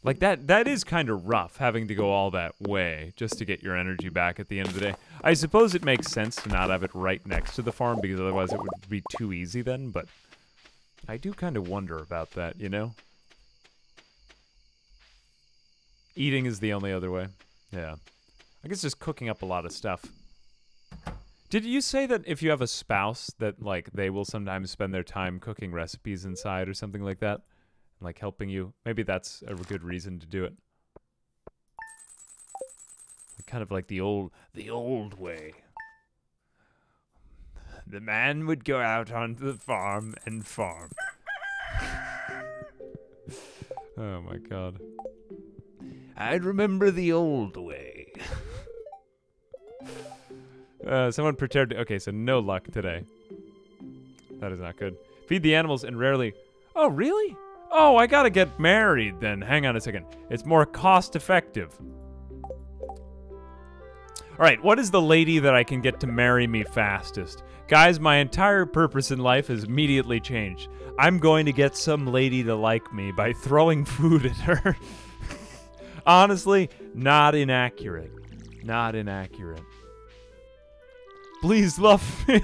Like that that is kind of rough having to go all that way just to get your energy back at the end of the day. I suppose it makes sense to not have it right next to the farm because otherwise it would be too easy then, but I do kind of wonder about that, you know? Eating is the only other way. Yeah. I guess just cooking up a lot of stuff. Did you say that if you have a spouse that like they will sometimes spend their time cooking recipes inside or something like that? like helping you. Maybe that's a good reason to do it. Kind of like the old, the old way. The man would go out onto the farm and farm. *laughs* oh my god. I remember the old way. *laughs* uh, someone prepared. Okay, so no luck today. That is not good. Feed the animals and rarely. Oh, really? Oh, I gotta get married then. Hang on a second. It's more cost effective. Alright, what is the lady that I can get to marry me fastest? Guys, my entire purpose in life has immediately changed. I'm going to get some lady to like me by throwing *laughs* food at her. Honestly, not inaccurate. Not inaccurate. Please love me.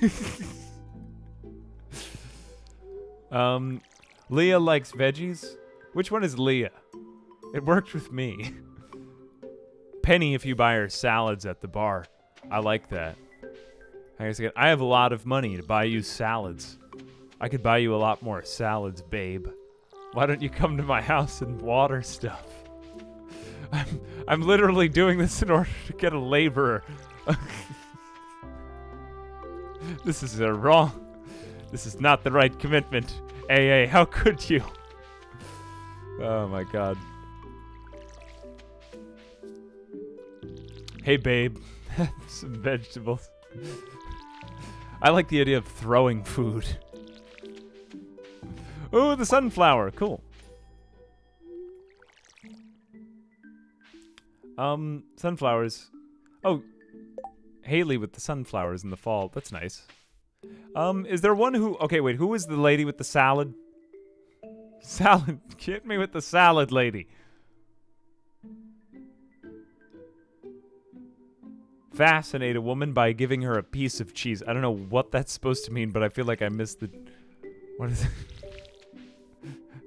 *laughs* Um, Leah likes veggies. Which one is Leah? It worked with me. Penny if you buy her salads at the bar. I like that. I guess I have a lot of money to buy you salads. I could buy you a lot more salads, babe. Why don't you come to my house and water stuff? I'm, I'm literally doing this in order to get a laborer. *laughs* this is a wrong. This is not the right commitment. AA, how could you? Oh my god. Hey babe, *laughs* some vegetables. I like the idea of throwing food. Oh, the sunflower, cool. Um, sunflowers. Oh, Haley with the sunflowers in the fall. That's nice. Um, is there one who... Okay, wait. Who is the lady with the salad? Salad. *laughs* Get me with the salad lady. Fascinate a woman by giving her a piece of cheese. I don't know what that's supposed to mean, but I feel like I missed the... What is it?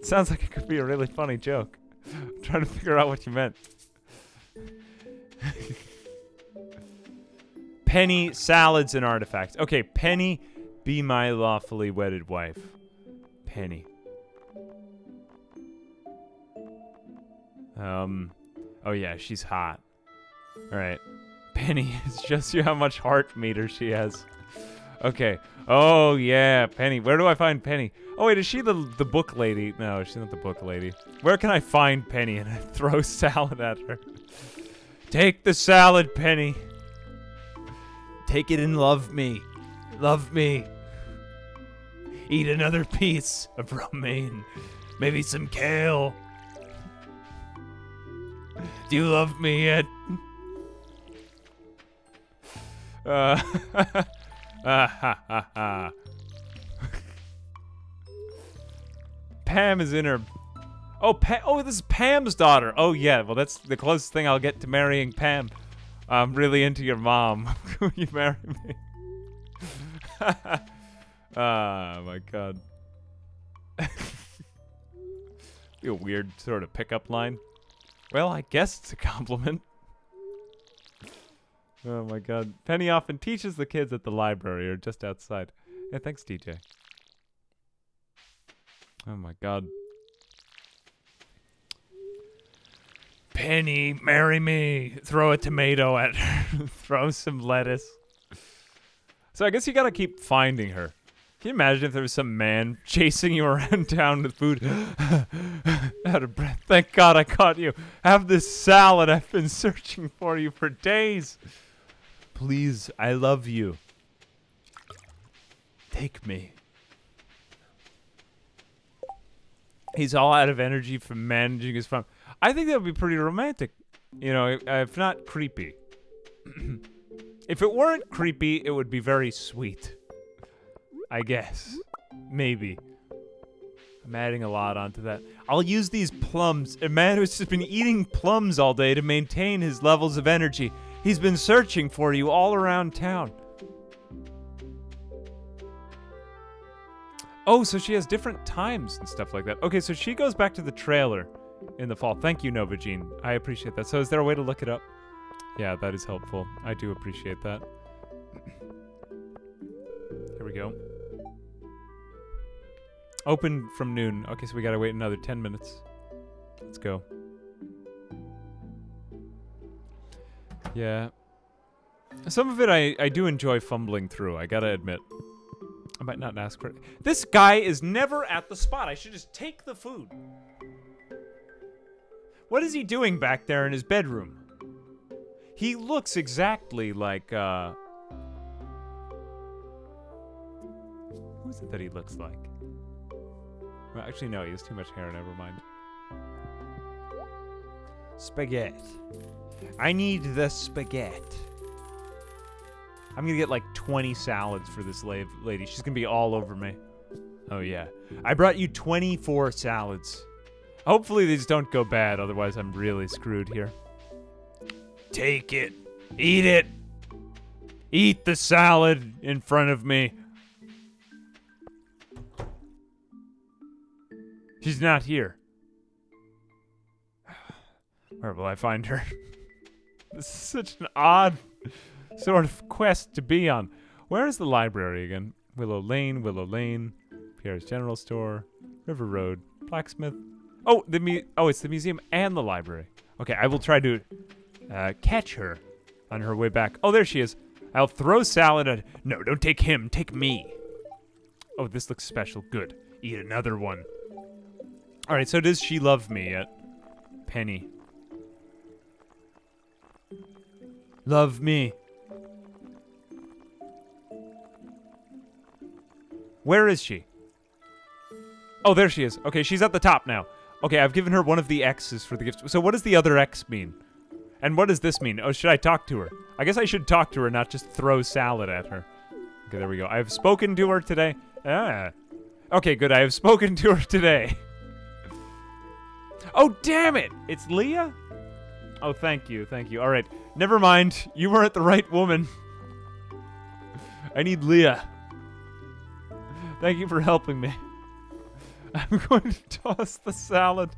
Sounds like it could be a really funny joke. I'm trying to figure out what you meant. *laughs* Penny, salads, and artifacts. Okay, Penny be my lawfully wedded wife. Penny. Um, oh yeah, she's hot. Alright. *laughs* Penny is just you how much heart meter she has. Okay. Oh yeah, Penny. Where do I find Penny? Oh wait, is she the the book lady? No, she's not the book lady. Where can I find Penny and I throw *laughs* salad at her? Take the salad, Penny. Take it and love me. Love me eat another piece of romaine. Maybe some kale. Do you love me yet? Uh, *laughs* ah, ha, ha, ha. Pam is in her. Oh, pa- oh, this is Pam's daughter. Oh, yeah. Well, that's the closest thing I'll get to marrying Pam. I'm really into your mom. *laughs* Will you marry me? *laughs* ah, my God. *laughs* Be a weird sort of pickup line. Well, I guess it's a compliment. Oh my god. Penny often teaches the kids at the library or just outside. Hey, thanks, DJ. Oh my god. Penny, marry me. Throw a tomato at her. *laughs* Throw some lettuce. So I guess you gotta keep finding her. Can you imagine if there was some man *laughs* chasing you around *laughs* town with food? *gasps* Out of breath. Thank God I caught you. Have this salad. I've been searching for you for days. Please, I love you. Take me. He's all out of energy from managing his farm. I think that would be pretty romantic. You know, if, not creepy. *clears throat* if it weren't creepy, it would be very sweet. I guess. Maybe. I'm adding a lot onto that. I'll use these plums. A man who's just been eating plums all day to maintain his levels of energy. He's been searching for you all around town. Oh, so she has different times and stuff like that. Okay, so she goes back to the trailer in the fall. Thank you, Nova Jean. I appreciate that. So is there a way to look it up? Yeah, that is helpful. I do appreciate that. Here we go. Open from noon. Okay, so we gotta wait another 10 minutes. Let's go. Yeah. Some of it I, I do enjoy fumbling through, I gotta admit. I might not ask for it. This guy is never at the spot. I should just take the food. What is he doing back there in his bedroom? He looks exactly like, uh... Who is it that he looks like? Well, actually, no, he has too much hair, never mind. Spaghetti. I need the spaghetti. I'm gonna get like 20 salads for this lady. She's gonna be all over me. Oh, yeah. I brought you 24 salads. Hopefully these don't go bad, otherwise I'm really screwed here. Take it. Eat it. Eat the salad in front of me. She's not here. *sighs* Where will I find her? *laughs* this is such an odd sort of quest to be on. Where is the library again? Willow Lane, Willow Lane, Pierre's General Store, River Road, Blacksmith. Oh, the mu- oh, it's the museum and the library. Okay, I will try to uh, catch her on her way back. Oh, there she is. I'll throw salad at. No, don't take him. Take me. Oh, this looks special. Good. Eat another one. All right. So does she love me yet, Penny? Love me. Where is she? Oh, there she is. Okay, she's at the top now. Okay, I've given her one of the X's for the gift. So what does the other X mean? And what does this mean? Oh, should I talk to her? I guess I should talk to her, not just throw salad at her. Okay, there we go. I have spoken to her today. Ah. Okay, good. I have spoken to her today. *laughs* Oh, damn it! It's Leah? Oh, thank you, thank you. All right, never mind. You weren't the right woman. *laughs* I need Leah. Thank you for helping me. *laughs* I'm going to toss the salad.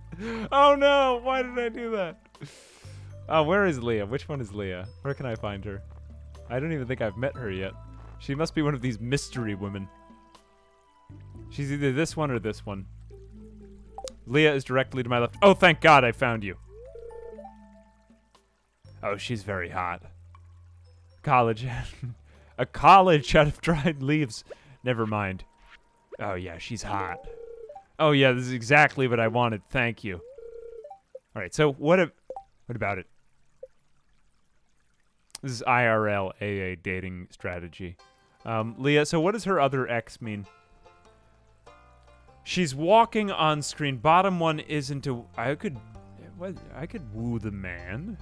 Oh no, why did I do that? Oh, where is Leah? Which one is Leah? Where can I find her? I don't even think I've met her yet. She must be one of these mystery women. She's either this one or this one. Leah is directly to my left. Oh, thank God I found you. Oh, she's very hot. College. *laughs* A college out of dried leaves. Never mind. Oh, yeah, she's hot. Oh, yeah, this is exactly what I wanted. Thank you. All right, so what, what about it? This is IRL AA dating strategy. Um, Leah, so what does her other X mean? She's walking on screen. Bottom one isn't a. I could. What? I could woo the man.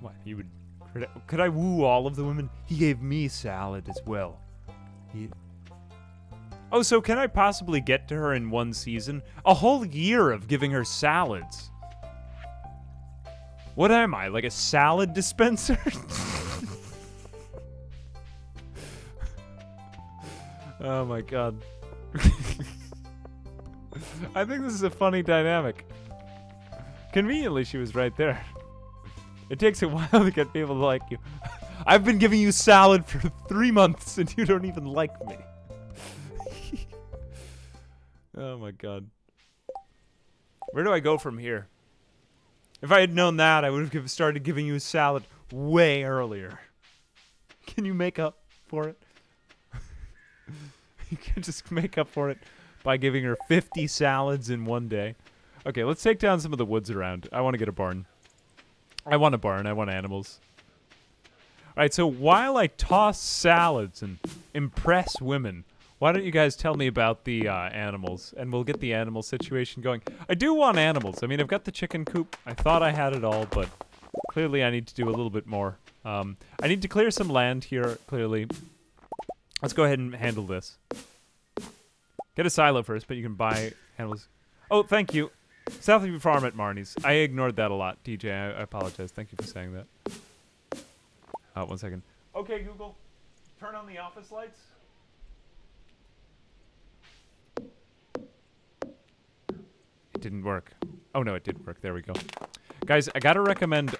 What? You would. Could I, could I woo all of the women? He gave me salad as well. He. Oh, so can I possibly get to her in one season? A whole year of giving her salads. What am I? Like a salad dispenser? *laughs* oh my god. *laughs* I think this is a funny dynamic. Conveniently, she was right there. It takes a *laughs* while to get people to like you. I've been giving you salad for three months and you don't even like me. Oh my god. Where do I go from here? If I had known that, I would have started giving you a salad way earlier. *laughs* Can you make up for it? *laughs* you can just make up for it by giving her 50 salads in one day. Okay, let's take down some of the woods around. I want to get a barn. I want a barn. I want animals. All right, so while I toss salads and impress women, why don't you guys tell me about the uh, animals, and we'll get the animal situation going. I do want animals. I mean, I've got the chicken coop. I thought I had it all, but clearly I need to do a little bit more. Um, I need to clear some land here, clearly. Let's go ahead and handle this. Get a silo first, but you can buy animals. Oh, thank you. Southview Farm at Marnie's. I ignored that a lot, DJ. I, I apologize. Thank you for saying that. Uh, one second. Okay, Google. Turn on the office lights. It didn't work. Oh no, it did work. There we go. Guys, I gotta recommend.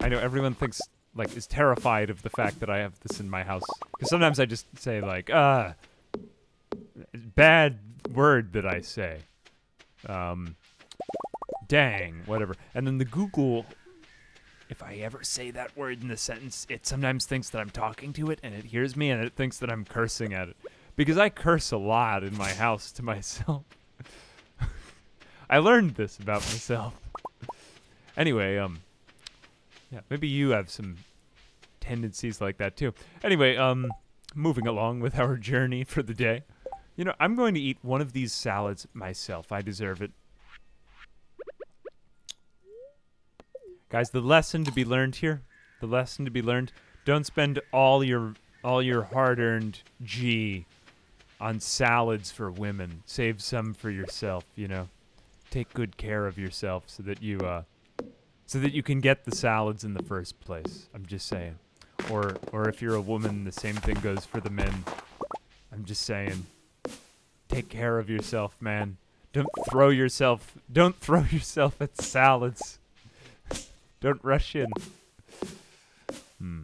I know everyone thinks like is terrified of the fact that I have this in my house because sometimes I just say like, uh, bad word that I say. Um, dang, whatever. And then the Google, if I ever say that word in the sentence, it sometimes thinks that I'm talking to it and it hears me and it thinks that I'm cursing at it. Because I curse a lot in my house to *laughs* myself. I learned this about myself. anyway, um, yeah, maybe you have some tendencies like that too. Anyway, um, moving along with our journey for the day. You know, I'm going to eat one of these salads myself. I deserve it. Guys, the lesson to be learned here, the lesson to be learned, don't spend all your all your hard-earned G on salads for women. Save some for yourself, you know. Take good care of yourself so that you uh so that you can get the salads in the first place. I'm just saying. Or or if you're a woman, the same thing goes for the men. I'm just saying. Take care of yourself, man. Don't throw yourself don't *laughs* throw yourself at salads. don't rush in. Hmm.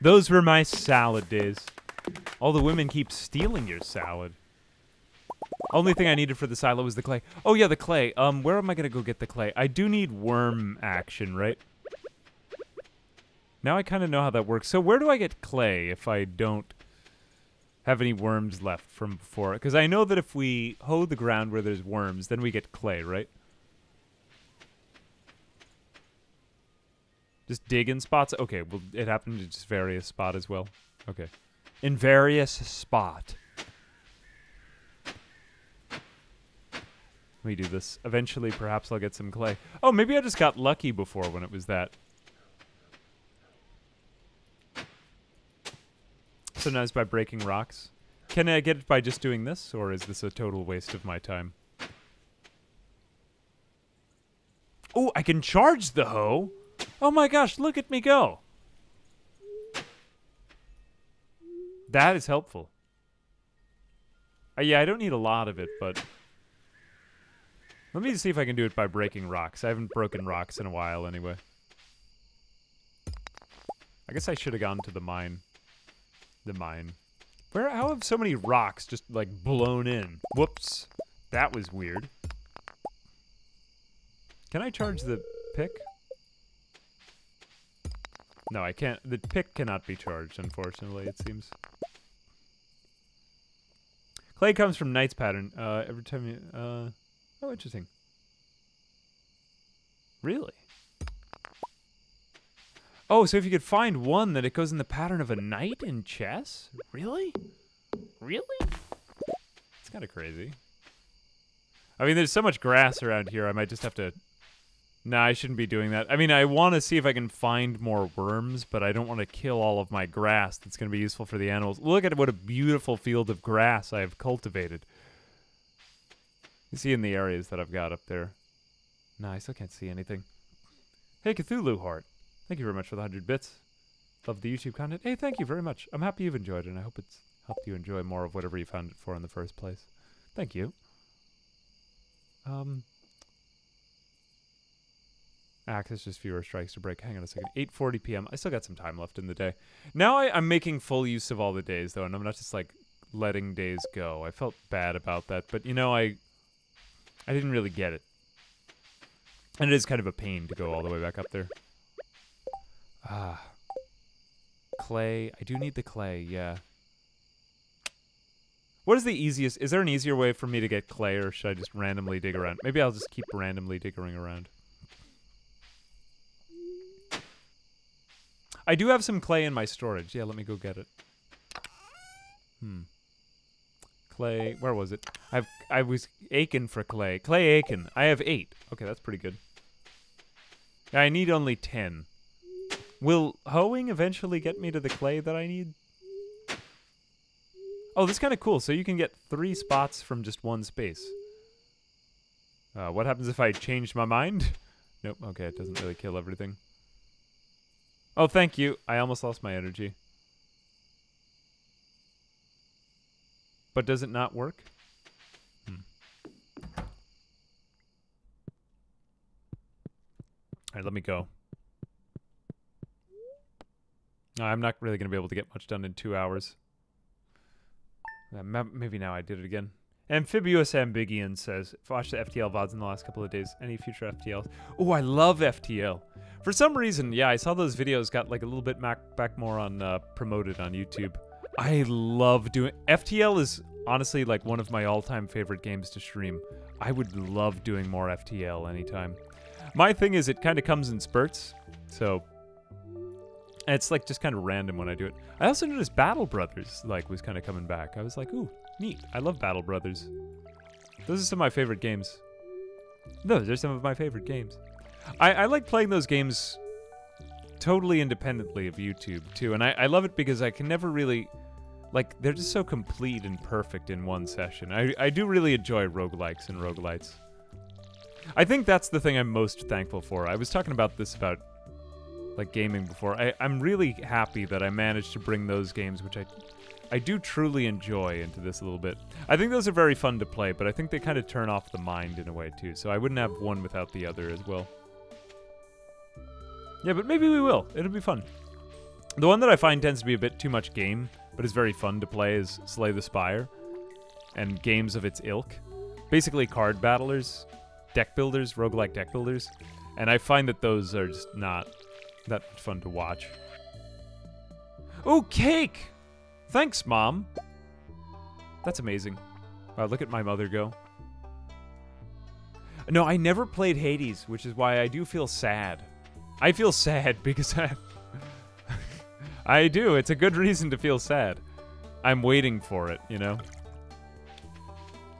Those were my salad days. All the women keep stealing your salad. Only thing I needed for the silo was the clay. Oh yeah, the clay. Um, where am I gonna go get the clay? I do need worm action, right? Now I kind of know how that works. So where do I get clay if I don't have any worms left from before? Because I know that if we hoe the ground where there's worms, then we get clay, right? Just dig in spots? Okay, well, it happened to just various spot as well. Okay. In various spot. Let me do this. Eventually, perhaps I'll get some clay. Oh, maybe I just got lucky before when it was that. Sometimes by breaking rocks. Can I get it by just doing this, or is this a total waste of my time? Oh, I can charge the hoe! Oh my gosh, look at me go! That is helpful. Uh, yeah, I don't need a lot of it, but... Let me see if I can do it by breaking rocks. I haven't broken rocks in a while anyway. I guess I should have gone to the mine. The mine. Where? How have so many rocks just, like, blown in? Whoops. That was weird. Can I charge the pick? No, I can't. The pick cannot be charged, unfortunately, it seems. Clay comes from Knight's pattern. Uh, every time you... Uh, oh, interesting. Really? Oh, so if you could find one that it goes in the pattern of a knight in chess? Really? Really? It's kind of crazy. I mean, there's so much grass around here. I might just have to. Nah, I shouldn't be doing that. I mean, I want to see if I can find more worms, but I don't want to kill all of my grass that's going to be useful for the animals. Look at what a beautiful field of grass I have cultivated. You see in the areas that I've got up there. Nah, I still can't see anything. Hey, Cthulhu Heart. Thank you very much for the 100 bits. Love the YouTube content. Hey, thank you very much. I'm happy you've enjoyed it, and I hope it's helped you enjoy more of whatever you found it for in the first place. Thank you. Um, access just fewer strikes to break. Hang on a second. 8:40 p.m. I still got some time left in the day. Now I, I'm making full use of all the days though, and I'm not just like letting days go. I felt bad about that, but you know I I didn't really get it, and it is kind of a pain to go all the way back up there. Ah, clay. I do need the clay. Yeah. What is the easiest? Is there an easier way for me to get clay, or should I just randomly dig around? Maybe I'll just keep randomly digging around. I do have some clay in my storage. Yeah, let me go get it. Hmm. Clay, where was it? I've I was aching for clay. Clay Aiken. I have eight. Okay, that's pretty good. I need only ten. Will hoeing eventually get me to the clay that I need? Oh, this is kind of cool. So you can get three spots from just one space. Uh, what happens if I change my mind? Nope. Okay, it doesn't really kill everything. Oh, thank you. I almost lost my energy. But does it not work? Hmm. Alright, let me go. I'm not really going to be able to get much done in two hours. Maybe now I did it again. Amphibious Ambigian says, watch the FTL VODs in the last couple of days. Any future FTLs? Oh, I love FTL. For some reason, yeah, I saw those videos got like a little bit back, back more on uh, promoted on YouTube. I love doing FTL is honestly like one of my all-time favorite games to stream. I would love doing more FTL anytime. My thing is it kind of comes in spurts, so it's like just kind of random when I do it. I also noticed Battle Brothers like was kind of coming back. I was like, ooh, neat. I love Battle Brothers. Those are some of my favorite games. Those are some of my favorite games. I, I like playing those games totally independently of YouTube too, and I, I love it because I can never really like they're just so complete and perfect in one session. I, I do really enjoy roguelikes and roguelites. I think that's the thing I'm most thankful for. I was talking about this about like gaming before. I, I'm really happy that I managed to bring those games, which I I do truly enjoy, into this a little bit. I think those are very fun to play, but I think they kind of turn off the mind in a way too. So I wouldn't have one without the other as well. Yeah, but maybe we will. It'll be fun. The one that I find tends to be a bit too much game, but is very fun to play is Slay the Spire and games of its ilk. Basically card battlers, deck builders, roguelike deck builders. And I find that those are just not that fun to watch. Oh, cake! Thanks, Mom. That's amazing. Wow, look at my mother go. No, I never played Hades, which is why I do feel sad. I feel sad *laughs* because I... I do. It's a good reason to feel sad. I'm waiting for it, you know?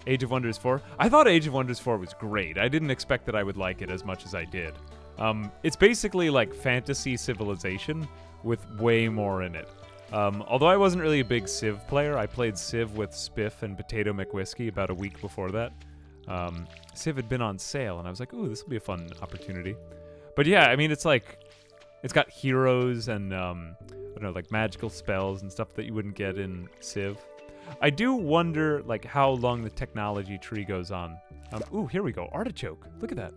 Age of Wonders 4? I thought Age of Wonders 4 was great. I didn't expect that I would like it as much as I did. Um, it's basically like fantasy civilization with way more in it. Um, although I wasn't really a big Civ player, I played Civ with Spiff and Potato McWhiskey about a week before that. Um, Civ had been on sale, and I was like, ooh, this will be a fun opportunity. But yeah, I mean, it's like, it's got heroes and, um, I don't know, like magical spells and stuff that you wouldn't get in Civ. I do wonder, like, how long the technology tree goes on. Um, ooh, here we go. Artichoke. Look at that.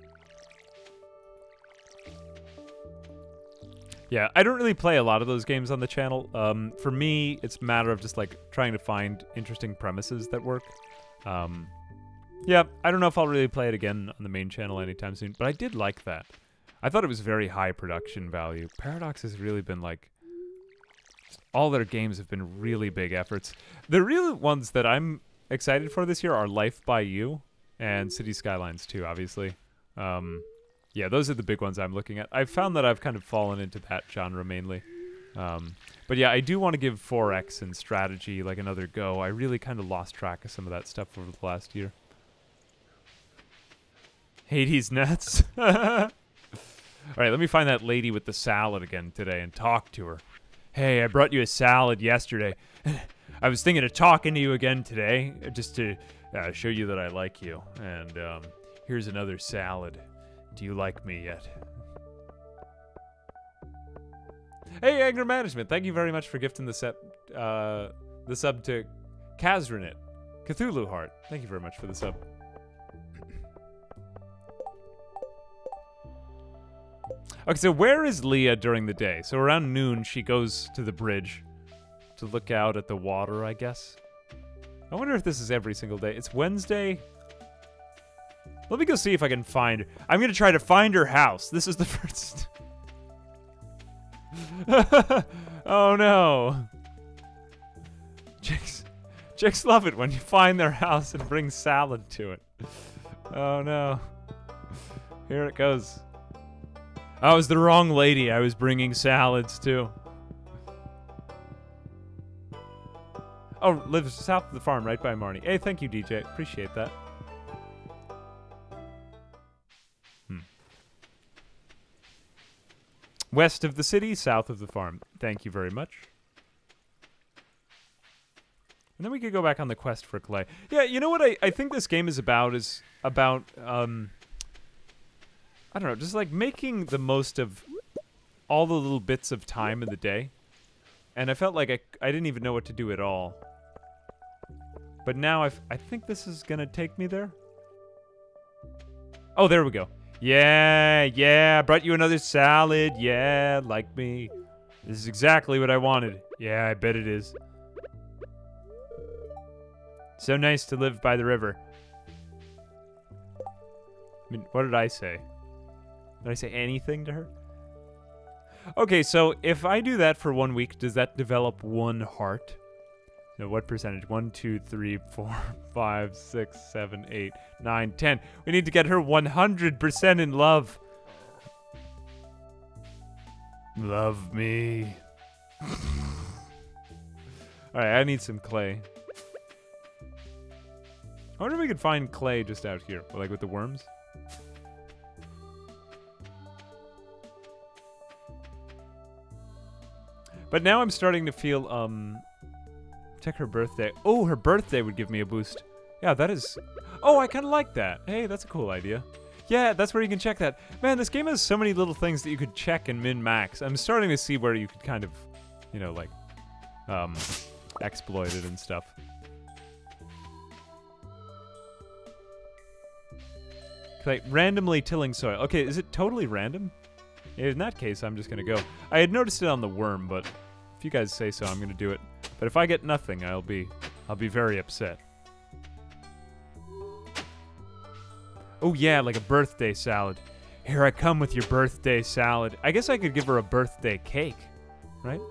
Yeah, I don't really play a lot of those games on the channel. Um, for me, it's a matter of just like trying to find interesting premises that work. Um, yeah, I don't know if I'll really play it again on the main channel anytime soon, but I did like that. I thought it was very high production value. Paradox has really been like all their games have been really big efforts. The real ones that I'm excited for this year are Life by You and Cities Skylines 2, obviously. Um, yeah, those are the big ones I'm looking at. I've found that I've kind of fallen into that genre mainly. Um, but yeah, I do want to give 4X and strategy like another go. I really kind of lost track of some of that stuff over the last year. Hades nuts. *laughs* All right, let me find that lady with the salad again today and talk to her. Hey, I brought you a salad yesterday. *laughs* I was thinking of talking to you again today, uh, just to uh, show you that I like you. And um, here's another salad. Do you like me yet? Hey, anger management! Thank you very much for gifting the sub, uh, the sub to Kazranit, Cthulhu Heart. Thank you very much for the sub. Okay, so where is Leah during the day? So around noon, she goes to the bridge to look out at the water, I guess. I wonder if this is every single day. It's Wednesday. Let me go see if I can find her. I'm going to try to find her house. This is the *laughs* first. *laughs* oh no. Chicks, chicks love it when you find their house and bring salad to it. Oh no. Here it goes. I was the wrong lady. I was bringing salads to. Oh, lives south of the farm, right by Marnie. Hey, thank you, DJ. Appreciate that. Hmm. West of the city, south of the farm. Thank you very much. And then we could go back on the quest for clay. Yeah, you know what I, I think this game is about is about um I don't know, just like making the most of all the little bits of time in the day. And I felt like I, I didn't even know what to do at all. But now I've, I think this is going to take me there. Oh, there we go. Yeah, yeah, brought you another salad. Yeah, like me. This is exactly what I wanted. Yeah, I bet it is. So nice to live by the river. I mean, what did I say? Did I say anything to her? Okay, so if I do that for one week, does that develop one heart? No, what percentage? One, two, three, *laughs* four, five, six, seven, eight, nine, ten. We need to get her 100% in love. Love me. *laughs* Alright, I need some clay. I wonder if we could find clay just out here, like with the worms. But now I'm starting to feel, um... Check her birthday. Oh, her birthday would give me a boost. Yeah, that is... Oh, I kind of like that. Hey, that's a cool idea. Yeah, that's where you can check that. Man, this game has so many little things that you could check and min-max. I'm starting to see where you could kind of, you know, like, um, exploit it and stuff. Like, randomly tilling soil. Okay, is it totally random? In that case, I'm just gonna go. I had noticed it on the worm, but if you guys say so, I'm gonna do it. But if I get nothing, I'll be, I'll be very upset. Oh yeah, like a birthday salad. Here I come with your birthday salad. I guess I could give her a birthday cake, right?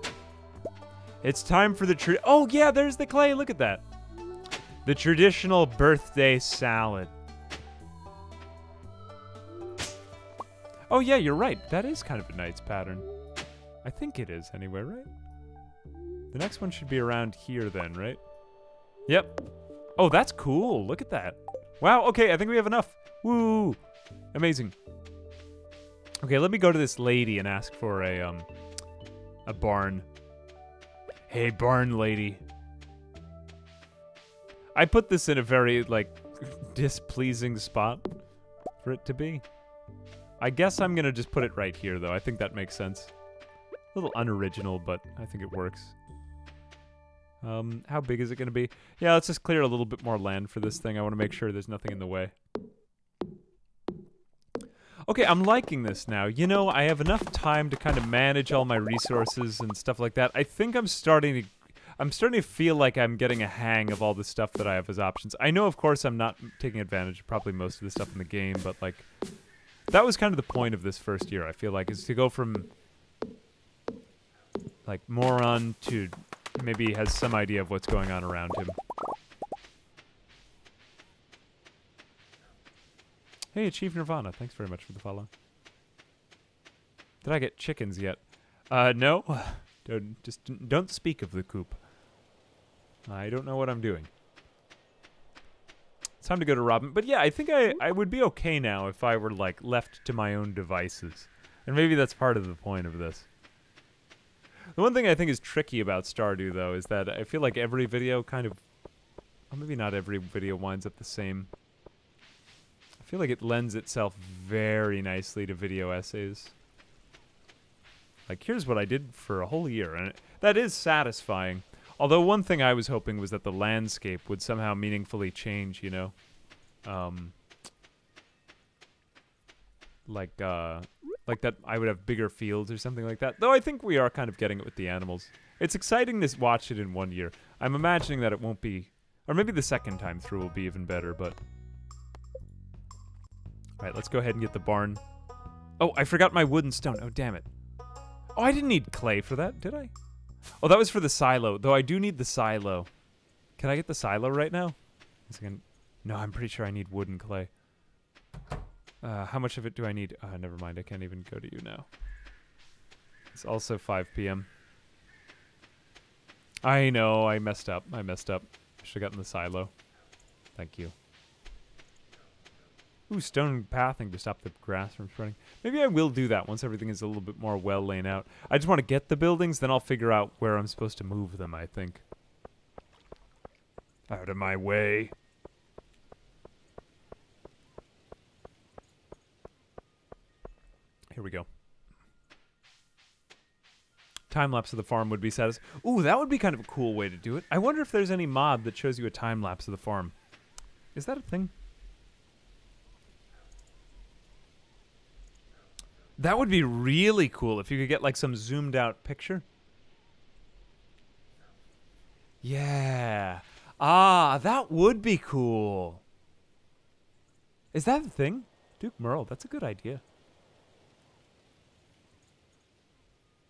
It's time for the tree. Oh yeah, there's the clay. Look at that. The traditional birthday salad. Oh yeah, you're right. That is kind of a nice pattern. I think it is anyway, right? The next one should be around here then, right? Yep. Oh, that's cool. Look at that. Wow, okay, I think we have enough. Woo! Amazing. Okay, let me go to this lady and ask for a, um, a barn. Hey, barn lady. I put this in a very, like, *laughs* displeasing spot for it to be. I guess I'm gonna just put it right here, though. I think that makes sense. A little unoriginal, but I think it works. Um, how big is it gonna be? Yeah, let's just clear a little bit more land for this thing. I want to make sure there's nothing in the way. Okay, I'm liking this now. You know, I have enough time to kind of manage all my resources and stuff like that. I think I'm starting to I'm starting to feel like I'm getting a hang of all the stuff that I have as options. I know, of course, I'm not taking advantage of probably most of the stuff in the game, but like, that was kind of the point of this first year. I feel like is to go from like moron to maybe has some idea of what's going on around him. Hey, Achieve Nirvana. Thanks very much for the follow. Did I get chickens yet? Uh, no. *sighs* Don't, just don't speak of the coop. I don't know what I'm doing. It's time to go to Robin. But yeah, I think I, I would be okay now if I were like left to my own devices. And maybe that's part of the point of this. The one thing I think is tricky about Stardew though is that I feel like every video kind of well, maybe not every video winds up the same. I feel like it lends itself very nicely to video essays. Like here's what I did for a whole year and it, that is satisfying. Although one thing I was hoping was that the landscape would somehow meaningfully change, you know. Um like uh like that I would have bigger fields or something like that. Though I think we are kind of getting it with the animals. It's exciting to watch it in one year. I'm imagining that it won't be or maybe the second time through will be even better, but Alright, let's go ahead and get the barn. Oh, I forgot my wooden stone. Oh damn it. Oh, I didn't need clay for that, did I? Oh, that was for the silo. Though I do need the silo. Can I get the silo right now? No, I'm pretty sure I need wooden clay. Uh, how much of it do I need? Uh, never mind. I can't even go to you now. It's also 5 p.m. I know. I messed up. I messed up. Should have gotten the silo. Thank you. Ooh, stone pathing to stop the grass from spreading. Maybe I will do that once everything is a little bit more well laid out. I just want to get the buildings, then I'll figure out where I'm supposed to move them, I think. Out of my way. Here we go. Time lapse of the farm would be satisfying. Ooh, that would be kind of a cool way to do it. I wonder if there's any mod that shows you a time lapse of the farm. Is that a thing? That would be really cool if you could get like some zoomed out picture. Yeah. Ah, that would be cool. Is that a thing? Duke Merle, that's a good idea.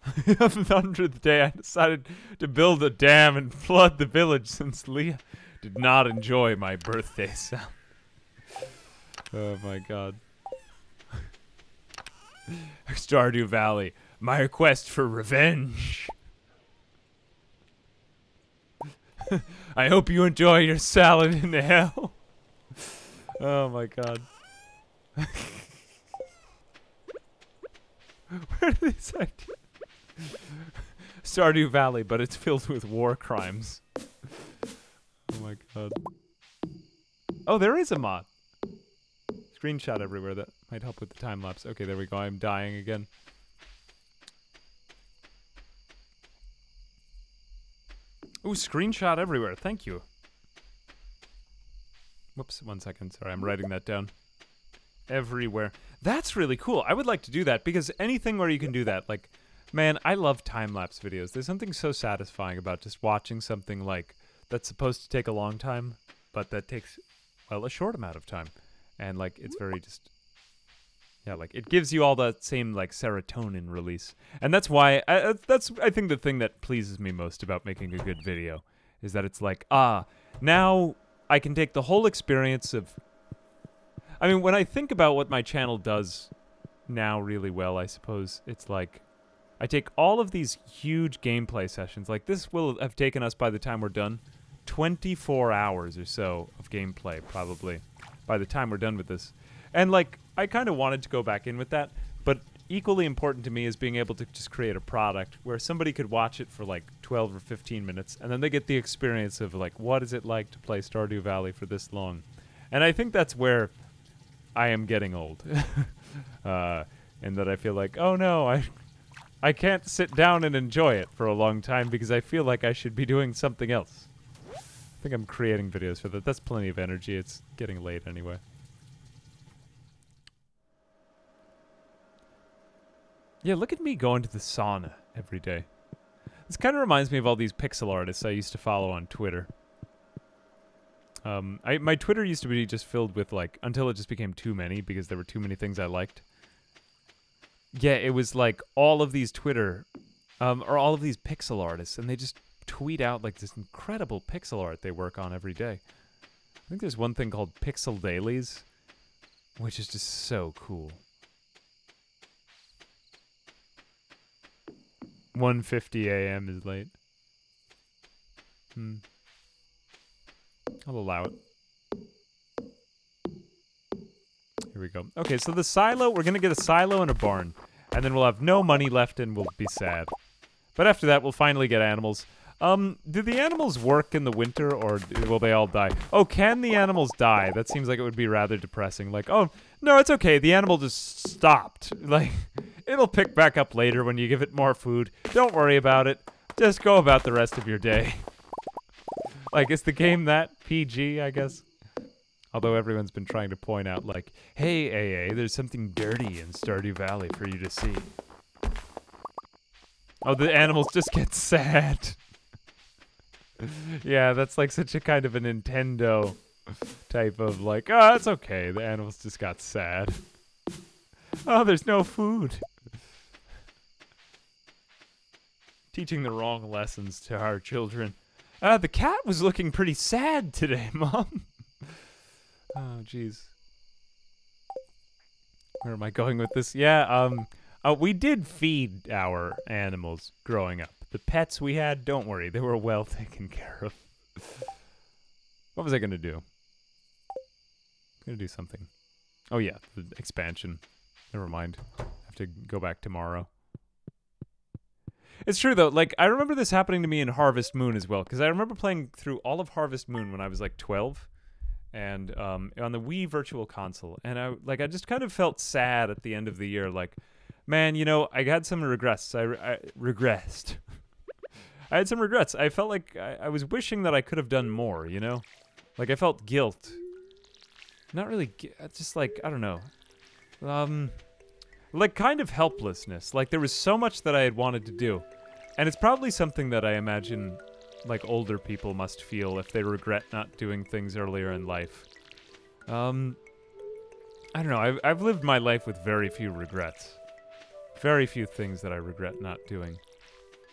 *laughs* On the hundredth day, I decided to build a dam and flood the village since Leah did not enjoy my birthday *laughs* sound. oh my god. *laughs* Stardew Valley, my request for revenge. I hope you enjoy your salad in the hell. oh my god. Where did these ideas? *laughs* Stardew Valley, but it's filled with war crimes. oh my god. Oh, there is a mod. Screenshot everywhere that might help with the time lapse. Okay, there we go. I'm dying again. Ooh, screenshot everywhere. Thank you. Whoops, one second. Sorry, I'm writing that down. Everywhere. That's really cool. I would like to do that because anything where you can do that, like, man, I love time lapse videos. There's something so satisfying about just watching something like that's supposed to take a long time, but that takes, well, a short amount of time. And, like, it's very just yeah, like it gives you all that same like serotonin release, and that's why I, that's I think the thing that pleases me most about making a good video is that it's like ah now I can take the whole experience of. I mean, when I think about what my channel does now really well, I suppose it's like I take all of these huge gameplay sessions. Like this will have taken us by the time we're done, 24 hours or so of gameplay probably by the time we're done with this. And like I kind of wanted to go back in with that, but equally important to me is being able to just create a product where somebody could watch it for like 12 or 15 minutes and then they get the experience of like what is it like to play Stardew Valley for this long. And I think that's where I am getting old. *laughs* uh, and that I feel like, "Oh no, I I can't sit down and enjoy it for a long time because I feel like I should be doing something else." I think I'm creating videos for that. That's plenty of energy. It's getting late anyway. Yeah, look at me going to the sauna every day. This kind of reminds me of all these pixel artists I used to follow on Twitter. Um, I my Twitter used to be just filled with like until it just became too many because there were too many things I liked. Yeah, it was like all of these Twitter, um, or all of these pixel artists, and they just tweet out like this incredible pixel art they work on every day. I think there's one thing called Pixel Dailies, which is just so cool. 1:50 a.m. is late. Hmm. I'll allow it. Here we go. Okay, so the silo, we're gonna get a silo and a barn, and then we'll have no money left and we'll be sad. But after that, we'll finally get animals. Um, do the animals work in the winter or will they all die? Oh, can the animals die? That seems like it would be rather depressing. Like, oh, no, it's okay. The animal just stopped. *laughs* Like, it'll pick back up later when you give it more food. Don't worry about it. Just go about the rest of your day. *laughs* like, is the game that PG, I guess? Although everyone's been trying to point out, like, hey, AA, there's something dirty in Stardew Valley for you to see. Oh, the animals just get *laughs* sad. *laughs* yeah, that's like such a kind of a Nintendo type of like, oh, it's okay. The animals just got sad. Oh, there's no food. Teaching the wrong lessons to our children. Uh, the cat was looking pretty sad today, *laughs* Mom. Oh, jeez. Where am I going with this? Yeah, um, uh, we did feed our animals growing up. The pets we had, don't worry, they were well *laughs* taken care of. what was I gonna do? gonna do something. Oh yeah, the expansion. Never mind. I have to go back tomorrow. It's true though. Like I remember this happening to me in Harvest Moon as well, because I remember playing through all of Harvest Moon when I was like 12, and um, on the Wii Virtual Console, and I like I just kind of felt sad at the end of the year, like, man, you know, I had some regrets. I, I regressed. *laughs* I had some regrets. I felt like I, I was wishing that I could have done more. You know, like I felt guilt. Not really, just like I don't know, um, like kind of helplessness. Like there was so much that I had wanted to do, and it's probably something that I imagine like older people must feel if they regret not doing things earlier in life. Um, I don't know. I've I've lived my life with very few regrets. Very few things that I regret not doing.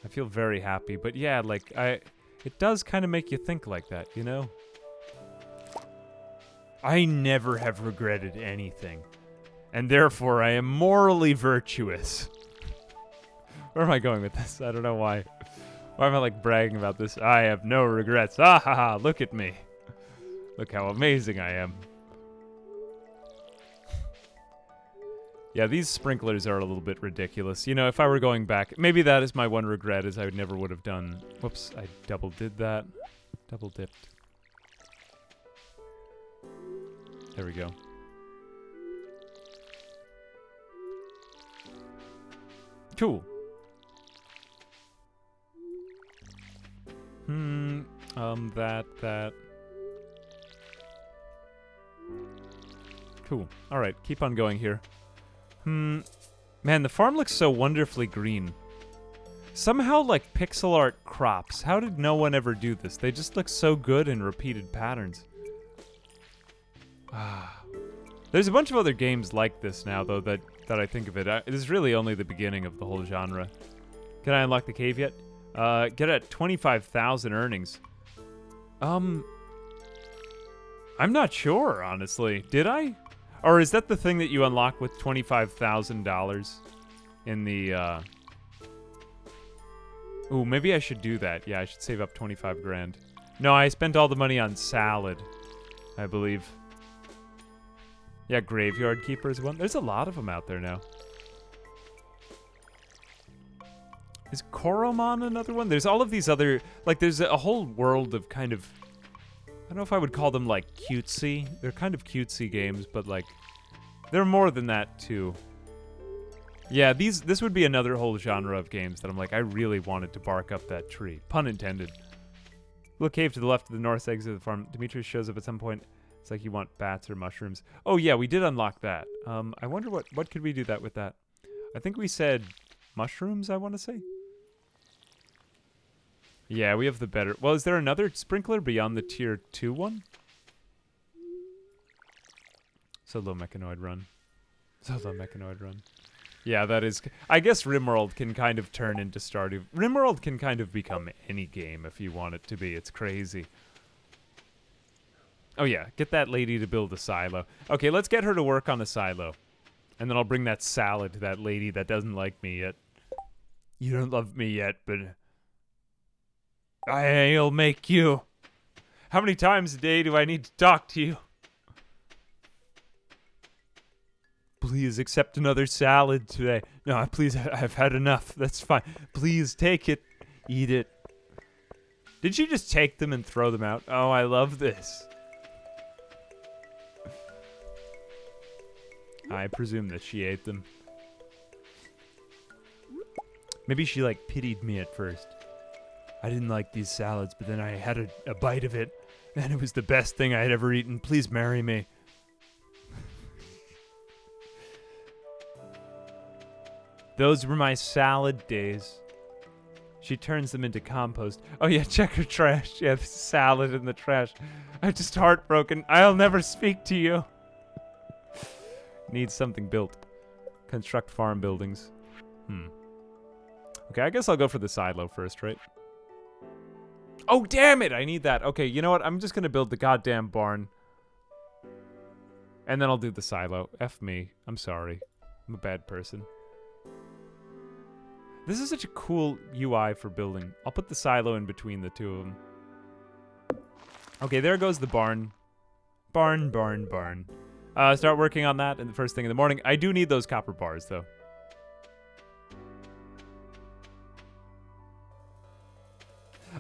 I feel very happy, but yeah, like I it does kind of make you think like that, you know? I never have regretted anything, and therefore I am morally virtuous. *laughs* Where am I going with this? I don't know why. Why am I like bragging about this? I have no regrets. Ah ha ha, look at me. Look how amazing I am. Yeah, these sprinklers are a little bit ridiculous. You know, if I were going back, maybe that is my one regret is I never would have done. Whoops, I double did that. Double dipped. There we go. Cool. Hmm, um, that, that. Cool. Alright, keep on going here. Hmm. Man, the farm looks so wonderfully green. Somehow, like, pixel art crops. How did no one ever do this? They just look so good in repeated patterns. Ah. *sighs* There's a bunch of other games like this now, though, that, that I think of it. I, it is really only the beginning of the whole genre. Can I unlock the cave yet? Uh, get at 25,000 earnings. Um, I'm not sure, honestly. Did I? Or is that the thing that you unlock with $25,000 in the, uh... Ooh, maybe I should do that. Yeah, I should save up 25 grand. No, I spent all the money on salad, I believe. Yeah, Graveyard Keeper one. There's a lot of them out there now. Is Koromon another one? There's all of these other, like, there's a whole world of kind of, I don't know if I would call them like cutesy. They're kind of cutesy games, but like, they're more than that too. Yeah, these this would be another whole genre of games that I'm like, I really wanted to bark up that tree. Pun intended. Little cave to the left of the north exit of the farm. Demetrius shows up at some point. It's like you want bats or mushrooms. Oh yeah, we did unlock that. Um, I wonder what what could we do that with that? I think we said mushrooms. I want to say. Yeah, we have the better. Well, is there another sprinkler beyond the tier two one? Solo mechanoid run. Solo mechanoid run. Yeah, that is. I guess Rimworld can kind of turn into Stardew. Rimworld can kind of become any game if you want it to be. It's crazy. Oh yeah, get that lady to build a silo. Okay, let's get her to work on a silo. And then I'll bring that salad to that lady that doesn't like me yet. You don't love me yet, but I'll make you. How many times a day do I need to talk to you? Please accept another salad today. No, please, I've had enough. That's fine. Please take it. Eat it. Did she just take them and throw them out? Oh, I love this. I presume that she ate them. Maybe she like pitied me at first. I didn't like these salads, but then I had a, a bite of it, and it was the best thing I had ever eaten. Please marry me. Those were my salad days. She turns them into compost. Oh yeah, *laughs* check her trash. Yeah, salad in the trash. I'm just heartbroken. I'll never speak to you. Needs something built. Construct farm buildings. Hmm. Okay, I guess I'll go for the silo first, right? Oh, damn it! I need that. Okay, you know what? I'm just gonna build the goddamn barn. And then I'll do the silo. F me. I'm sorry. I'm a bad person. This is such a cool UI for building. I'll put the silo in between the two of them. Okay, there goes the barn. Barn, barn, barn. Uh, start working on that in the first thing in the morning. I do need those copper bars, though.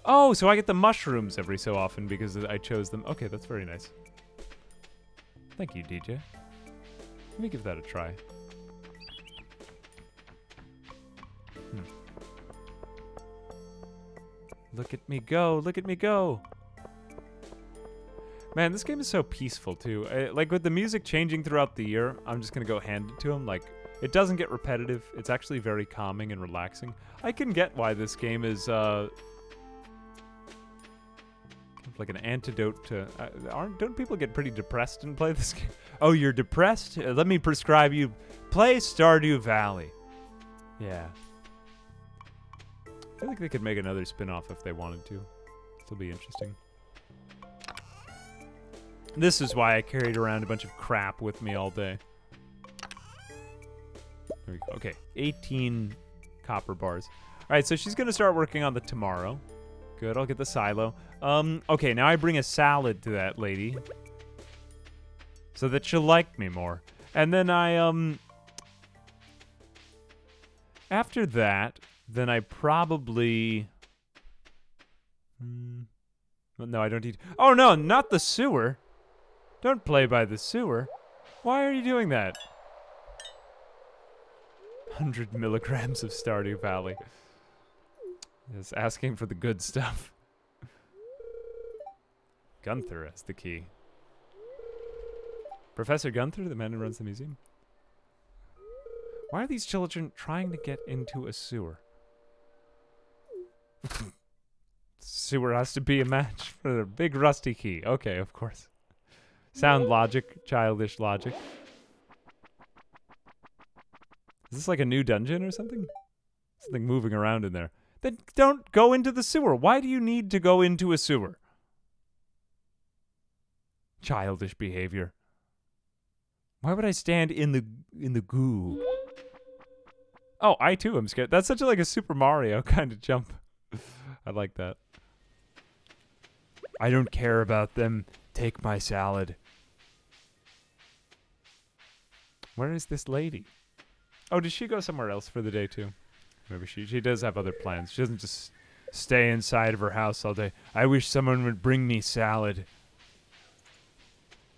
Oh, so I get the mushrooms every so often because I chose them. Okay, that's very nice. Thank you, DJ. Let me give that a try. Hmm. Look at me go! Look at me go! Man, this game is so peaceful too. I, like with the music changing throughout the year, I'm just gonna go hand it to him. Like it doesn't get repetitive. It's actually very calming and relaxing. I can get why this game is uh, like an antidote to. Uh, aren't don't people get pretty depressed and play this game? *laughs* Oh, you're depressed? Uh, let me prescribe you. Play Stardew Valley. Yeah. I think they could make another spin-off if they wanted to. This'll be interesting. This is why I carried around a bunch of crap with me all day. Okay, 18 copper bars. All right, so she's gonna start working on the tomorrow. Good, I'll get the silo. Um, okay, now I bring a salad to that lady. So that she'll like me more. And then I, um... After that, then I probably... Hmm... No, I don't need... Oh, no, not the sewer! Don't play by the sewer. Why are you doing that? 100 milligrams of Stardew Valley. Just asking for the good stuff. Gunther has the key. Professor Gunther, the man who runs the museum. Why are these children trying to get into a sewer? *laughs* sewer has to be a match for the big rusty key. Okay, of course. Sound logic, childish logic. Is this like a new dungeon or something? Something moving around in there. Then don't go into the sewer. Why do you need to go into a sewer? Childish behavior. Why would I stand in the in the goo? Oh, I too am scared. That's such a, like a Super Mario *laughs* kind of jump. I like that. I don't care about them. Take my salad. Where is this lady? Oh, did she go somewhere else for the day too? Maybe she she does have other plans. She doesn't just stay inside of her house all day. I wish someone would bring me salad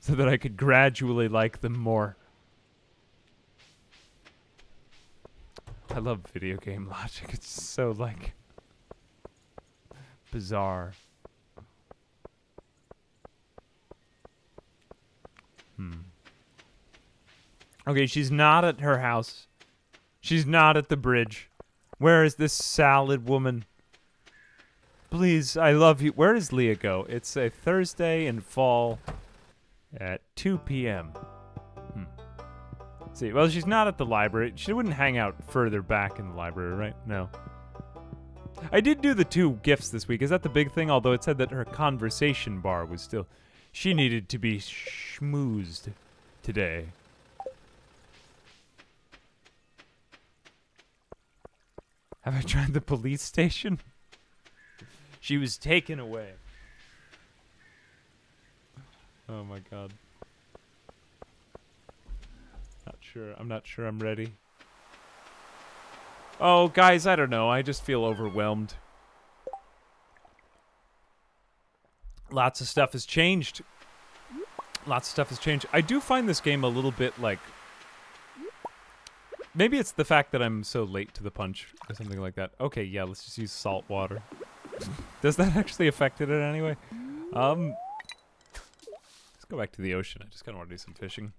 so that I could gradually like them more. I love video game logic. It's so like bizarre. Hmm. Okay, she's not at her house. She's not at the bridge. Where is this salad woman? Please, I love you. Where does Leah go? It's a Thursday in fall at 2 p.m. Hmm. See, well, she's not at the library. She wouldn't hang out further back in the library, right? No. I did do the two gifts this week. Is that the big thing? Although it said that her conversation bar was still. She needed to be schmoozed today. Have I tried the police station? She was taken away. Oh my god. Not sure. I'm not sure I'm ready. Oh, guys, I don't know. I just feel overwhelmed. Lots of stuff has changed. Lots of stuff has changed. I do find this game a little bit like. Maybe it's the fact that I'm so late to the punch or something like that. Okay, yeah, let's just use salt water. *laughs* Does that actually affect it in any way? Um, go back to the ocean. I just kind of want to do some fishing.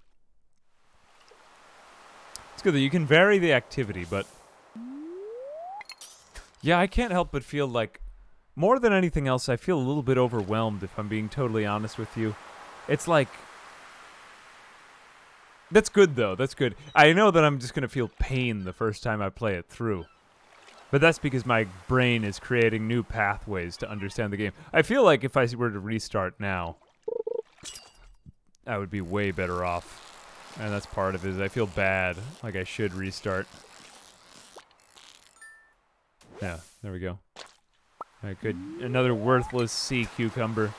It's good that you can vary the activity, but yeah, I can't help but feel like more than anything else, I feel a little bit overwhelmed if I'm being totally honest with you. It's like that's good though. That's good. I know that I'm just gonna feel pain the first time I play it through. But that's because my brain is creating new pathways to understand the game. I feel like if I were to restart now, I would be way better off. And that's part of it. I feel bad, like I should restart. Yeah, there we go. Right, good. Another worthless sea cucumber.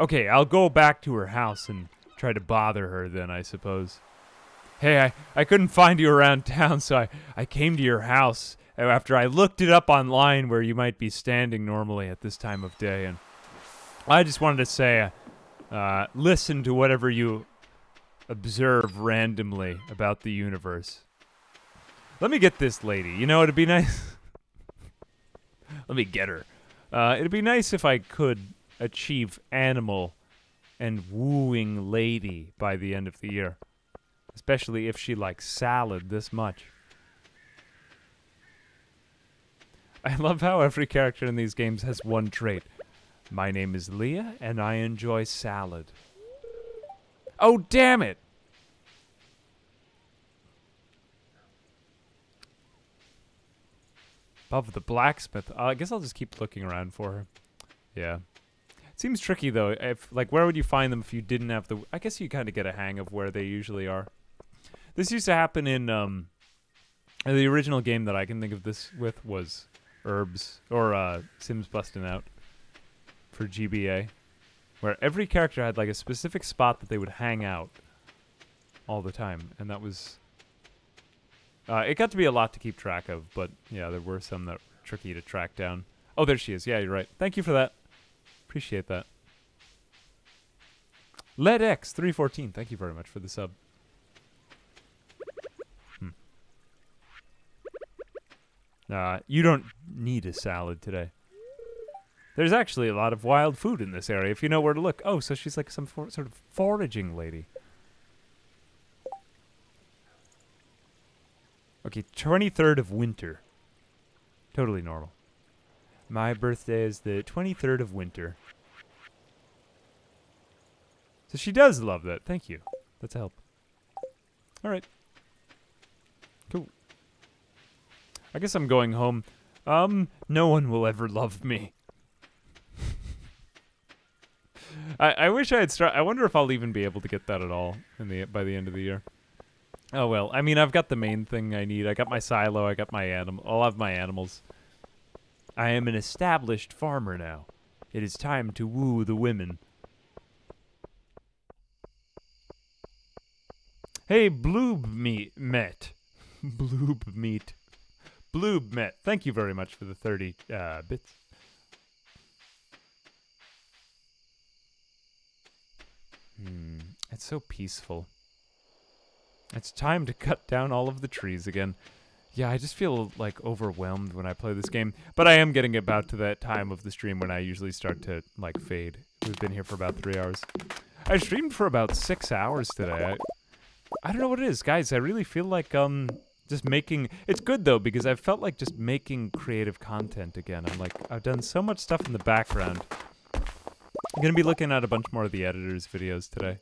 Okay, I'll go back to her house and try to bother her then, I suppose. Hey, I, I couldn't find you around *laughs* town, so I, I came to your house after I looked it up online where you might be standing normally at this time of day. And I just wanted to say, uh, listen to whatever you observe randomly about the universe. Let me get this lady. You know, it'd be nice. *laughs* Let me get her. Uh, it'd be nice if I could achieve animal and wooing lady by the end of the year. Especially if she likes salad this much. I love how every character in these games has one trait. My name is Leah, and I enjoy salad. Oh, damn it! Above the blacksmith. Uh, I guess I'll just keep looking around for her. Yeah. It seems tricky though. If like, where would you find them if you didn't have the? I guess you kind of get a hang of where they usually are. This used to happen in um, the original game that I can think of this with was Urbz, or uh, Sims Busting Out for GBA, where every character had like a specific spot that they would hang out all the time, and that was. Uh, it got to be a lot to keep track of, but yeah, there were some that were tricky to track down. Oh, there she is. Yeah, you're right. Thank you for that. Appreciate that. LedX314, thank you very much for the sub. Hmm. Uh, you don't need a salad today. There's actually a lot of wild food in this area if you know where to look. Oh, so she's like some for- sort of foraging lady. Okay, 23rd of winter. Totally normal. My birthday is the 23rd of winter. So she does love that. Thank you. That's a help. All right. Cool. I guess I'm going home. Um, no one will ever love me. I, I wish I had start. I wonder if I'll even be able to get that at all in the by the end of the year. Oh well. I mean, I've got the main thing I need. I got my silo. I got my animal. I'll have my animals. I am an established farmer now. It is time to woo the women. Hey, Bloob meat met. *laughs* Bloob meat. Bloob met. Thank you very much for the 30 uh, bits. Hmm, it's so peaceful. It's time to *laughs* cut down all of the trees again. Yeah, I just feel like overwhelmed when I play this game, but I am getting about to that time of the stream when I usually start to like fade. We've been here for about three hours. I streamed for about six hours today. I, I don't know what it is, guys. I really feel like um just making. It's good though because I felt like just making creative content again. I'm like I've done so much stuff in the background. I'm gonna be looking at a bunch more of the editors' videos today.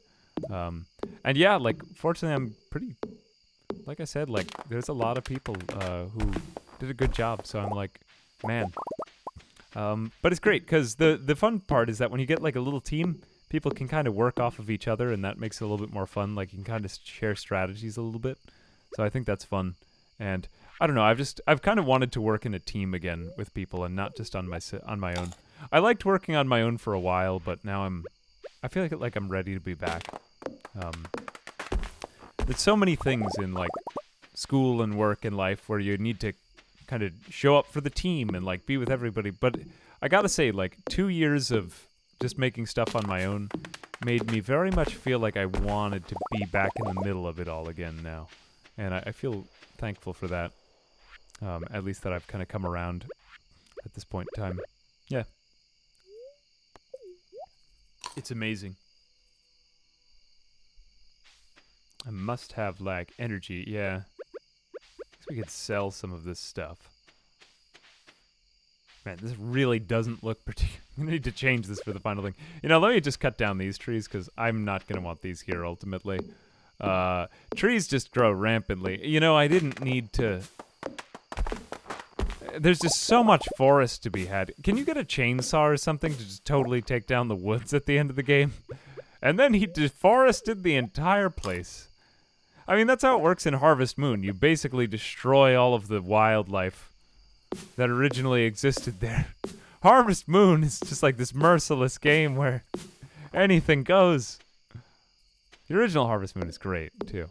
Um, and yeah, like fortunately, I'm pretty like I said, like there's a lot of people uh, who did a good job. So I'm like, man. Um, but it's great because the the fun part is that when you get like a little team, people can kind of work off of each other, and that makes it a little bit more fun. Like you can kind of share strategies a little bit. So I think that's fun. And I don't know. I've just I've kind of wanted to work in a team again with people and not just on my on my own. I liked working on my own for a while, but now I'm I feel like like I'm ready to be back. Um, there's so many things in like school and work and life where you need to kind of show up for the team and like be with everybody. But I gotta say, like two years of just making stuff on my own made me very much feel like I wanted to be back in the middle of it all again now, and I, I feel thankful for that. Um, at least that I've kind of come around at this point in time. Yeah, it's amazing. I must have like energy. Yeah, we could sell some of this stuff. Man, this really doesn't look *laughs* particular. I need to change this for the final thing. You know, let me just cut down these trees because I'm not gonna want these here ultimately. Uh, trees just grow rampantly. You know, I didn't need to. There's just so much forest to be had. Can you get a chainsaw or something to just totally take down the woods at the end of the game? *laughs* And then he deforested the entire place. I mean, that's how it works in Harvest Moon. You basically destroy all of the wildlife that originally existed there. *laughs* Harvest Moon is just like this merciless game where anything goes. The original Harvest Moon is great, too.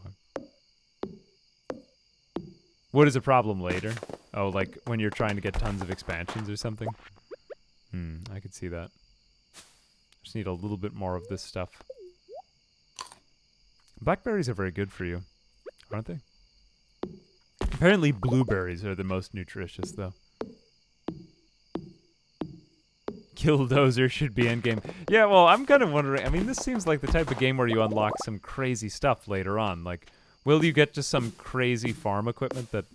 What is a problem later? Oh, like when you're trying to get tons of expansions or something? Hmm, I could see that. Just need a little bit more of this stuff. Blackberries are very good for you, aren't they? Apparently blueberries are the most nutritious, though. Killdozer should be endgame. Yeah, well, I'm kind of wondering. I mean, this seems like the type of game where you unlock some crazy stuff later on. Like, will you get just some crazy farm equipment that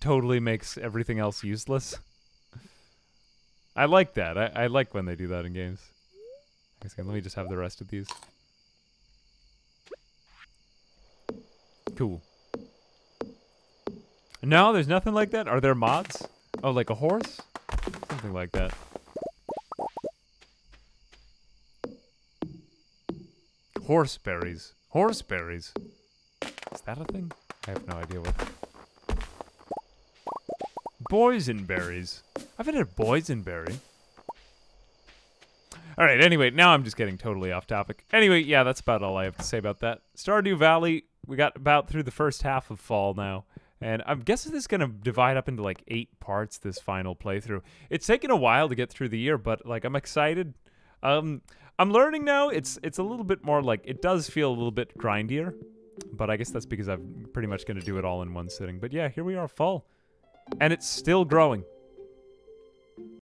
totally makes everything else useless? I like that. I, I like when they do that in games. Let me just have the rest of these. Cool. No, there's nothing like that. Are there mods? Oh, like a horse? Something like that. Horseberries. Horseberries. Is that a thing? I have no idea what. Boysenberries. I've had a boysenberry. All right. Anyway, now I'm just getting totally off topic. Anyway, yeah, that's about all I have to say about that. Stardew Valley. We got about through the first half of fall now, and I'm guessing this is gonna divide up into like eight parts. This final playthrough. It's taken a while to get through the year, but like I'm excited. Um, I'm learning now. It's it's a little bit more like it does feel a little bit grindier, but I guess that's because I'm pretty much gonna do it all in one sitting. But yeah, here we are, fall, and it's still growing.